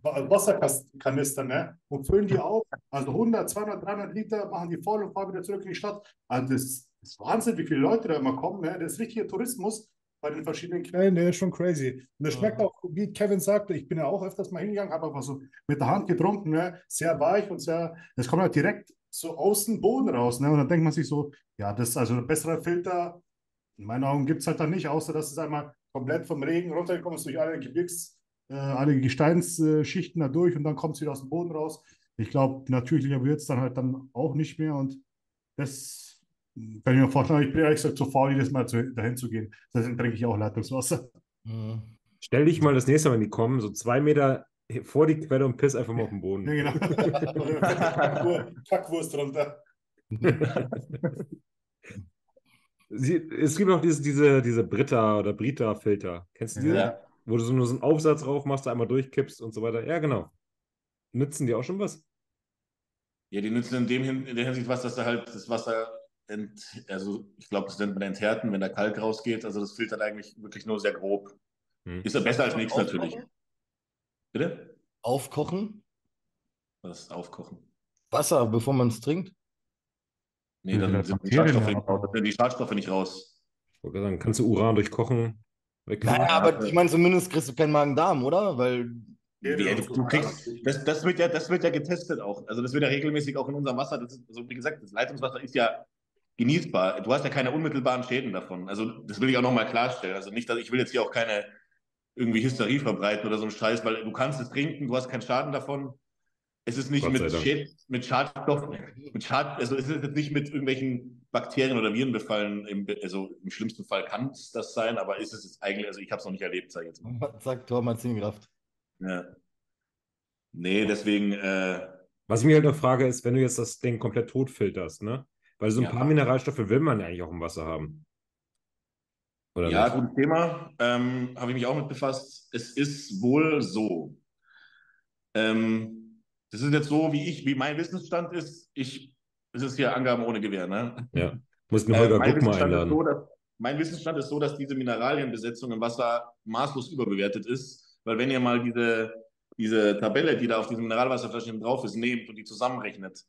Wa- Wasserkanister, ne? Und füllen die auf. Also 100, 200, 300 Liter machen die voll und fahren wieder zurück in die Stadt. Also das ist, das ist Wahnsinn, wie viele Leute da immer kommen, ne? Das ist richtiger Tourismus bei den verschiedenen Quellen, der ist schon crazy. Und das schmeckt Mhm. auch, wie Kevin sagte, ich bin ja auch öfters mal hingegangen, habe einfach so mit der Hand getrunken, ne? Sehr weich und sehr, das kommt halt direkt so aus dem Boden raus, ne? Und dann denkt man sich so, ja, das ist also ein besserer Filter. In meinen Augen gibt es halt dann nicht, außer dass es einmal komplett vom Regen runtergekommen ist durch alle Gebirgs, äh, alle Gesteinsschichten da durch und dann kommt es wieder aus dem Boden raus. Ich glaube, natürlicher wird es dann halt dann auch nicht mehr und das kann ich mir vorstellen. Ich bin ehrlich gesagt zu faul, jedes Mal zu, dahin zu gehen. Deswegen trinke ich auch Leitungswasser. Mhm. Stell dich mal das nächste Mal, wenn die kommen, so zwei Meter vor die Quelle und piss einfach mal auf den Ja, Boden. genau. Kackwur- Kackwurst runter. Sie, es gibt auch diese, diese, diese Brita oder Brita-Filter. Kennst du die? Ja. Wo du so nur so einen Aufsatz drauf machst, einmal durchkippst und so weiter. Ja, genau. Nützen die auch schon was? Ja, die nützen in, dem hin, in der Hinsicht was, dass da halt das Wasser, ent, also ich glaube, das nennt man enthärten, wenn der Kalk rausgeht. Also das filtert eigentlich wirklich nur sehr grob. Hm. Ist ja besser als nichts Aufkochen? natürlich. Bitte? Aufkochen? Was aufkochen? Wasser, bevor man es trinkt? Nee, dann sind die Schadstoffe nicht raus. Dann sind die Schadstoffe nicht raus. Ich wollte gerade sagen, kannst du Uran durch Kochen wegkriegen? Naja, aber ich meine, zumindest kriegst du keinen Magen-Darm, oder? Weil Ja, du kriegst, das, das, wird ja, das wird ja getestet auch. Also das wird ja regelmäßig auch in unserem Wasser. Das ist, also wie gesagt, das Leitungswasser ist ja genießbar. Du hast ja keine unmittelbaren Schäden davon. Also das will ich auch nochmal klarstellen. Also nicht, dass ich will jetzt hier auch keine irgendwie Hysterie verbreiten oder so einen Scheiß, weil du kannst es trinken, du hast keinen Schaden davon. Es ist nicht mit. Schäd, mit Schadstoffen, mit Schad, also es ist jetzt nicht mit irgendwelchen Bakterien oder Viren befallen. Im, also im schlimmsten Fall kann es das sein, aber ist es jetzt eigentlich, also ich habe es noch nicht erlebt, sage ich jetzt mal. sagt Tormann Kraft. Ja. Nee, deswegen, äh, Was ich mir halt noch frage, ist, wenn du jetzt das Ding komplett tot filterst, ne? Weil so ein Ja. paar Mineralstoffe will man ja eigentlich auch im Wasser haben. Oder Ja, nicht? gutes Thema. Ähm, Habe ich mich auch mit befasst. Es ist wohl so. Ähm, das ist jetzt so, wie ich, wie mein Wissensstand ist. Ich, es ist hier Angaben ohne Gewehr, ne? Ja. Muss den Äh, Holger mein, Guck mal einladen. so, dass, mein Wissensstand ist so, dass diese Mineralienbesetzung im Wasser maßlos überbewertet ist. Weil wenn ihr mal diese, diese Tabelle, die da auf diesen Mineralwasserflaschen drauf ist, nehmt und die zusammenrechnet,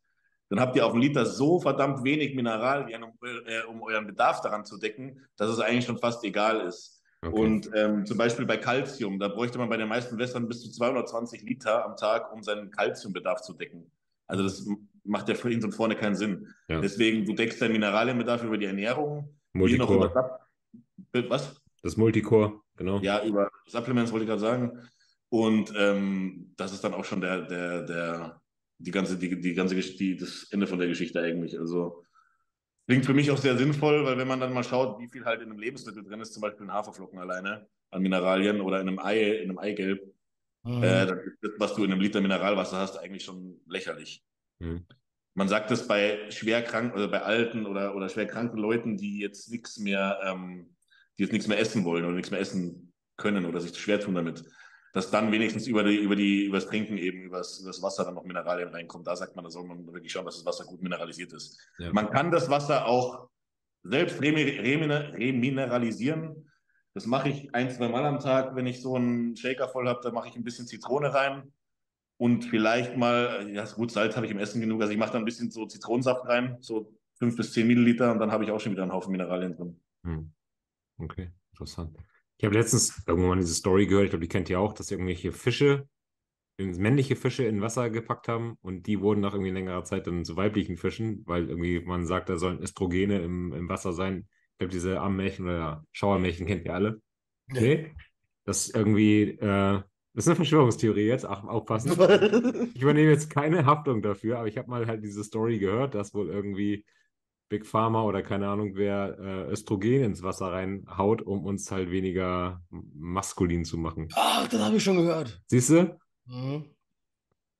dann habt ihr auf einen Liter so verdammt wenig Mineralien, um, äh, um euren Bedarf daran zu decken, dass es eigentlich schon fast egal ist. Okay. Und ähm, zum Beispiel bei Calcium, da bräuchte man bei den meisten Wässern bis zu 220 Liter am Tag, um seinen Calciumbedarf zu decken. Also das macht ja für hinten und vorne keinen Sinn. Ja. Deswegen, du deckst deinen Mineralienbedarf über die Ernährung, hier noch über Multicore. Was? Das Multicore, genau. Ja, über Supplements wollte ich gerade sagen. Und ähm, das ist dann auch schon der, der, der, die ganze, die, die ganze die, das Ende von der Geschichte eigentlich. Also klingt für mich auch sehr sinnvoll, weil wenn man dann mal schaut, wie viel halt in einem Lebensmittel drin ist, zum Beispiel in Haferflocken alleine an Mineralien oder in einem Ei, in einem Eigelb, Mhm. äh, dann ist das, was du in einem Liter Mineralwasser hast, eigentlich schon lächerlich. Mhm. Man sagt das bei schwer kranken oder bei alten oder, oder schwer kranken Leuten, die jetzt nichts mehr, ähm, die jetzt nichts mehr essen wollen oder nichts mehr essen können oder sich schwer tun damit, dass dann wenigstens über die, über die, übers Trinken eben, übers, übers Wasser dann noch Mineralien reinkommt. Da sagt man, da soll man wirklich schauen, dass das Wasser gut mineralisiert ist. Ja. Man kann das Wasser auch selbst remi- reminer- remineralisieren. Das mache ich ein, zwei Mal am Tag, wenn ich so einen Shaker voll habe, da mache ich ein bisschen Zitrone rein und vielleicht mal, ja gut, Salz habe ich im Essen genug, also ich mache da ein bisschen so Zitronensaft rein, so fünf bis zehn Milliliter und dann habe ich auch schon wieder einen Haufen Mineralien drin. Hm. Okay, interessant. Ich habe letztens irgendwann mal diese Story gehört, ich glaube, die kennt ihr auch, dass irgendwelche Fische, männliche Fische in Wasser gepackt haben und die wurden nach irgendwie längerer Zeit dann zu weiblichen Fischen, weil irgendwie man sagt, da sollen Östrogene im, im Wasser sein. Ich glaube, diese Ammärchen oder Schauermärchen kennt ihr alle. Okay? Das ist irgendwie, äh, das ist eine Verschwörungstheorie jetzt, ach, aufpassen. Ich übernehme jetzt keine Haftung dafür, aber ich habe mal halt diese Story gehört, dass wohl irgendwie Big Pharma oder keine Ahnung wer äh, Östrogen ins Wasser reinhaut, um uns halt weniger maskulin zu machen. Ach, das habe ich schon gehört. Siehst du? Mhm.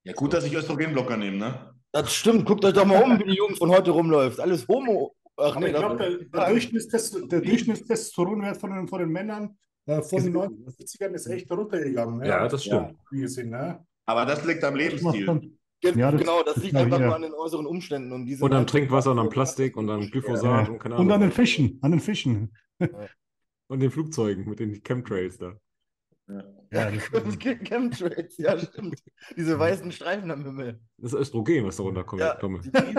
Ja, gut, dass ich Östrogenblocker nehme, ne? Das stimmt. Guckt euch doch mal um, wie die Jugend von heute rumläuft. Alles Homo. Ach Aber nee, ich glaube, der, das, der, Durchschnittstest- der Durchschnittstestosteronwert von den, von den Männern äh, von den 90ern ist echt runtergegangen. Ne? Ja, das stimmt. Wie gesehen, ne? Aber das liegt am Lebensstil. Schon- Ja, das, genau, das, liegt einfach nur an den äußeren Umständen. Und, und dann Trinkwasser und dann Plastik und dann Glyphosat ja. und keine Ahnung. Und an den Fischen, an den Fischen. Und den Flugzeugen mit den Chemtrails da. Ja, ja Chemtrails, ja, stimmt. Diese weißen Streifen am Himmel. Das ist Östrogen, was da runterkommt. Ja, die,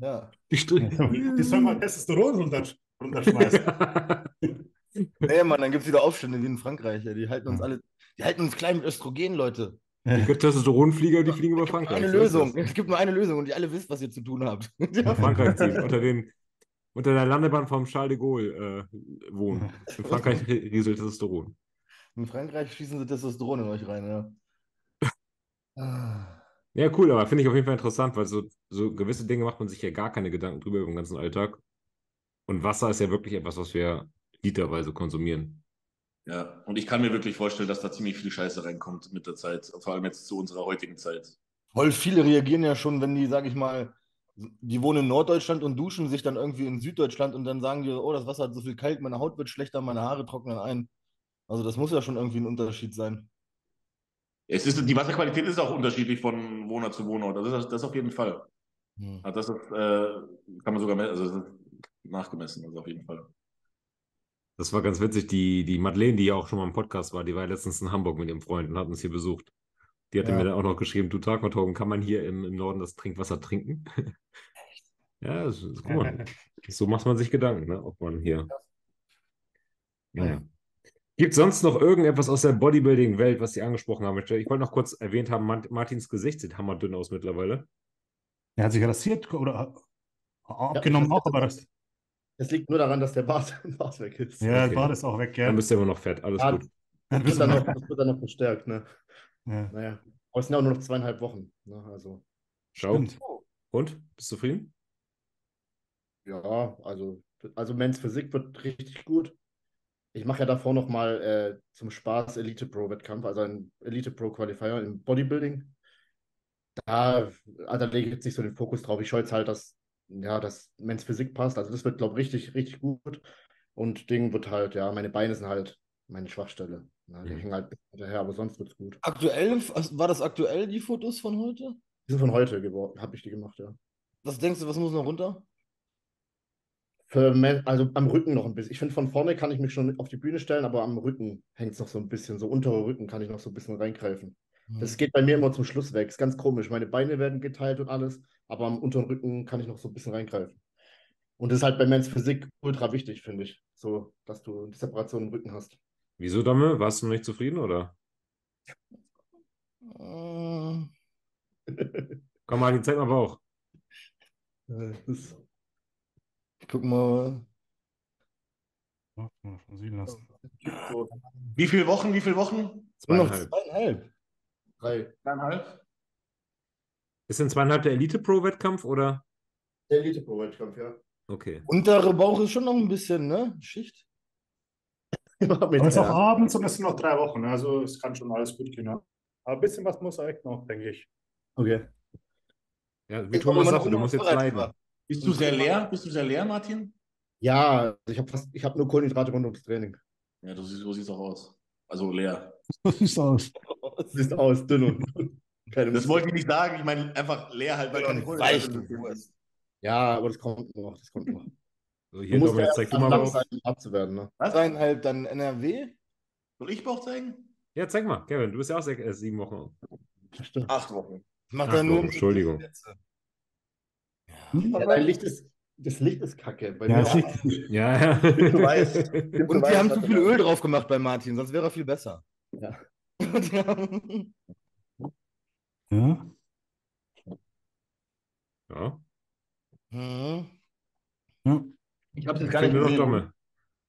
ja. die, die, die soll mal Testosteron runterschmeißen. nee, Mann, dann gibt es wieder Aufstände wie in Frankreich. Ja. Die halten uns alle, die halten uns klein mit Östrogen, Leute. Die Testosteronflieger, die fliegen über Frankreich. Eine Lösung. Es gibt nur eine Lösung und ihr alle wisst, was ihr zu tun habt. Ja. Frankreich ziehen. Unter, den, unter der Landebahn vom Charles de Gaulle äh, wohnen. In Frankreich rieselt Testosteron. In Frankreich schießen sie Testosteron in euch rein, ja. Ja, cool, aber finde ich auf jeden Fall interessant, weil so, so gewisse Dinge macht man sich ja gar keine Gedanken drüber im ganzen Alltag. Und Wasser ist ja wirklich etwas, was wir literweise konsumieren. Ja, und ich kann mir wirklich vorstellen, dass da ziemlich viel Scheiße reinkommt mit der Zeit, vor allem jetzt zu unserer heutigen Zeit. Voll viele reagieren ja schon, wenn die, sag ich mal, die wohnen in Norddeutschland und duschen sich dann irgendwie in Süddeutschland und dann sagen die, oh, das Wasser hat so viel kalt, meine Haut wird schlechter, meine Haare trocknen ein. Also das muss ja schon irgendwie ein Unterschied sein. Es ist, die Wasserqualität ist auch unterschiedlich von Wohnort zu Wohnort. Das ist, das auf jeden Fall. Hm. Also das ist, äh, kann man sogar also nachgemessen, also auf jeden Fall. Das war ganz witzig. Die, die Madeleine, die ja auch schon mal im Podcast war, die war letztens in Hamburg mit ihrem Freund und hat uns hier besucht. Die hatte ja. mir dann auch noch geschrieben, du Tag Torben, kann man hier im, im Norden das Trinkwasser trinken? Ja, das, das, guck mal. so macht man sich Gedanken, ne? ob man hier. Naja. Gibt es sonst noch irgendetwas aus der Bodybuilding-Welt, was Sie angesprochen haben? Ich wollte noch kurz erwähnt haben, Martins Gesicht sieht hammerdünn aus mittlerweile. Er hat sich rasiert oder abgenommen ja, auch, aber das. Es liegt nur daran, dass der Bart, Bart weg ist. Ja, okay. der Bart ist auch weg, ja. Dann bist du immer noch fett, alles ja, gut. Das wird, dann noch, das wird dann noch verstärkt, ne? Ja. Naja. Aber es sind auch nur noch zweieinhalb Wochen. Ne? Also. Schau. Stimmt. Und? Bist du zufrieden? Ja, also, also Men's Physik wird richtig gut. Ich mache ja davor noch mal äh, zum Spaß Elite Pro Wettkampf, also ein Elite Pro Qualifier im Bodybuilding. Da, also, da lege ich jetzt nicht so den Fokus drauf. Ich schaue jetzt halt, dass ja, dass Men's Physik passt. Also das wird, glaube ich, richtig, richtig gut. Und Ding wird halt, ja, meine Beine sind halt meine Schwachstelle. Ja, die mhm. hängen halt hinterher, aber sonst wird es gut. Aktuell, war das aktuell die Fotos von heute? Die sind von heute geworden, habe ich die gemacht, ja. Was denkst du, was muss noch runter? Für Men also am Rücken noch ein bisschen. Ich finde, von vorne kann ich mich schon auf die Bühne stellen, aber am Rücken hängt es noch so ein bisschen. So untere Rücken kann ich noch so ein bisschen reingreifen. Das geht bei mir immer zum Schluss weg. Ist ganz komisch. Meine Beine werden geteilt und alles, aber am unteren Rücken kann ich noch so ein bisschen reingreifen. Und das ist halt bei Men's Physik ultra wichtig, finde ich. So, dass du die Separation im Rücken hast. Wieso, Damme? Warst du nicht zufrieden, oder? Uh... Komm mal, die zeig mal Bauch. Das... Guck mal. Wie viele Wochen? Wie viele Wochen? Zweieinhalb. zweieinhalb. Drei. Zweieinhalb? Ist denn zweieinhalb der Elite-Pro-Wettkampf oder? Der Elite-Pro-Wettkampf, ja. Okay. Untere Bauch ist schon noch ein bisschen, ne? Schicht. Aber es ist auch abends und es sind noch drei Wochen, also es kann schon alles gut gehen. Ne? Aber ein bisschen was muss eigentlich noch, denke ich. Okay. Ja, wie Thomas sagte, du musst jetzt leiden. Bist du sehr leer? Bist du sehr leer, Martin? Ja, ich habe fast, ich habe nur Kohlenhydrate rund ums Training. Ja, du siehst, so siehst auch aus. Also leer. So siehst aus. Siehst aus, dünn und keine Das wollte ich nicht sagen, ich meine einfach leer halt, weil keine Kohlenhydrate Ja, aber das kommt noch, das kommt noch. So, hier du musst jetzt zeig du mal. Sein, werden, ne? Was? Dreieinhalb dann NRW? Soll ich Bauch zeigen? Ja, zeig mal, Kevin, du bist ja auch sechs, äh, sieben Wochen. Stimmt. Acht Wochen. Macht er nur Entschuldigung. Ja. Ja, dein Licht ist, das Licht ist kacke. Bei ja, mir ja, ja. Du weißt. Und wir haben zu viel Öl drauf gemacht bei Martin, sonst wäre er viel besser. Ja. Ja. Ja. Ja. Ich habe es jetzt gar nicht gesehen. Domme.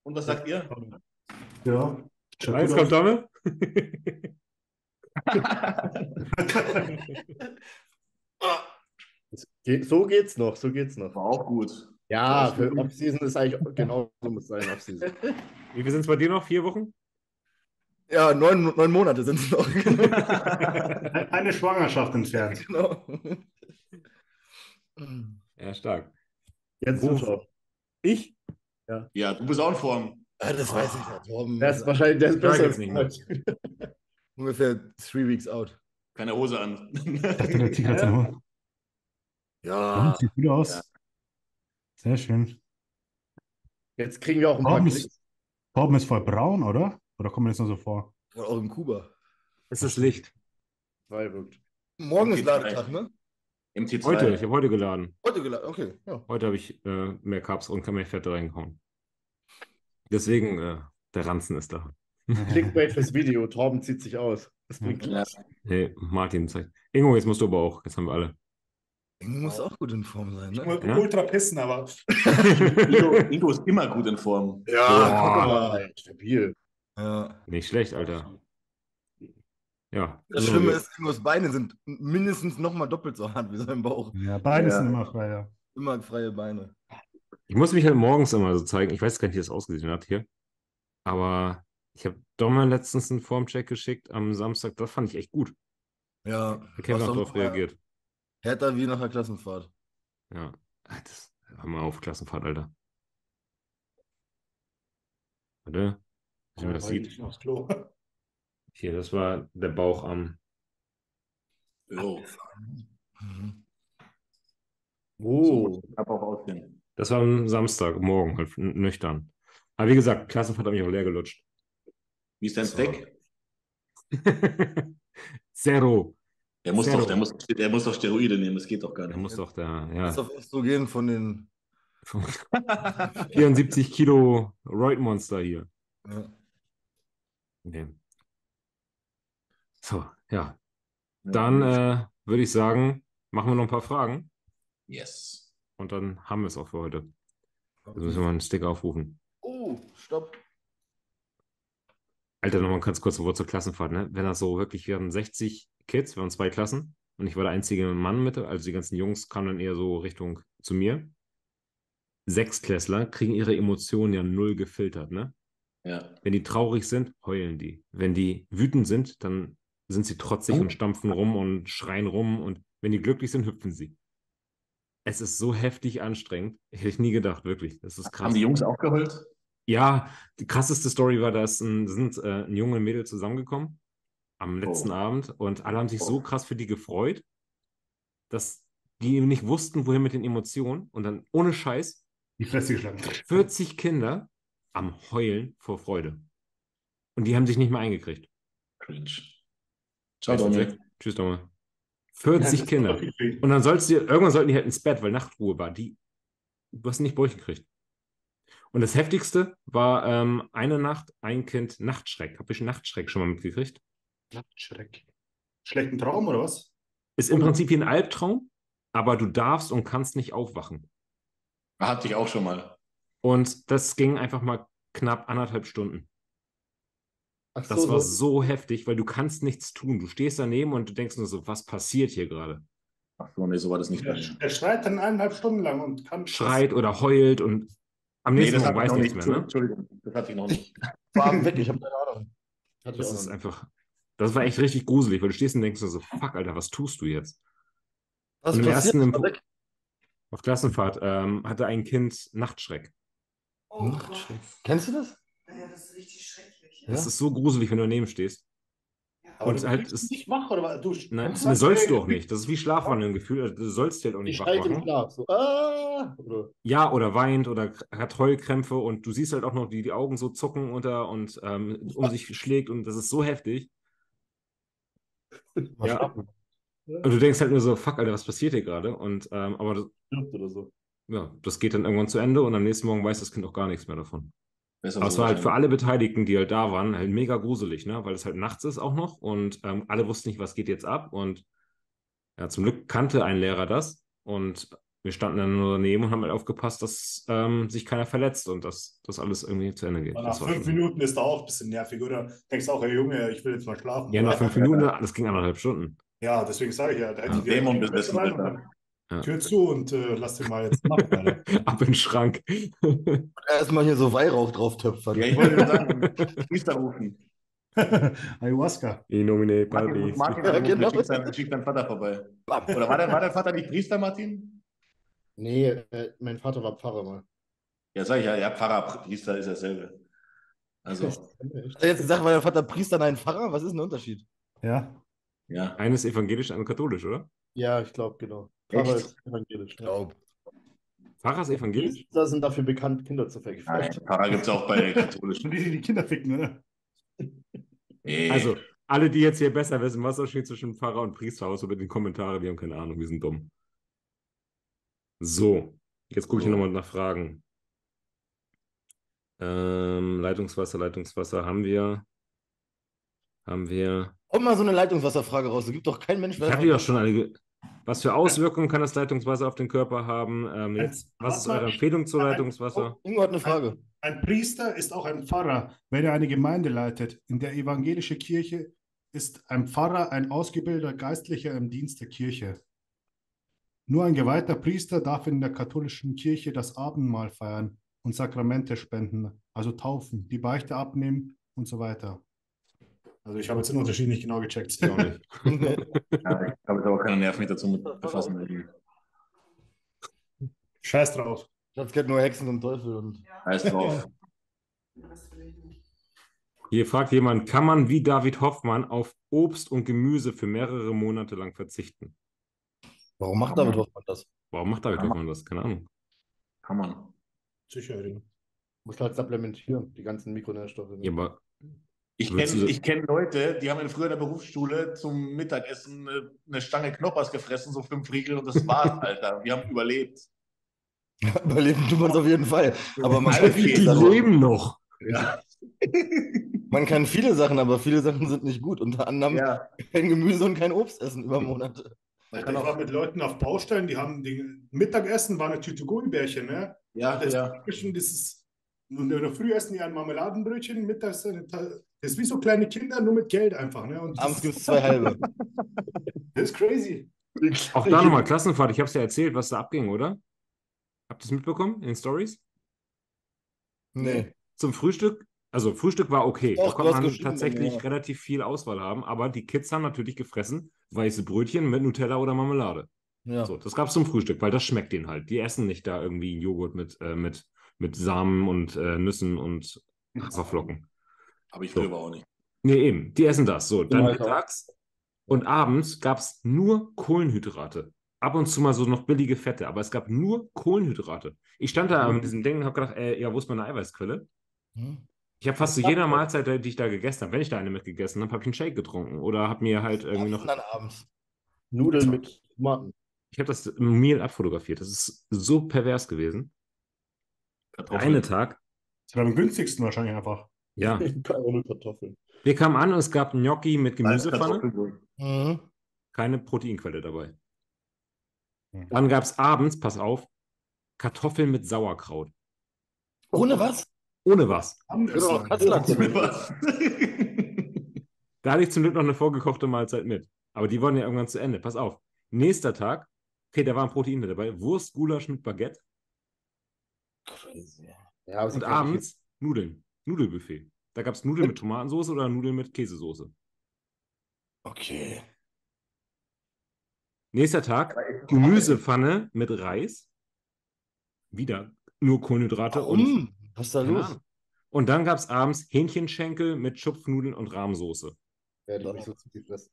Und was sagt ihr? Ja. Eins kommt Domme. so geht's noch, so geht's noch. War auch gut. Ja, für Offseason ist eigentlich genau so muss sein, Offseason. Wie viel sind es bei dir noch? Vier Wochen? Ja, neun, neun Monate sind es noch. Eine Schwangerschaft entfernt. Genau. Ja, stark. Jetzt Zuschauer. Ich? Ja. ja, du bist auch in Form. Ja, das weiß ich ja, Torben. Der ist wahrscheinlich der ist besser. Nicht Ungefähr three weeks out. keine Hose an. Ich dachte, der zieht gerade seine Hose. Ja, Ja. sieht gut aus. Ja. Sehr schön. Jetzt kriegen wir auch ein paar Torben Klicks. ist, Torben ist voll braun, oder? Oder kommt mir das nur so vor? Oder auch in Kuba. Es ist Licht. Wirkt. Morgen ist Okay, Ladetag, ne? MT2. Heute, ich habe heute geladen. Heute geladen, okay. Ja. Heute habe ich äh, mehr Carbs und mehr Fette reingehauen. Deswegen, äh, der Ranzen ist da. Clickbait fürs Video. Torben zieht sich aus. Das bringt Ja. Hey, Martin zeigt. Ingo, jetzt musst du aber auch. Jetzt haben wir alle. Ingo muss auch gut in Form sein, Ich ne? muss Ja? ultra pissen, aber Ingo, Ingo ist immer gut in Form. Ah, stabil. Ja. Nicht schlecht, Alter. Ja. Das so, Schlimme ist, Ingos Beine sind mindestens nochmal doppelt so hart wie sein Bauch. ja, beide Ja. sind immer frei, ja. Immer freie Beine. Ich muss mich halt morgens immer so zeigen. Ich weiß gar nicht, wie das ausgesehen hat hier. Aber ich habe doch mal letztens einen Formcheck geschickt am Samstag. Das fand ich echt gut. Ja. Da Kevin auch darauf reagiert. Härter wie nach der Klassenfahrt. Ja. Das, hör mal auf, Klassenfahrt, Alter. Warte. Wie man das sieht. Hier, das war der Bauch am. Mhm. Oh. Aussehen. Das war am Samstag, morgen, halt nüchtern. Aber wie gesagt, Klassenfahrt hat mich auch leer gelutscht. Wie ist dein Steak? Zero. Der muss, Zero. doch, der, muss, der muss doch Steroide nehmen, das geht doch gar Der nicht. muss doch da, Das ja. auf Östrogen von den. 74 Kilo Roid-Monster hier. Ja. Okay. So, ja. Dann äh, würde ich sagen, machen wir noch ein paar Fragen Yes. und dann haben wir es auch für heute. Also müssen wir mal einen Sticker aufrufen. Oh, stopp. Alter, nochmal ganz kurz Wort zur Klassenfahrt, ne? Wenn das so wirklich, wir hatten 60 Kids, wir waren zwei Klassen und ich war der einzige Mann mit, also die ganzen Jungs kamen dann eher so Richtung zu mir. Sechsklässler kriegen ihre Emotionen ja null gefiltert, ne? Ja. Wenn die traurig sind, heulen die. Wenn die wütend sind, dann sind sie trotzig Oh. und stampfen rum und schreien rum und wenn die glücklich sind, hüpfen sie. Es ist so heftig anstrengend. Hätte ich nie gedacht, wirklich. Das ist krass. Haben die Jungs auch geheult? Ja, die krasseste Story war, dass ein, sind äh, ein Junge und ein Mädel zusammengekommen am letzten Oh. Abend und alle haben sich so Oh. krass für die gefreut, dass die nicht wussten, wohin mit den Emotionen und dann ohne Scheiß Die Fresse geschlagen. 40 Kinder am Heulen vor Freude. Und die haben sich nicht mehr eingekriegt. Cringe. Ciao, Dominik. Tschüss, Dominik. 40 Kinder. Und dann sollst du, irgendwann sollten die halt ins Bett, weil Nachtruhe war. Die, du hast nicht durchgekriegt. Und das Heftigste war ähm, eine Nacht, ein Kind Nachtschreck. Hab ich Nachtschreck schon mal mitgekriegt? Schreck. Schlechten Traum oder was? Ist im Prinzip wie ein Albtraum, aber du darfst und kannst nicht aufwachen. Hatte ich auch schon mal. Und das ging einfach mal knapp anderthalb Stunden. Ach Das so, war so. so heftig, weil du kannst nichts tun. Du stehst daneben und du denkst nur so, was passiert hier gerade? Ach so, nee, so war das nicht mir. der schreit dann eineinhalb Stunden lang und kann. Schreit oder heult und am Nee, nächsten das Morgen weiß nichts nicht. mehr. Ne? Entschuldigung, das hatte ich noch nicht. War weg, ich habe keine Ahnung. Hatte Das auch ist einfach, das war echt richtig gruselig, weil du stehst und denkst nur so, fuck, Alter, was tust du jetzt? Was Und im passiert? ersten Ist er Imp-? Auf Klassenfahrt ähm, hatte ein Kind Nachtschreck. Nachtschreck. Kennst du das? Ja, das ist richtig schrecklich. Ja? Das ist so gruselig, wenn du daneben stehst. Aber Und du halt ist- nicht wach oder was? Du, Nein, das sollst du auch nicht. Das ist wie Schlafwandeln Gefühl. Also Du sollst dich halt auch Ich nicht wach schreit im machen. Schlaf. So, ah, oder? Ja, oder weint oder hat Heulkrämpfe und du siehst halt auch noch, wie die Augen so zucken unter und ähm, um sich schlägt und das ist so heftig. Ja. Und du denkst halt nur so, fuck, Alter, was passiert hier gerade? Und ähm, aber das, Oder so. Ja, das geht dann irgendwann zu Ende und am nächsten Morgen weiß das Kind auch gar nichts mehr davon. Besser Aber es war halt für wahrscheinlich. alle Beteiligten, die halt da waren, halt mega gruselig, ne? Weil es halt nachts ist auch noch und ähm, alle wussten nicht, was geht jetzt ab. Und ja, zum Glück kannte ein Lehrer das und wir standen dann nur daneben und haben halt aufgepasst, dass ähm, sich keiner verletzt und dass das alles irgendwie zu Ende geht. Nach Das war fünf Minuten ist er auch ein bisschen nervig, oder? Denkst auch, ey Junge, ich will jetzt mal schlafen. Ja, nach fünf Minuten, das ging anderthalb Stunden. Ja, deswegen sage ich ja, da hätte Ja. ich Dämon besessen, und Alter. Ja. Tür zu und äh, lass den mal jetzt machen. Ab in den Schrank. Erstmal hier so Weihrauch drauf töpfern. Ja, ich wollte nur sagen, Priester rufen. Ayahuasca. In nomine Martin, Patris. Martin Ja, genau. schickt, dein, schickt dein Vater vorbei. Oder war, der, war dein Vater nicht Priester, Martin? Nee, äh, mein Vater war Pfarrer mal. Ja, sag ich ja, ja, Pfarrer, Priester ist dasselbe. Also, er jetzt gesagt, weil der Vater Priester, nein, Pfarrer? Was ist denn der Unterschied? Ja. Ja. Eines evangelisch, eine katholisch, oder? Ja, ich glaube, genau. Echt? Pfarrer ist evangelisch. Glaube. Pfarrer ist evangelisch? Priester sind dafür bekannt, Kinder zu vergewaltigen. Pfarrer gibt es auch bei katholischen. Die, die die Kinder ficken, ne? Nee. Also, alle, die jetzt hier besser wissen, was da steht zwischen Pfarrer und Priesterhaus, über die Kommentare, wir haben keine Ahnung, wir sind dumm. So, jetzt gucke ich So. nochmal nach Fragen. Ähm, Leitungswasser, Leitungswasser haben wir. Haben wir. Kommt mal so eine Leitungswasserfrage raus. Es gibt doch kein Mensch, Ich habe die doch schon alle. Was für Auswirkungen kann das Leitungswasser auf den Körper haben? Ähm, jetzt, was ist eure Empfehlung zu Leitungswasser? Ingo hat eine Frage. Ein Priester ist auch ein Pfarrer, wenn er eine Gemeinde leitet. In der evangelischen Kirche ist ein Pfarrer ein ausgebildeter Geistlicher im Dienst der Kirche. Nur ein geweihter Priester darf in der katholischen Kirche das Abendmahl feiern und Sakramente spenden, also taufen, die Beichte abnehmen und so weiter. Also ich habe jetzt den Unterschied nicht genau gecheckt. Ich auch nicht. Ja, ich habe jetzt aber keine Nerven mit dazu mit befassen. Scheiß drauf. Schatz kennt nur Hexen und Teufel und. Heiß drauf. Das will ich nicht. Hier fragt jemand, kann man wie David Hoffmann auf Obst und Gemüse für mehrere Monate lang verzichten? Warum macht David Hoffmann das? Warum macht David. Hoffmann das? Keine Ahnung. Kann man. Sicher. Muss halt supplementieren, die ganzen Mikronährstoffe. Ja, aber Ich kenne kenn Leute, die haben in früher in der Berufsschule zum Mittagessen eine, eine Stange Knoppers gefressen, so fünf Riegel, und das war's, Alter. Wir haben überlebt. Überleben tut man es auf jeden Fall. Aber man kann. Sachen, leben noch. Ja. man kann viele Sachen, aber viele Sachen sind nicht gut. Unter anderem ja. kein Gemüse und kein Obst essen über Monate. Ich war mit Leuten auf Baustellen, die haben den Mittagessen war eine Tüte Gummibärchen, ne? Ja, Das, ja. Dieses, und in der Früh essen die ein Marmeladenbrötchen, mittags eine ist wie so kleine Kinder, nur mit Geld einfach, ne? Und Abends das, gibt es zwei halbe. das ist crazy. Auch da nochmal Klassenfahrt. Ich habe es ja erzählt, was da abging, oder? Habt ihr es mitbekommen in den Stories? Nee. Zum Frühstück? Also Frühstück war okay. da Doch, du konnte man tatsächlich ja. relativ viel Auswahl haben, aber die Kids haben natürlich gefressen weiße Brötchen mit Nutella oder Marmelade. Ja. So, das gab es zum Frühstück, weil das schmeckt denen halt. Die essen nicht da irgendwie Joghurt mit, äh, mit, mit Samen und äh, Nüssen und Haferflocken. Aber ich früher aber auch nicht. Nee, eben, die essen das. So, dann auch. mittags und abends gab es nur Kohlenhydrate. Ab und zu mal so noch billige Fette, aber es gab nur Kohlenhydrate. Ich stand da Mhm. mit diesem Ding und habe gedacht, äh, ja, wo ist meine Eiweißquelle? Hm? Ich habe fast zu Was jeder? Mahlzeit, die ich da gegessen habe, wenn ich da eine mitgegessen habe, habe ich einen Shake getrunken oder habe mir halt irgendwie noch, dann abends. Nudeln mit Tomaten. ich habe das Meal abfotografiert. Das ist so pervers gewesen. Der eine Tag, Das war am günstigsten wahrscheinlich einfach. Ja, Keine Kartoffeln. wir kamen an und es gab Gnocchi mit Gemüsepfanne. Mhm. keine Proteinquelle dabei. Mhm. Dann gab es abends, pass auf, Kartoffeln mit Sauerkraut. Ohne was? Ohne was. Genau, was? Da hatte ich zum Glück noch eine vorgekochte Mahlzeit mit. Aber die waren ja irgendwann zu Ende. Pass auf. Nächster Tag, okay, da waren Proteine dabei. Wurst, Gulasch mit Baguette. Crazy. Ja, Und abends Nudeln. Nudelbuffet. Da gab es Nudeln mit Tomatensauce oder Nudeln mit Käsesoße. Okay. Nächster Tag, Gemüsepfanne mit Reis. Wieder nur Kohlenhydrate und Warum? Was ist da los? Ahnung. Und dann gab es abends Hähnchenschenkel mit Schupfnudeln und Rahmsoße. werde ich mich so zugefressen.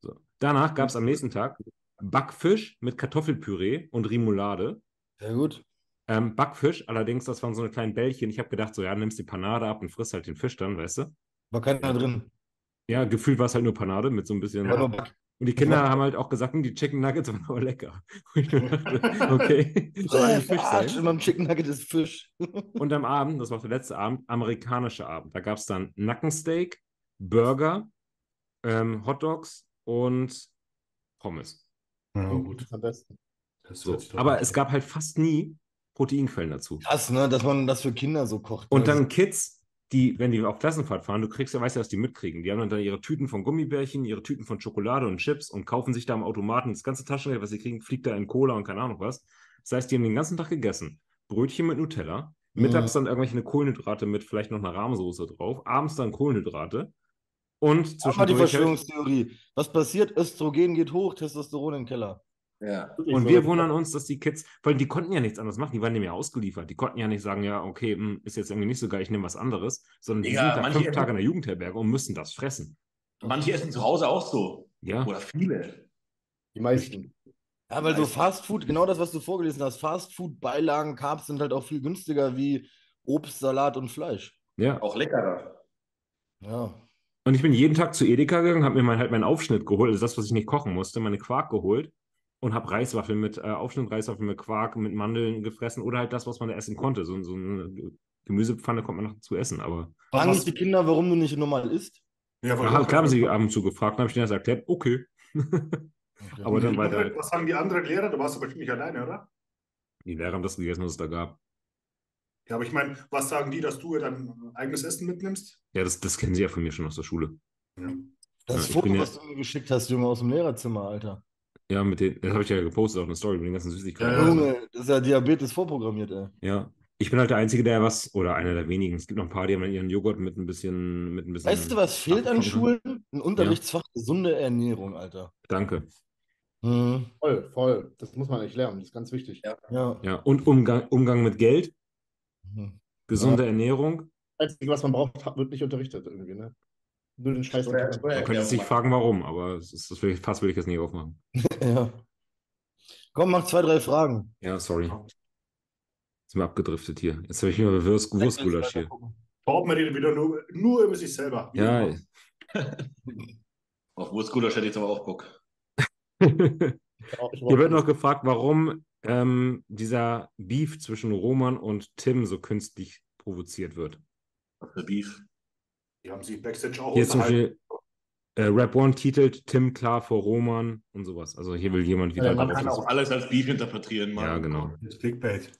So. Danach gab es am nächsten Tag Backfisch mit Kartoffelpüree und Remoulade. Sehr gut. Ähm, Backfisch, allerdings, das waren so eine kleinen Bällchen. Ich habe gedacht, so, ja, nimmst die Panade ab und frisst halt den Fisch dann, weißt du? War keiner drin. Ja, gefühlt war es halt nur Panade mit so ein bisschen. Back. Und die Kinder haben halt auch gesagt, hm, die Chicken Nuggets waren aber lecker. Und ich dachte, okay, soll eigentlich Fisch Arsch, sein. und beim Chicken Nugget ist Fisch. Und am Abend, das war der letzte Abend, amerikanischer Abend. Da gab es dann Nackensteak, Burger, ähm, Hotdogs und Pommes. Ja, gut. gut. Am besten. Das So. Aber es gab halt fast nie Proteinquellen dazu. Krass, ne, dass man das für Kinder so kocht. Und ne? dann Kids, die, wenn die auf Klassenfahrt fahren, du kriegst ja, weißt ja, was die mitkriegen. Die haben dann, ihre Tüten von Gummibärchen, ihre Tüten von Schokolade und Chips und kaufen sich da am Automaten das ganze Taschengeld, was sie kriegen, fliegt da in Cola und keine Ahnung was. Das heißt, die haben den ganzen Tag gegessen. Brötchen mit Nutella, mittags dann irgendwelche Kohlenhydrate mit vielleicht noch einer Rahmsoße drauf, abends dann Kohlenhydrate und Aber die zwischendurch halt, Verschwörungstheorie. Was passiert? Östrogen geht hoch, Testosteron im Keller. Ja. Und wir wundern uns, dass die Kids, weil die konnten ja nichts anderes machen, die waren dem ja ausgeliefert. Die konnten ja nicht sagen, ja, okay, hm, ist jetzt irgendwie nicht so geil, ich nehme was anderes, sondern die Digga, sind da manche fünf essen- Tage in der Jugendherberge und müssen das fressen. Manche essen zu Hause auch so. Ja. Oder viele. Die meisten. Ja, weil so Fast Food, genau das, was du vorgelesen hast, Fast Food Beilagen, Carbs sind halt auch viel günstiger wie Obst, Salat und Fleisch. Ja. Auch leckerer. Ja. Und ich bin jeden Tag zu Edeka gegangen, habe mir mein, halt meinen Aufschnitt geholt, also das, was ich nicht kochen musste, meine Quark geholt und habe Reiswaffeln mit, äh, Aufschnitt Reiswaffeln mit Quark, mit Mandeln gefressen oder halt das, was man da essen konnte. So, so eine Gemüsepfanne konnte man noch zu essen, aber Fragen dich die Kinder, warum du nicht normal isst? Ja, ja, klar haben sie ab und zu gefragt, dann habe ich denen das erklärt, okay. aber dann weiter halt. Was sagen die anderen Lehrer? Du warst aber bestimmt nicht alleine, oder? Die Lehrer haben das gegessen, was es da gab. Ja, aber ich meine, was sagen die, dass du dein eigenes Essen mitnimmst? Ja, das, das kennen sie ja von mir schon aus der Schule. Ja. Das Ja, Foto, ja- was du mir geschickt hast, Junge, aus dem Lehrerzimmer, Alter. Ja, mit den, das habe ich ja gepostet auf eine Story mit den ganzen Süßigkeiten. Ja, ja. Junge, das ist ja Diabetes vorprogrammiert, ey. Ja. Ich bin halt der Einzige, der was, oder einer der wenigen. Es gibt noch ein paar, die haben ihren Joghurt mit ein bisschen, mit ein bisschen. Weißt du, was fehlt an. Schulen? Ein Unterrichtsfach gesunde Ernährung, Alter. Danke. Mhm. Voll, voll. Das muss man nicht lernen. Das ist ganz wichtig. Ja. Ja. Ja. Und Umgang, Umgang mit Geld, Mhm. gesunde Ernährung. Das Einzige, was man braucht, wird nicht unterrichtet irgendwie, ne? Nur den Scheiß Oder- unterrichtet. Man könnte sich fragen, warum, aber ist, das will ich, fast will ich das nicht aufmachen. ja. Komm, mach zwei, drei Fragen. Ja, sorry. Sind wir abgedriftet hier. Jetzt habe ich mir Wurst, Wurstgulasch hier. Torben redet wieder nur, nur über sich selber. Wie Ja. Auf Wurstgulasch hätte ich jetzt aber auch Bock. Hier wird noch gefragt, warum ähm, dieser Beef zwischen Roman und Tim so künstlich provoziert wird. Was für Beef. Die haben sich Backstage auch Hier zum unterhalten. Beispiel äh, Rap One titelt Tim klar vor Roman und sowas. Also hier will jemand wieder Ja, man drauf- Man kann auch alles als Beef interpretieren. Mann. Ja, genau. Das Clickbait.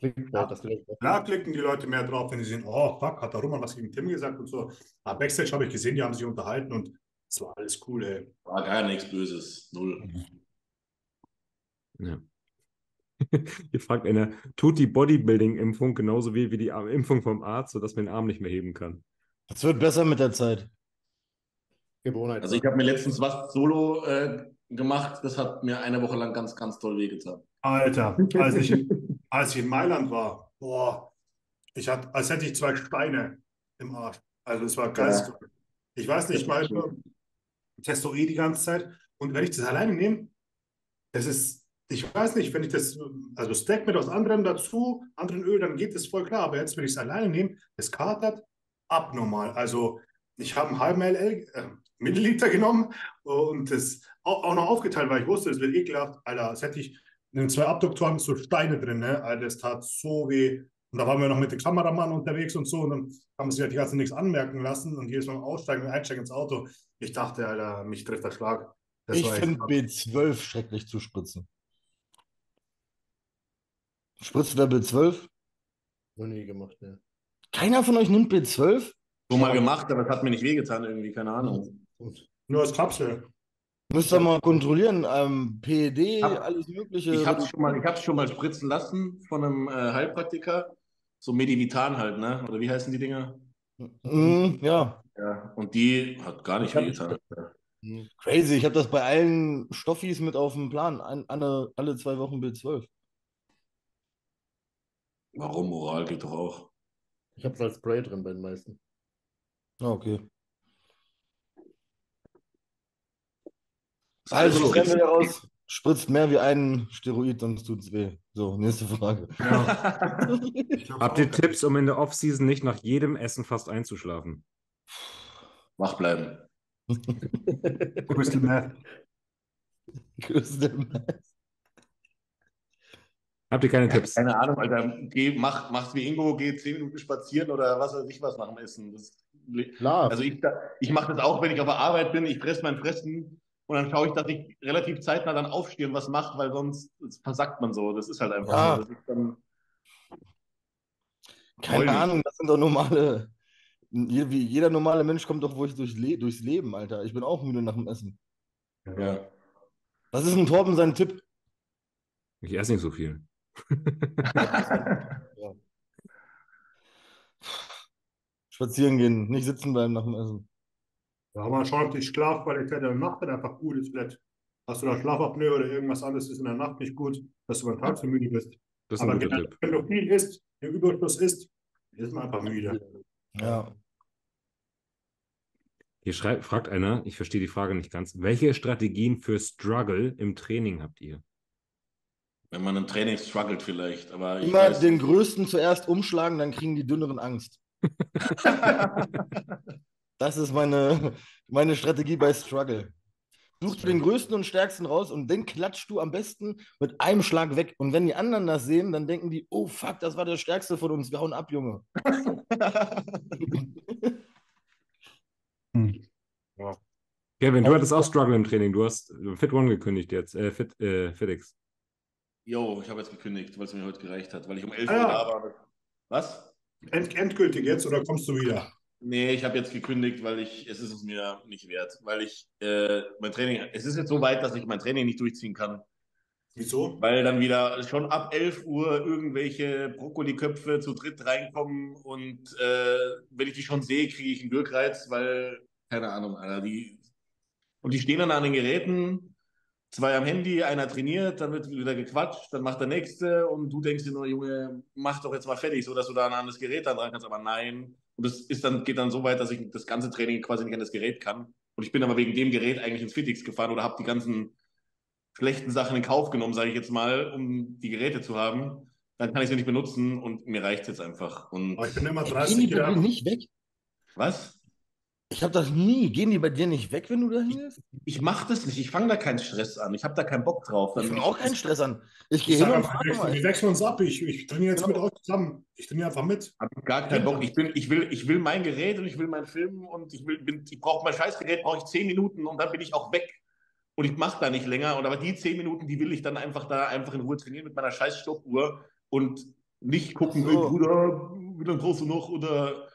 Clickbait, das gleich- Klar klicken die Leute mehr drauf, wenn sie sehen, oh fuck, hat der Roman was gegen Tim gesagt und so. Aber Backstage habe ich gesehen, die haben sich unterhalten und es war alles cool, ey. War gar nichts Böses. Null. Ja. Hier fragt einer, tut die Bodybuilding-Impfung genauso weh wie die Impfung vom Arzt, sodass man den Arm nicht mehr heben kann? Es wird besser mit der Zeit. Gewohnheit. Also ich habe mir letztens was solo äh, gemacht. Das hat mir eine Woche lang ganz, ganz toll wehgetan. Alter, als ich, als ich in Mailand war, boah, ich hatte, als hätte ich zwei Steine im Arsch. Also es war geisteskrank. Ich weiß nicht, ich nur Testo E die ganze Zeit. Und wenn ich das alleine nehme, das ist, ich weiß nicht, wenn ich das, also Stack mit was anderem dazu, anderen Öl, dann geht das voll klar. Aber jetzt, wenn ich es alleine nehme, es katert abnormal. Also ich habe einen halben LL, äh, Milliliter genommen und das auch, auch noch aufgeteilt, weil ich wusste, es wird ekelhaft. Alter, als hätte ich in den zwei Abduktoren so Steine drin, ne? Alter, das tat so weh. Und da waren wir noch mit dem Kameramann unterwegs und so. Und dann haben sie halt die ganzen nichts anmerken lassen. Und jedes Mal aussteigen und einsteigen ins Auto. Ich dachte, Alter, mich trifft der Schlag. Das ich finde krass. B12 schrecklich zu spritzen. Spritzt wer B12? Noch nie gemacht, ne. Keiner von euch nimmt B12? So mal gemacht, aber es hat mir nicht wehgetan irgendwie, keine Ahnung. Nur als Kapsel. Müsst ihr mal kontrollieren. Ähm, PED, Hab- alles Mögliche. Ich habe es schon, mal- ich hab's schon mal spritzen lassen von einem äh, Heilpraktiker. So Medivitan halt, ne? Oder wie heißen die Dinger? Mhm, ja, Ja. Und die hat gar nicht wehgetan. crazy. Ich habe das bei allen Stoffis mit auf dem Plan. Ein, alle, alle zwei Wochen B12. Warum? Moral geht doch auch. Ich habe es als Spray drin bei den meisten. Ah, okay. Also, so stellen wir daraus, spritzt mehr wie ein Steroid, sonst tut's weh. So, nächste Frage. Ja. Habt ihr. Tipps, um in der Offseason nicht nach jedem Essen fast einzuschlafen? Wach bleiben. Crystal Meth. Habt ihr keine Tipps? Keine Ahnung, Alter. Geh, mach, mach's wie Ingo, geh zehn Minuten spazieren oder was weiß ich was nach dem Essen. Das, Klar, also ich, ich mache das auch, wenn ich auf der Arbeit bin. Ich fresse mein Fressen und dann schaue ich, dass ich relativ zeitnah dann aufstehe und was mache, weil sonst versackt man so. Das ist halt einfach Ja. so. Das ist dann, Keine Voll. Ahnung, das sind doch normale. wie Jeder normale Mensch kommt doch durch, durchs, Le durchs Leben, Alter. Ich bin auch müde nach dem Essen. ja. Was ist denn Torben sein Tipp? Ich esse nicht so viel. Spazieren gehen, nicht sitzen bleiben nach dem Essen. Da haben wir schon, ob die Schlafqualität der Nacht dann einfach gut ist. Vielleicht hast du da Schlafapnoe oder irgendwas anderes ist in der Nacht nicht gut, dass du beim Tag so müde bist. Das ist ein Aber guter generell, Tipp. wenn du viel isst, der Überschuss isst, ist man einfach müde. Ja. Hier schreibt, fragt einer, ich verstehe die Frage nicht ganz, welche Strategien für Struggle im Training habt ihr? Wenn man im Training struggelt vielleicht, aber ich Immer weiß, den Größten zuerst umschlagen, dann kriegen die Dünneren Angst. Das ist meine, meine Strategie bei Struggle. Such dir den Größten und Stärksten raus und den klatschst du am besten mit einem Schlag weg. Und wenn die anderen das sehen, dann denken die, oh fuck, das war der Stärkste von uns, wir hauen ab, Junge. Kevin, du hattest auch Struggle im Training. Du hast Fit One gekündigt jetzt. Äh, Fit, äh, FitX. Jo, ich habe jetzt gekündigt, weil es mir heute gereicht hat, weil ich um 11 Ah, Uhr da war. Was? End, endgültig jetzt oder kommst du wieder? Nee, ich habe jetzt gekündigt, weil ich, es ist es mir nicht wert, weil ich äh, mein Training, es ist jetzt so weit, dass ich mein Training nicht durchziehen kann, Wieso? weil dann wieder schon ab 11 Uhr irgendwelche Brokkoliköpfe zu dritt reinkommen und äh, wenn ich die schon sehe, kriege ich einen Wirkreiz, weil, keine Ahnung, Alter, die, und die stehen dann an den Geräten, zwei am Handy, einer trainiert, dann wird wieder gequatscht, dann macht der Nächste und du denkst dir nur, Junge, mach doch jetzt mal fertig, so dass du da an das Gerät dann dran kannst, aber nein. Und das ist dann, geht dann so weit, dass ich das ganze Training quasi nicht an das Gerät kann. Und ich bin aber wegen dem Gerät eigentlich ins Fitix gefahren oder habe die ganzen schlechten Sachen in Kauf genommen, sage ich jetzt mal, um die Geräte zu haben. Dann kann ich sie nicht benutzen und mir reicht es jetzt einfach. Und Aber ich bin immer Gehen 30 die bei dir Jahre. nicht weg? was? Ich habe das nie. Gehen die bei dir nicht weg, wenn du da hingehst? Ich mache das nicht. Ich fange da keinen Stress an. Ich habe da keinen Bock drauf. Ich fange auch keinen Stress an. Ich Ich gehe hin und wir, mal. wir wechseln uns ab. Ich, ich trainiere jetzt Genau. mit euch zusammen. Ich trainiere einfach mit. habe gar keinen Bock. Ich, bin, ich, will, ich will mein Gerät und ich will meinen Film und ich, will, bin, ich brauche mein Scheißgerät, brauche ich zehn Minuten und dann bin ich auch weg. Und ich mache da nicht länger. Und aber die zehn Minuten, die will ich dann einfach da einfach in Ruhe trainieren mit meiner scheiß Stoppuhr und nicht gucken, so. ey, Bruder, wie lange brauchst du noch? Oder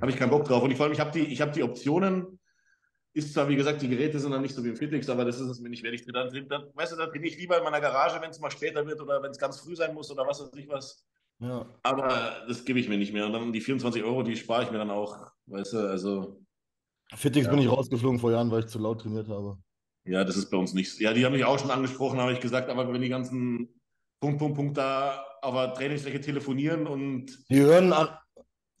habe ich keinen Bock drauf. Und ich, vor allem, ich habe die, ich hab die Optionen. Ist zwar, wie gesagt, die Geräte sind dann nicht so wie im Fitix, aber das ist es mir nicht wert. Ich dann, dann, weißt du, dann bin ich lieber in meiner Garage, wenn es mal später wird oder wenn es ganz früh sein muss oder was weiß ich was. Ja. Aber das gebe ich mir nicht mehr. Und dann die 24 Euro, die spare ich mir dann auch. Weißt du, also, Fitix bin ich rausgeflogen vor Jahren, weil ich zu laut trainiert habe. ja, das ist bei uns nicht. Ja, die haben mich auch schon angesprochen, habe ich gesagt, aber wenn die ganzen Punkt, Punkt, Punkt da auf der Trainingsfläche telefonieren und. Die hören, an,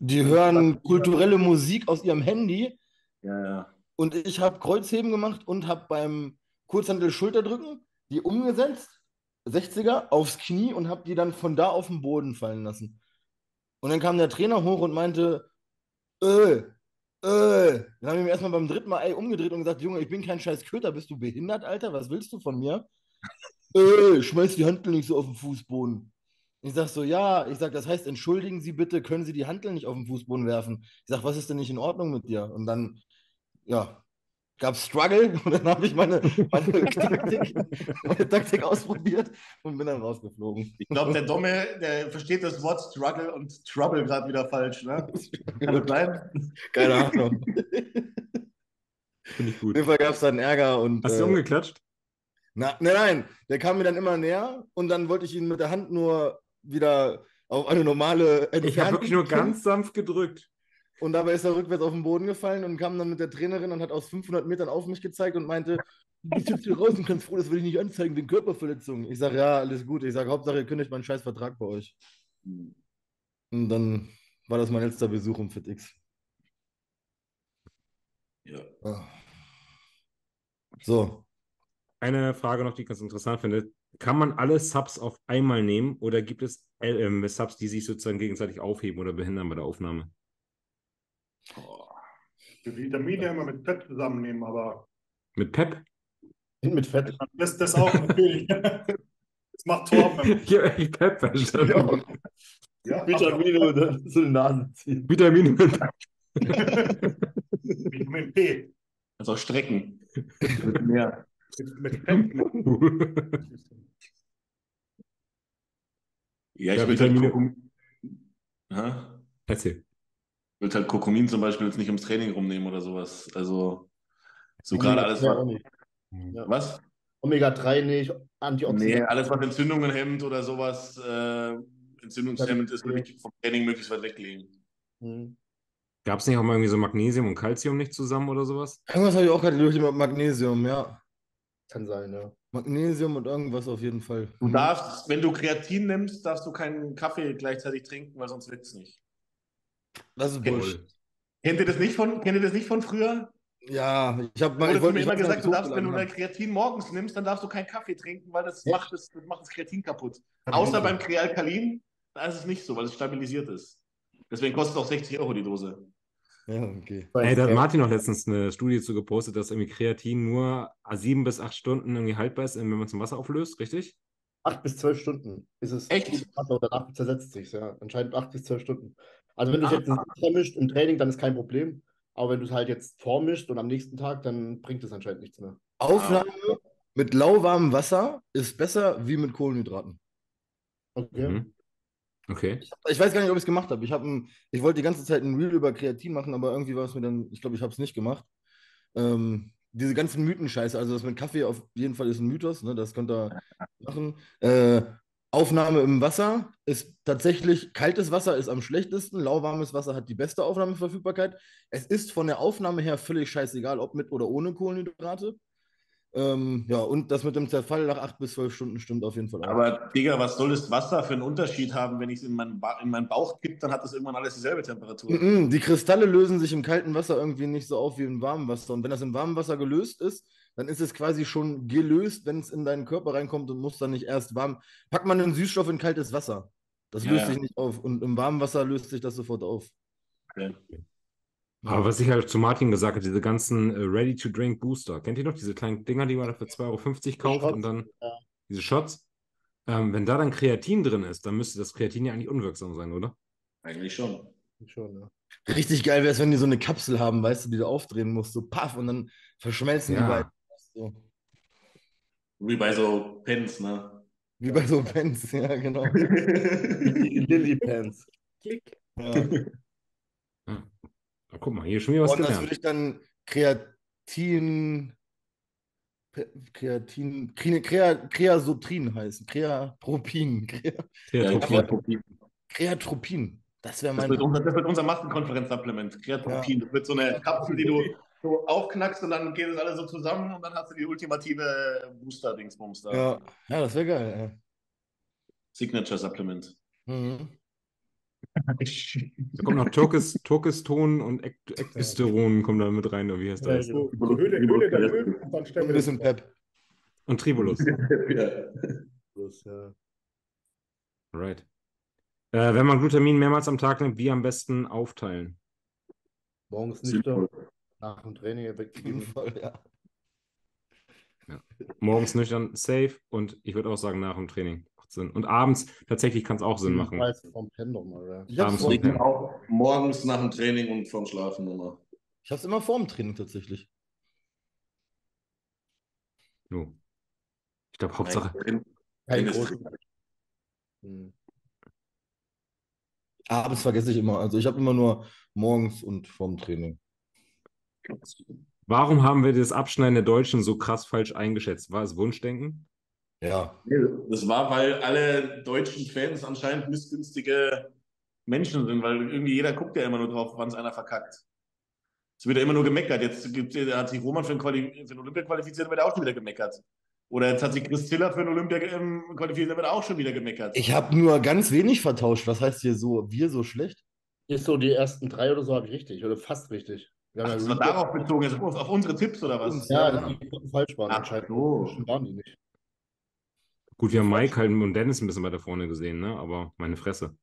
die hören kulturelle Musik aus ihrem Handy Ja, ja. und ich habe Kreuzheben gemacht und habe beim Kurzhandel Schulterdrücken die umgesetzt, 60er, aufs Knie und habe die dann von da auf den Boden fallen lassen. Und dann kam der Trainer hoch und meinte, äh, äh. Dann habe ich mir erstmal beim dritten Mal ey, umgedreht und gesagt, Junge, ich bin kein scheiß Köter, bist du behindert, Alter? Was willst du von mir? äh, schmeiß die Handel nicht so auf den Fußboden. Ich sag so, ja, ich sag, das heißt, entschuldigen Sie bitte, können Sie die Handel nicht auf den Fußboden werfen? Ich sag, was ist denn nicht in Ordnung mit dir? Und dann, ja, gab es Struggle und dann habe ich meine, meine, Taktik, meine Taktik ausprobiert und bin dann rausgeflogen. Ich glaube, der Domme, der versteht das Wort Struggle und Trouble gerade wieder falsch, ne? Kann das sein? Keine Ahnung. Finde ich Auf gut. jeden Fall gab es dann Ärger und. Hast du äh, umgeklatscht? na, nein, nein, der kam mir dann immer näher und dann wollte ich ihn mit der Hand nur wieder auf eine normale Ich habe Entfernung wirklich nur ganz sanft gedrückt. Und dabei ist er rückwärts auf den Boden gefallen und kam dann mit der Trainerin und hat aus 500 Metern auf mich gezeigt und meinte, du bist jetzt hier raus und kannst froh, das will ich nicht anzeigen wegen Körperverletzung. Ich sage, ja, alles gut. Ich sage, Hauptsache, ihr kündigt meinen scheiß Vertrag bei euch. Und dann war das mein letzter Besuch im FitX. Ja. Ah. So, Eine Frage noch, die ich ganz interessant finde. Kann man alle Subs auf einmal nehmen oder gibt es äh, ähm, Subs, die sich sozusagen gegenseitig aufheben oder behindern bei der Aufnahme? Die Vitamine immer mit Fett zusammennehmen, aber Mit Pep? Mit Fett. das, das auch natürlich. Das macht Torben. Ich habe echt Pep verstanden. Ja, Vitamine oder so eine Nase ziehen. Vitamine mit Vitamin P. Also Strecken. Mit mehr. Mit, mit Fett. Ja, ich Ja, will halt Vitamine- Kurkum- Aha. Erzähl. Ich will halt Kurkumin zum Beispiel jetzt nicht ums Training rumnehmen oder sowas. Also, so gerade alles, was. nicht. Ja. Was? Omega-3 nicht, Nee, Antioxidantien. alles, was Entzündungen hemmt oder sowas, äh, entzündungshemmend ist, würde ich vom Training möglichst weit weglegen. Hm. Gab es nicht auch mal irgendwie so Magnesium und Calcium nicht zusammen oder sowas? irgendwas habe ich auch gerade durch mit Magnesium, ja. Kann sein, ja. Magnesium und irgendwas auf jeden Fall. Du darfst, wenn du Kreatin nimmst, darfst du keinen Kaffee gleichzeitig trinken, weil sonst wirkt es nicht. Das ist Bullshit. Kennt ihr das nicht von, kennt ihr das nicht von früher? Ja, ich habe mal. Wurde Ich mir immer gesagt, du darfst, wenn du dein Kreatin morgens nimmst, dann darfst du keinen Kaffee trinken, weil das Echt? macht das, das macht das Kreatin kaputt. Ich Außer beim Krealkalin, da ist es nicht so, weil es stabilisiert ist. Deswegen kostet es auch 60 Euro die Dose. Ja, okay. Ey, da hat Martin noch letztens eine Studie zu gepostet, dass irgendwie Kreatin nur sieben bis acht Stunden irgendwie haltbar ist, wenn man es im Wasser auflöst, richtig? Acht bis zwölf Stunden ist es. Echt? Wasser danach zersetzt sich ja. Anscheinend acht bis zwölf Stunden. Also wenn du es Ah. jetzt vermischt im Training, dann ist kein Problem. Aber wenn du es halt jetzt vormischt und am nächsten Tag, dann bringt es anscheinend nichts mehr. Aufnahme mit lauwarmem Wasser ist besser wie mit Kohlenhydraten. Okay. Mhm. Okay. Ich weiß gar nicht, ob ich es gemacht habe. Ich, hab ein, ich wollte die ganze Zeit ein Reel über Kreatin machen, aber irgendwie war es mir dann, ich glaube, ich habe es nicht gemacht. Ähm, diese ganzen Mythenscheiße, also das mit Kaffee auf jeden Fall ist ein Mythos, ne? das könnt ihr machen. Äh, Aufnahme im Wasser ist tatsächlich, kaltes Wasser ist am schlechtesten, lauwarmes Wasser hat die beste Aufnahmeverfügbarkeit. Es ist von der Aufnahme her völlig scheißegal, ob mit oder ohne Kohlenhydrate. Ähm, ja, und das mit dem Zerfall nach acht bis zwölf Stunden stimmt auf jeden Fall auch. Aber Digga, was soll das Wasser für einen Unterschied haben, wenn ich es in, meinen ba in meinen Bauch kipp, dann hat das irgendwann alles dieselbe Temperatur. Mhm, Die Kristalle lösen sich im kalten Wasser irgendwie nicht so auf wie im warmen Wasser. Und wenn das im warmen Wasser gelöst ist, dann ist es quasi schon gelöst, wenn es in deinen Körper reinkommt und muss dann nicht erst warm. Packt man einen Süßstoff in kaltes Wasser. Das Ja, löst ja. sich nicht auf. Und im warmen Wasser löst sich das sofort auf. Okay. Aber was ich halt zu Martin gesagt habe, diese ganzen äh, Ready-to-Drink-Booster. Kennt ihr noch diese kleinen Dinger, die man da für 2,50 Euro kauft Shots, und dann ja. diese Shots? Ähm, wenn da dann Kreatin drin ist, dann müsste das Kreatin ja eigentlich unwirksam sein, oder? Eigentlich schon. Schon, ja. Richtig geil wäre es, wenn die so eine Kapsel haben, weißt du, die du aufdrehen musst, so paff, und dann verschmelzen die Ja. beiden. So. Wie bei so Pens, ne? Wie bei so Pens, ja, genau. Lily Pants. Ja. Ah, guck mal, hier schon wieder was Und das gelernt. würde ich dann Kreatin. Kreatin. Krea, Krea, Kreasotrin heißen. Kreatropin. Krea, Kreatropin. Kreatropin. Das wäre Das mein. wird unser, das wird unser Maskenkonferenz-Supplement. Kreatropin. Das wird so eine Kapsel, die du so aufknackst und dann geht es alles so zusammen und dann hast du die ultimative Booster-Dingsbums da. Ja, ja das wäre geil. Signature-Supplement. Ja. Mhm. Da kommt noch Turkis, Turkiston und Ektisteron kommen da mit rein, oder wie heißt das? So, die Höhle, Höhle der Löwen und dann stellen Ein wir das bisschen Pep. Und Tribulus. ja. Ja. Right. Äh, wenn man Glutamin mehrmals am Tag nimmt, wie am besten aufteilen? Morgens nüchtern, nach dem Training weggeben. Fall, ja. Morgens nüchtern, safe und ich würde auch sagen, nach dem Training Sinn. Und abends tatsächlich kann es auch Sinn machen. Vom nochmal, ja. Ich hab's, Abends auch morgens nach dem Training und vorm Schlafen nochmal. ich hab's immer vor dem Training tatsächlich. Jo. Ich glaube, Hauptsache, Kein großes. Hm. Abends vergesse ich immer. Also ich habe immer nur morgens und vorm Training. warum haben wir das Abschneiden der Deutschen so krass falsch eingeschätzt? War es Wunschdenken? Ja. Das war, weil alle deutschen Fans anscheinend missgünstige Menschen sind, weil irgendwie jeder guckt ja immer nur drauf, wann es einer verkackt. Es wird ja immer nur gemeckert. Jetzt gibt, hat sich Roman für den, Quali für den Olympia qualifiziert, wird er auch schon wieder gemeckert. Oder jetzt hat sich Chris Tiller für den Olympia ähm, qualifiziert, wird er auch schon wieder gemeckert. Ich habe nur ganz wenig vertauscht. Was heißt hier so, wir so schlecht? Ist so die ersten drei oder so habe ich richtig, oder fast richtig. Wir Ach, das ja war darauf bezogen, also auf, auf unsere Tipps oder was? Ja, Ja, die konnten falsch waren Ach anscheinend. so. Waren die nicht. Gut, wir haben Mike halt und Dennis ein bisschen weiter vorne gesehen, ne? Aber meine Fresse.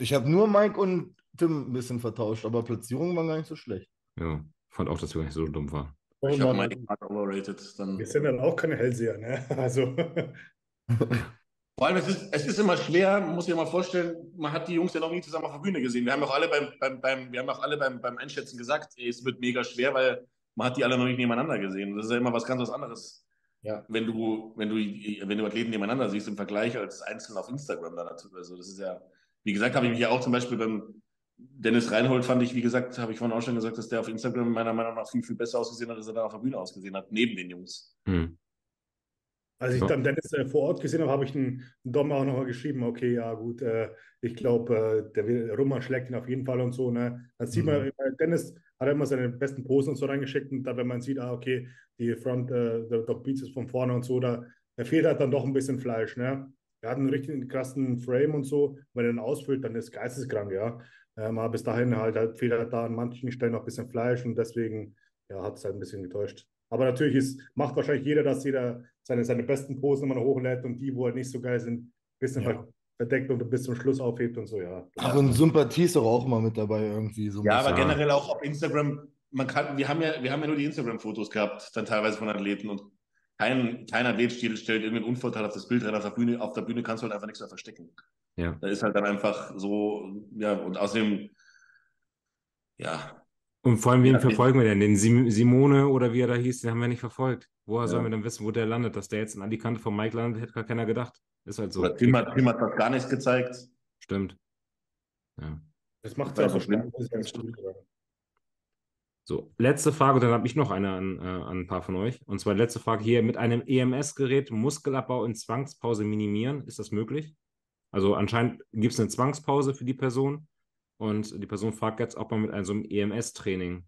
Ich habe nur Mike und Tim ein bisschen vertauscht, aber Platzierungen waren gar nicht so schlecht. Ja, fand auch, dass wir gar nicht so dumm waren. Ich habe meine Karte overrated. Dann. Wir sind dann auch keine Hellseher, ne? Also, Vor allem, es ist, es ist immer schwer, man muss sich mal vorstellen, man hat die Jungs ja noch nie zusammen auf der Bühne gesehen. Wir haben auch alle beim, beim, beim, wir haben auch alle beim, beim Einschätzen gesagt, ey, es wird mega schwer, weil man hat die alle noch nicht nebeneinander gesehen. Das ist ja immer was ganz was anderes. Ja. Wenn du, wenn du, wenn du Athleten nebeneinander siehst im Vergleich als einzeln auf Instagram dann dazu. Also das ist ja, wie gesagt, habe ich mich ja auch zum Beispiel beim Dennis Reinhold fand ich, wie gesagt, habe ich vorhin auch schon gesagt, dass der auf Instagram meiner Meinung nach viel, viel besser ausgesehen hat, als er dann auf der Bühne ausgesehen hat, neben den Jungs. Hm. Als ich dann Dennis äh, vor Ort gesehen habe, habe ich den Dom auch nochmal geschrieben, okay, ja gut, äh, ich glaube, äh, der Roman schlägt ihn auf jeden Fall und so. Ne? Dann sieht man, äh, Dennis hat immer seine besten Posen und so reingeschickt und da, wenn man sieht, ah, okay, die Front, äh, der Dog Beats ist von vorne und so, da, da fehlt halt dann doch ein bisschen Fleisch. Ne? er hat einen richtig krassen Frame und so. Wenn er ihn ausfüllt, dann ist geisteskrank, ja. Ähm, aber bis dahin halt, halt fehlt halt da an manchen Stellen noch ein bisschen Fleisch und deswegen ja, hat es halt ein bisschen getäuscht. Aber natürlich ist, macht wahrscheinlich jeder, dass jeder seine, seine besten Posen immer noch hochlädt und die, wo halt nicht so geil sind, ein bisschen ja. verdeckt und bis zum Schluss aufhebt und so, ja. Ach, und Sympathie ist doch auch mal mit dabei irgendwie. So ja, aber generell auch auf Instagram, man kann, wir haben ja, wir haben ja nur die Instagram-Fotos gehabt, dann teilweise von Athleten und kein, kein Athlet stellt irgendwie ein unvorteilhaftes Bild rein auf der Bühne. Auf der Bühne kannst du halt einfach nichts mehr verstecken. Ja. Da ist halt dann einfach so, ja, und außerdem, ja, und vor allem, wen ja, verfolgen wir denn? Den Simone oder wie er da hieß, den haben wir nicht verfolgt. Woher ja. sollen wir denn wissen, wo der landet? Dass der jetzt in Alicante von Mike landet, hätte gar keiner gedacht. Ist halt so. Oder Tim hat, Tim hat das gar nichts gezeigt. Stimmt. Ja. Das macht es auch so schlimm. So, letzte Frage, dann habe ich noch eine an, äh, an ein paar von euch. Und zwar letzte Frage hier: Mit einem EMS-Gerät Muskelabbau in Zwangspause minimieren, ist das möglich? Also anscheinend gibt es eine Zwangspause für die Person. Und die Person fragt jetzt, ob man mit einem so einem EMS-Training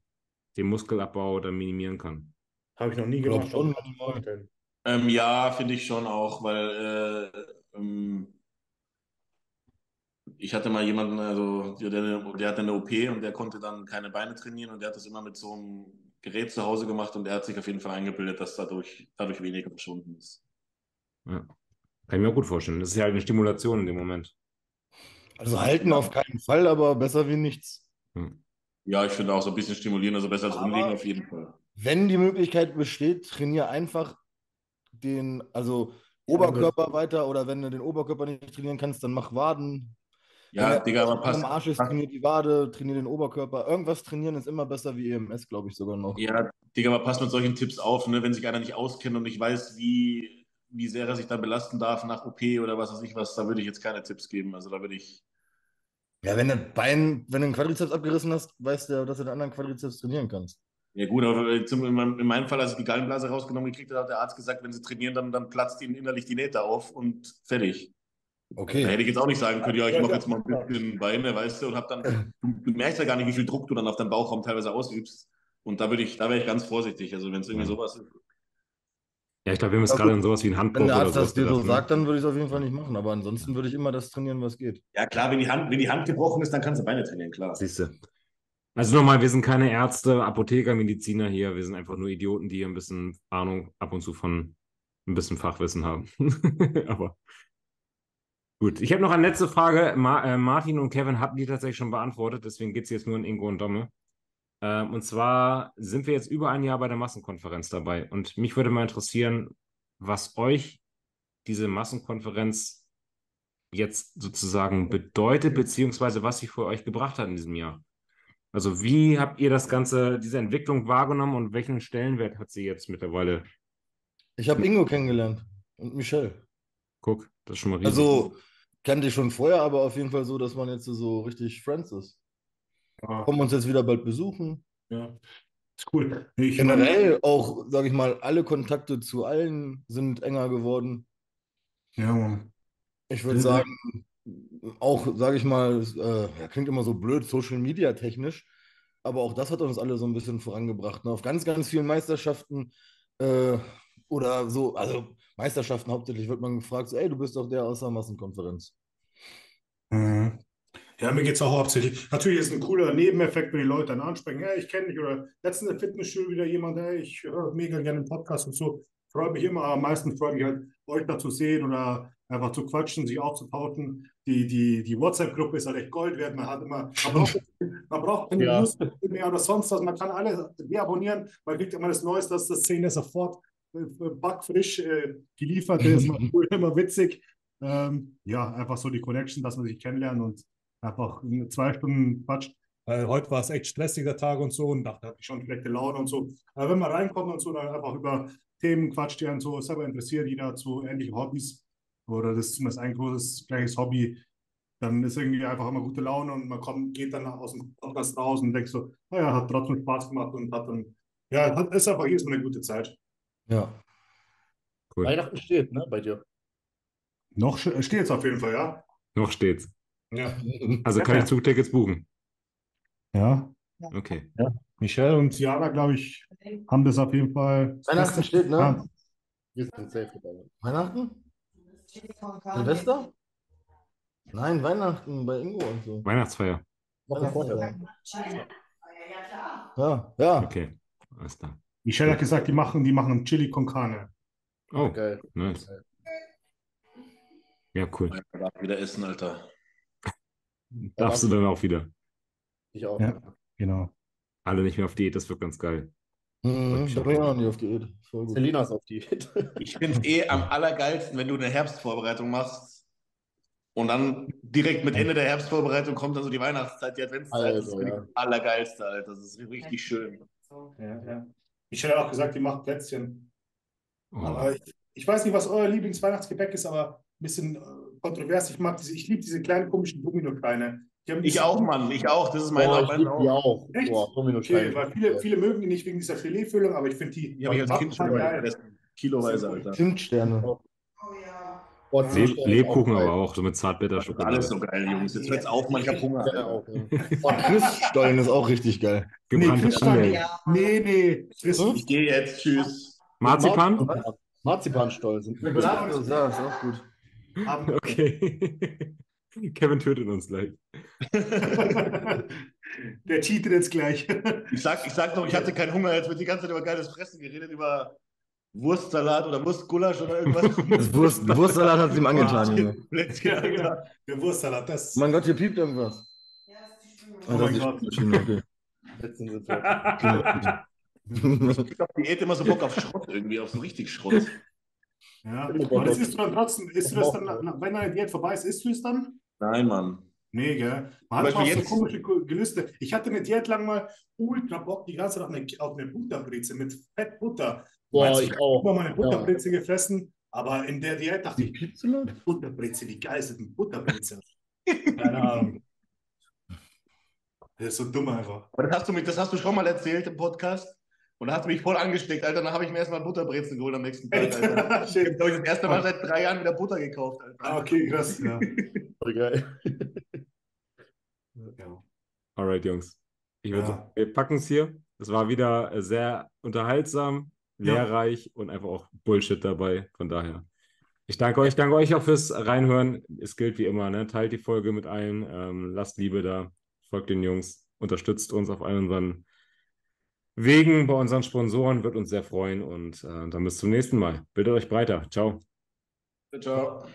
den Muskelabbau dann minimieren kann. Habe ich noch nie gemacht. Schon, ähm, ja, finde ich schon auch, weil äh, ähm, ich hatte mal jemanden, also der, der hatte eine OP und der konnte dann keine Beine trainieren und der hat das immer mit so einem Gerät zu Hause gemacht und der hat sich auf jeden Fall eingebildet, dass dadurch, dadurch weniger verschwunden ist. Ja. Kann ich mir auch gut vorstellen. Das ist ja halt eine Stimulation in dem Moment. Also halten auf keinen Fall, aber besser wie nichts. Hm. Ja, ich finde auch so ein bisschen stimulieren, also besser als aber rumlegen auf jeden Fall. Wenn die Möglichkeit besteht, trainiere einfach den, also Oberkörper ja, weiter oder wenn du den Oberkörper nicht trainieren kannst, dann mach Waden. Ja, wenn Digga, aber passt. Am Arsch ist, trainier die Wade, trainier den Oberkörper. Irgendwas trainieren ist immer besser wie EMS, glaube ich sogar noch. Ja, Digga, aber pass mit solchen Tipps auf, ne? wenn sich einer nicht auskennt und nicht weiß, wie, wie sehr er sich da belasten darf nach OP oder was weiß ich was, da würde ich jetzt keine Tipps geben. Also da würde ich ja, wenn du Bein, wenn du einen Quadrizeps abgerissen hast, weißt du, dass du den anderen Quadrizeps trainieren kannst. Ja gut, aber in meinem Fall, als ich die Gallenblase rausgenommen gekriegt habe, hat der Arzt gesagt, wenn sie trainieren, dann, dann platzt ihnen innerlich die Nähte auf und fertig. Okay. Da hätte ich jetzt auch nicht sagen können, ja, ich mache jetzt mal ein bisschen Beine, weißt du, und hab dann, du, merkst ja gar nicht, wie viel Druck du dann auf deinem Bauchraum teilweise ausübst. Und da würde ich, da wäre ich ganz vorsichtig. Also wenn es irgendwie sowas ist, ja, ich glaube, wir haben es gerade in sowas wie ein Handbruch Wenn der Arzt das dir so sagt, dann würde ich es auf jeden Fall nicht machen. Aber ansonsten würde ich immer das trainieren, was geht. Ja, klar, wenn die Hand, wenn die Hand gebrochen ist, dann kannst du Beine trainieren, klar. Siehst du. Also nochmal, wir sind keine Ärzte, Apotheker, Mediziner hier. Wir sind einfach nur Idioten, die ein bisschen Ahnung ab und zu von ein bisschen Fachwissen haben. Aber gut. Ich habe noch eine letzte Frage. Ma äh, Martin und Kevin hatten die tatsächlich schon beantwortet. Deswegen geht es jetzt nur in Ingo und Domme. Ähm, und zwar sind wir jetzt über ein Jahr bei der Massenkonferenz dabei. Und mich würde mal interessieren, was euch diese Massenkonferenz jetzt sozusagen bedeutet, beziehungsweise was sie für euch gebracht hat in diesem Jahr. Also wie habt ihr das Ganze, diese Entwicklung wahrgenommen und welchen Stellenwert hat sie jetzt mittlerweile? Ich habe Ingo kennengelernt und Michelle. Guck, das ist schon mal riesig. Also kannte ich schon vorher, aber auf jeden Fall so, dass man jetzt so richtig Friends ist. Ja. Kommen uns jetzt wieder bald besuchen. Ja, ist cool. Ich Generell auch, sage ich mal, alle Kontakte zu allen sind enger geworden. Ja, Mann. Ich würde sagen, auch, sage ich mal, äh, ja, klingt immer so blöd, Social Media technisch, aber auch das hat uns alle so ein bisschen vorangebracht. Ne? Auf ganz, ganz vielen Meisterschaften äh, oder so, also Meisterschaften hauptsächlich wird man gefragt, so, ey, du bist doch der aus der Massenkonferenz. Mhm. Ja, mir geht es auch hauptsächlich. Natürlich ist es ein cooler Nebeneffekt, wenn die Leute dann ansprechen, hey, ich kenne dich oder letztens im Fitnessstudio wieder jemand, hey, ich höre mega gerne den Podcast und so. Freut mich immer, am meisten freut mich halt, euch da zu sehen oder einfach zu quatschen, sich auszutauschen. Die, die, die WhatsApp-Gruppe ist halt echt Gold wert. Man hat immer, man braucht, man braucht keine ja. News mehr oder sonst was. Man kann alle deabonnieren. Man kriegt immer das Neueste, dass das Szene sofort äh, backfrisch äh, geliefert ist. Immer cool, immer witzig. Ähm, ja, einfach so die Connection, dass man sich kennenlernt und einfach zwei Stunden Quatsch. Äh, heute war es echt stressiger Tag und so und dachte, hatte ich schon schlechte Laune und so. Aber wenn man reinkommt und so, dann einfach über Themen quatscht, die einen so selber interessiert, jeder zu ähnlichen Hobbys oder das ist zumindest ein großes, gleiches Hobby, dann ist irgendwie einfach immer gute Laune und man kommt, geht dann aus dem Podcast raus und denkt so, naja, ah hat trotzdem Spaß gemacht und hat dann, ja, hat, ist einfach jedes Mal eine gute Zeit. Ja. Cool. Weihnachten steht, ne, bei dir? Noch steht es auf jeden Fall, ja. Noch steht's. Ja. Also kann ich Zugtickets buchen. Ja. Okay. Ja. Michelle und Ciara, glaube ich, haben das auf jeden Fall. Weihnachten steht, ne? Wir sind safe dabei. Weihnachten? Silvester? Nein, Weihnachten bei Ingo und so. Weihnachtsfeier. Vorher. Ja, ja. Okay, alles klar. Michelle hat gesagt, die machen, die machen Chili con Carne. Oh, Geil. nice. Ja, cool. Ich darf wieder essen, Alter. Darfst du dann auch wieder. Ich auch. Ja. Genau. Alle nicht mehr auf Diät, das wird ganz geil. Mhm, da bin ich auch noch nie auf Diät. Selina ist auf Diät. Ich finde es eh am allergeilsten, wenn du eine Herbstvorbereitung machst und dann direkt mit Ende der Herbstvorbereitung kommt dann so die Weihnachtszeit, die Adventszeit. das Also, finde ich ja. das allergeilste, Alter. Das ist richtig schön. Ja, ja. Michelle hat auch gesagt, die macht Plätzchen. Oh. Aber ich, ich weiß nicht, was euer Lieblingsweihnachtsgebäck ist, aber ein bisschen äh, kontrovers. Ich mag diese, ich liebe diese kleinen komischen Domino-Kleine. Ich auch, Mann. Ich auch. Das ist mein Boah, ich liebe die auch. Echt? Boah, Okay, weil viele, viele mögen die nicht wegen dieser Gelee-Füllung, aber ich finde die. Die habe ich als Kind schon. Kiloweise, Alter. Zimtsterne. Oh ja. Boah, Le Zimtsterne Lebkuchen aber auch, so mit Zartbitterschokolade. Alles so geil, Jungs. Jetzt hört's auf, Mann. Ich hab Hunger. Ja, ja. Oh, Christstollen ist auch richtig geil. Gebrannte Nee, Christstollen. Kugel. Ja. Nee, nee. Ich gehe jetzt. Tschüss. Marzipan? Marzipanstollen sind. Ja, ist auch gut. Haben- Okay. Kevin tötet uns gleich. Der cheatet jetzt gleich. Ich sag, ich sag doch, ich hatte keinen Hunger. Jetzt wird die ganze Zeit über geiles Fressen geredet, über Wurstsalat oder Wurstgulasch oder irgendwas. Das Wurst, Wurstsalat hat es ihm angetan, Junge. Plätzchen, Alter. Der Wurstsalat, das. Mein Gott, hier piept irgendwas. Ja, das ist die Stimme. Oh mein Gott. Okay. Sind wir. Ich hab Diät immer so Bock auf Schrott irgendwie, auf so richtig Schrott. Ja. Aber das isst du dann trotzdem, isst du das dann, wenn deine Diät vorbei ist, isst du es dann? Nein, Mann. Nee, gell? Man hat mal so komische Ko- Gelüste. Ich hatte eine Diät lang mal ultra Bock die ganze Zeit auf eine, auf eine Butterbreze mit Fettbutter. Boah, Meinst ich auch. habe meine Butterbreze gefressen, aber in der Diät dachte ich, Piept so laut? Butterbreze, wie geil ist denn Butterbreze? Keine Ahnung. Das ist so dumm einfach. Aber das hast, du mich, das hast du schon mal erzählt im Podcast. Und da hast du mich voll angesteckt, Alter. Dann habe ich mir erstmal Butterbrezen geholt am nächsten Tag, Alter. Ich habe, Shit. glaube ich, das erste Mal seit drei Jahren wieder Butter gekauft, Alter. Ah, okay, krass. Ja. Voll geil. Ja. Alright, Jungs. Ich würde Ja. sagen, wir packen es hier. Es war wieder äh, sehr unterhaltsam, Ja. lehrreich und einfach auch Bullshit dabei. Von daher. Ich danke euch, danke euch auch fürs Reinhören. Es gilt wie immer, ne? Teilt die Folge mit allen, ähm, lasst Liebe da, folgt den Jungs, unterstützt uns auf allen unseren Wegen bei unseren Sponsoren, wird uns sehr freuen und äh, dann bis zum nächsten Mal. Bildet euch breiter. Ciao. Ciao.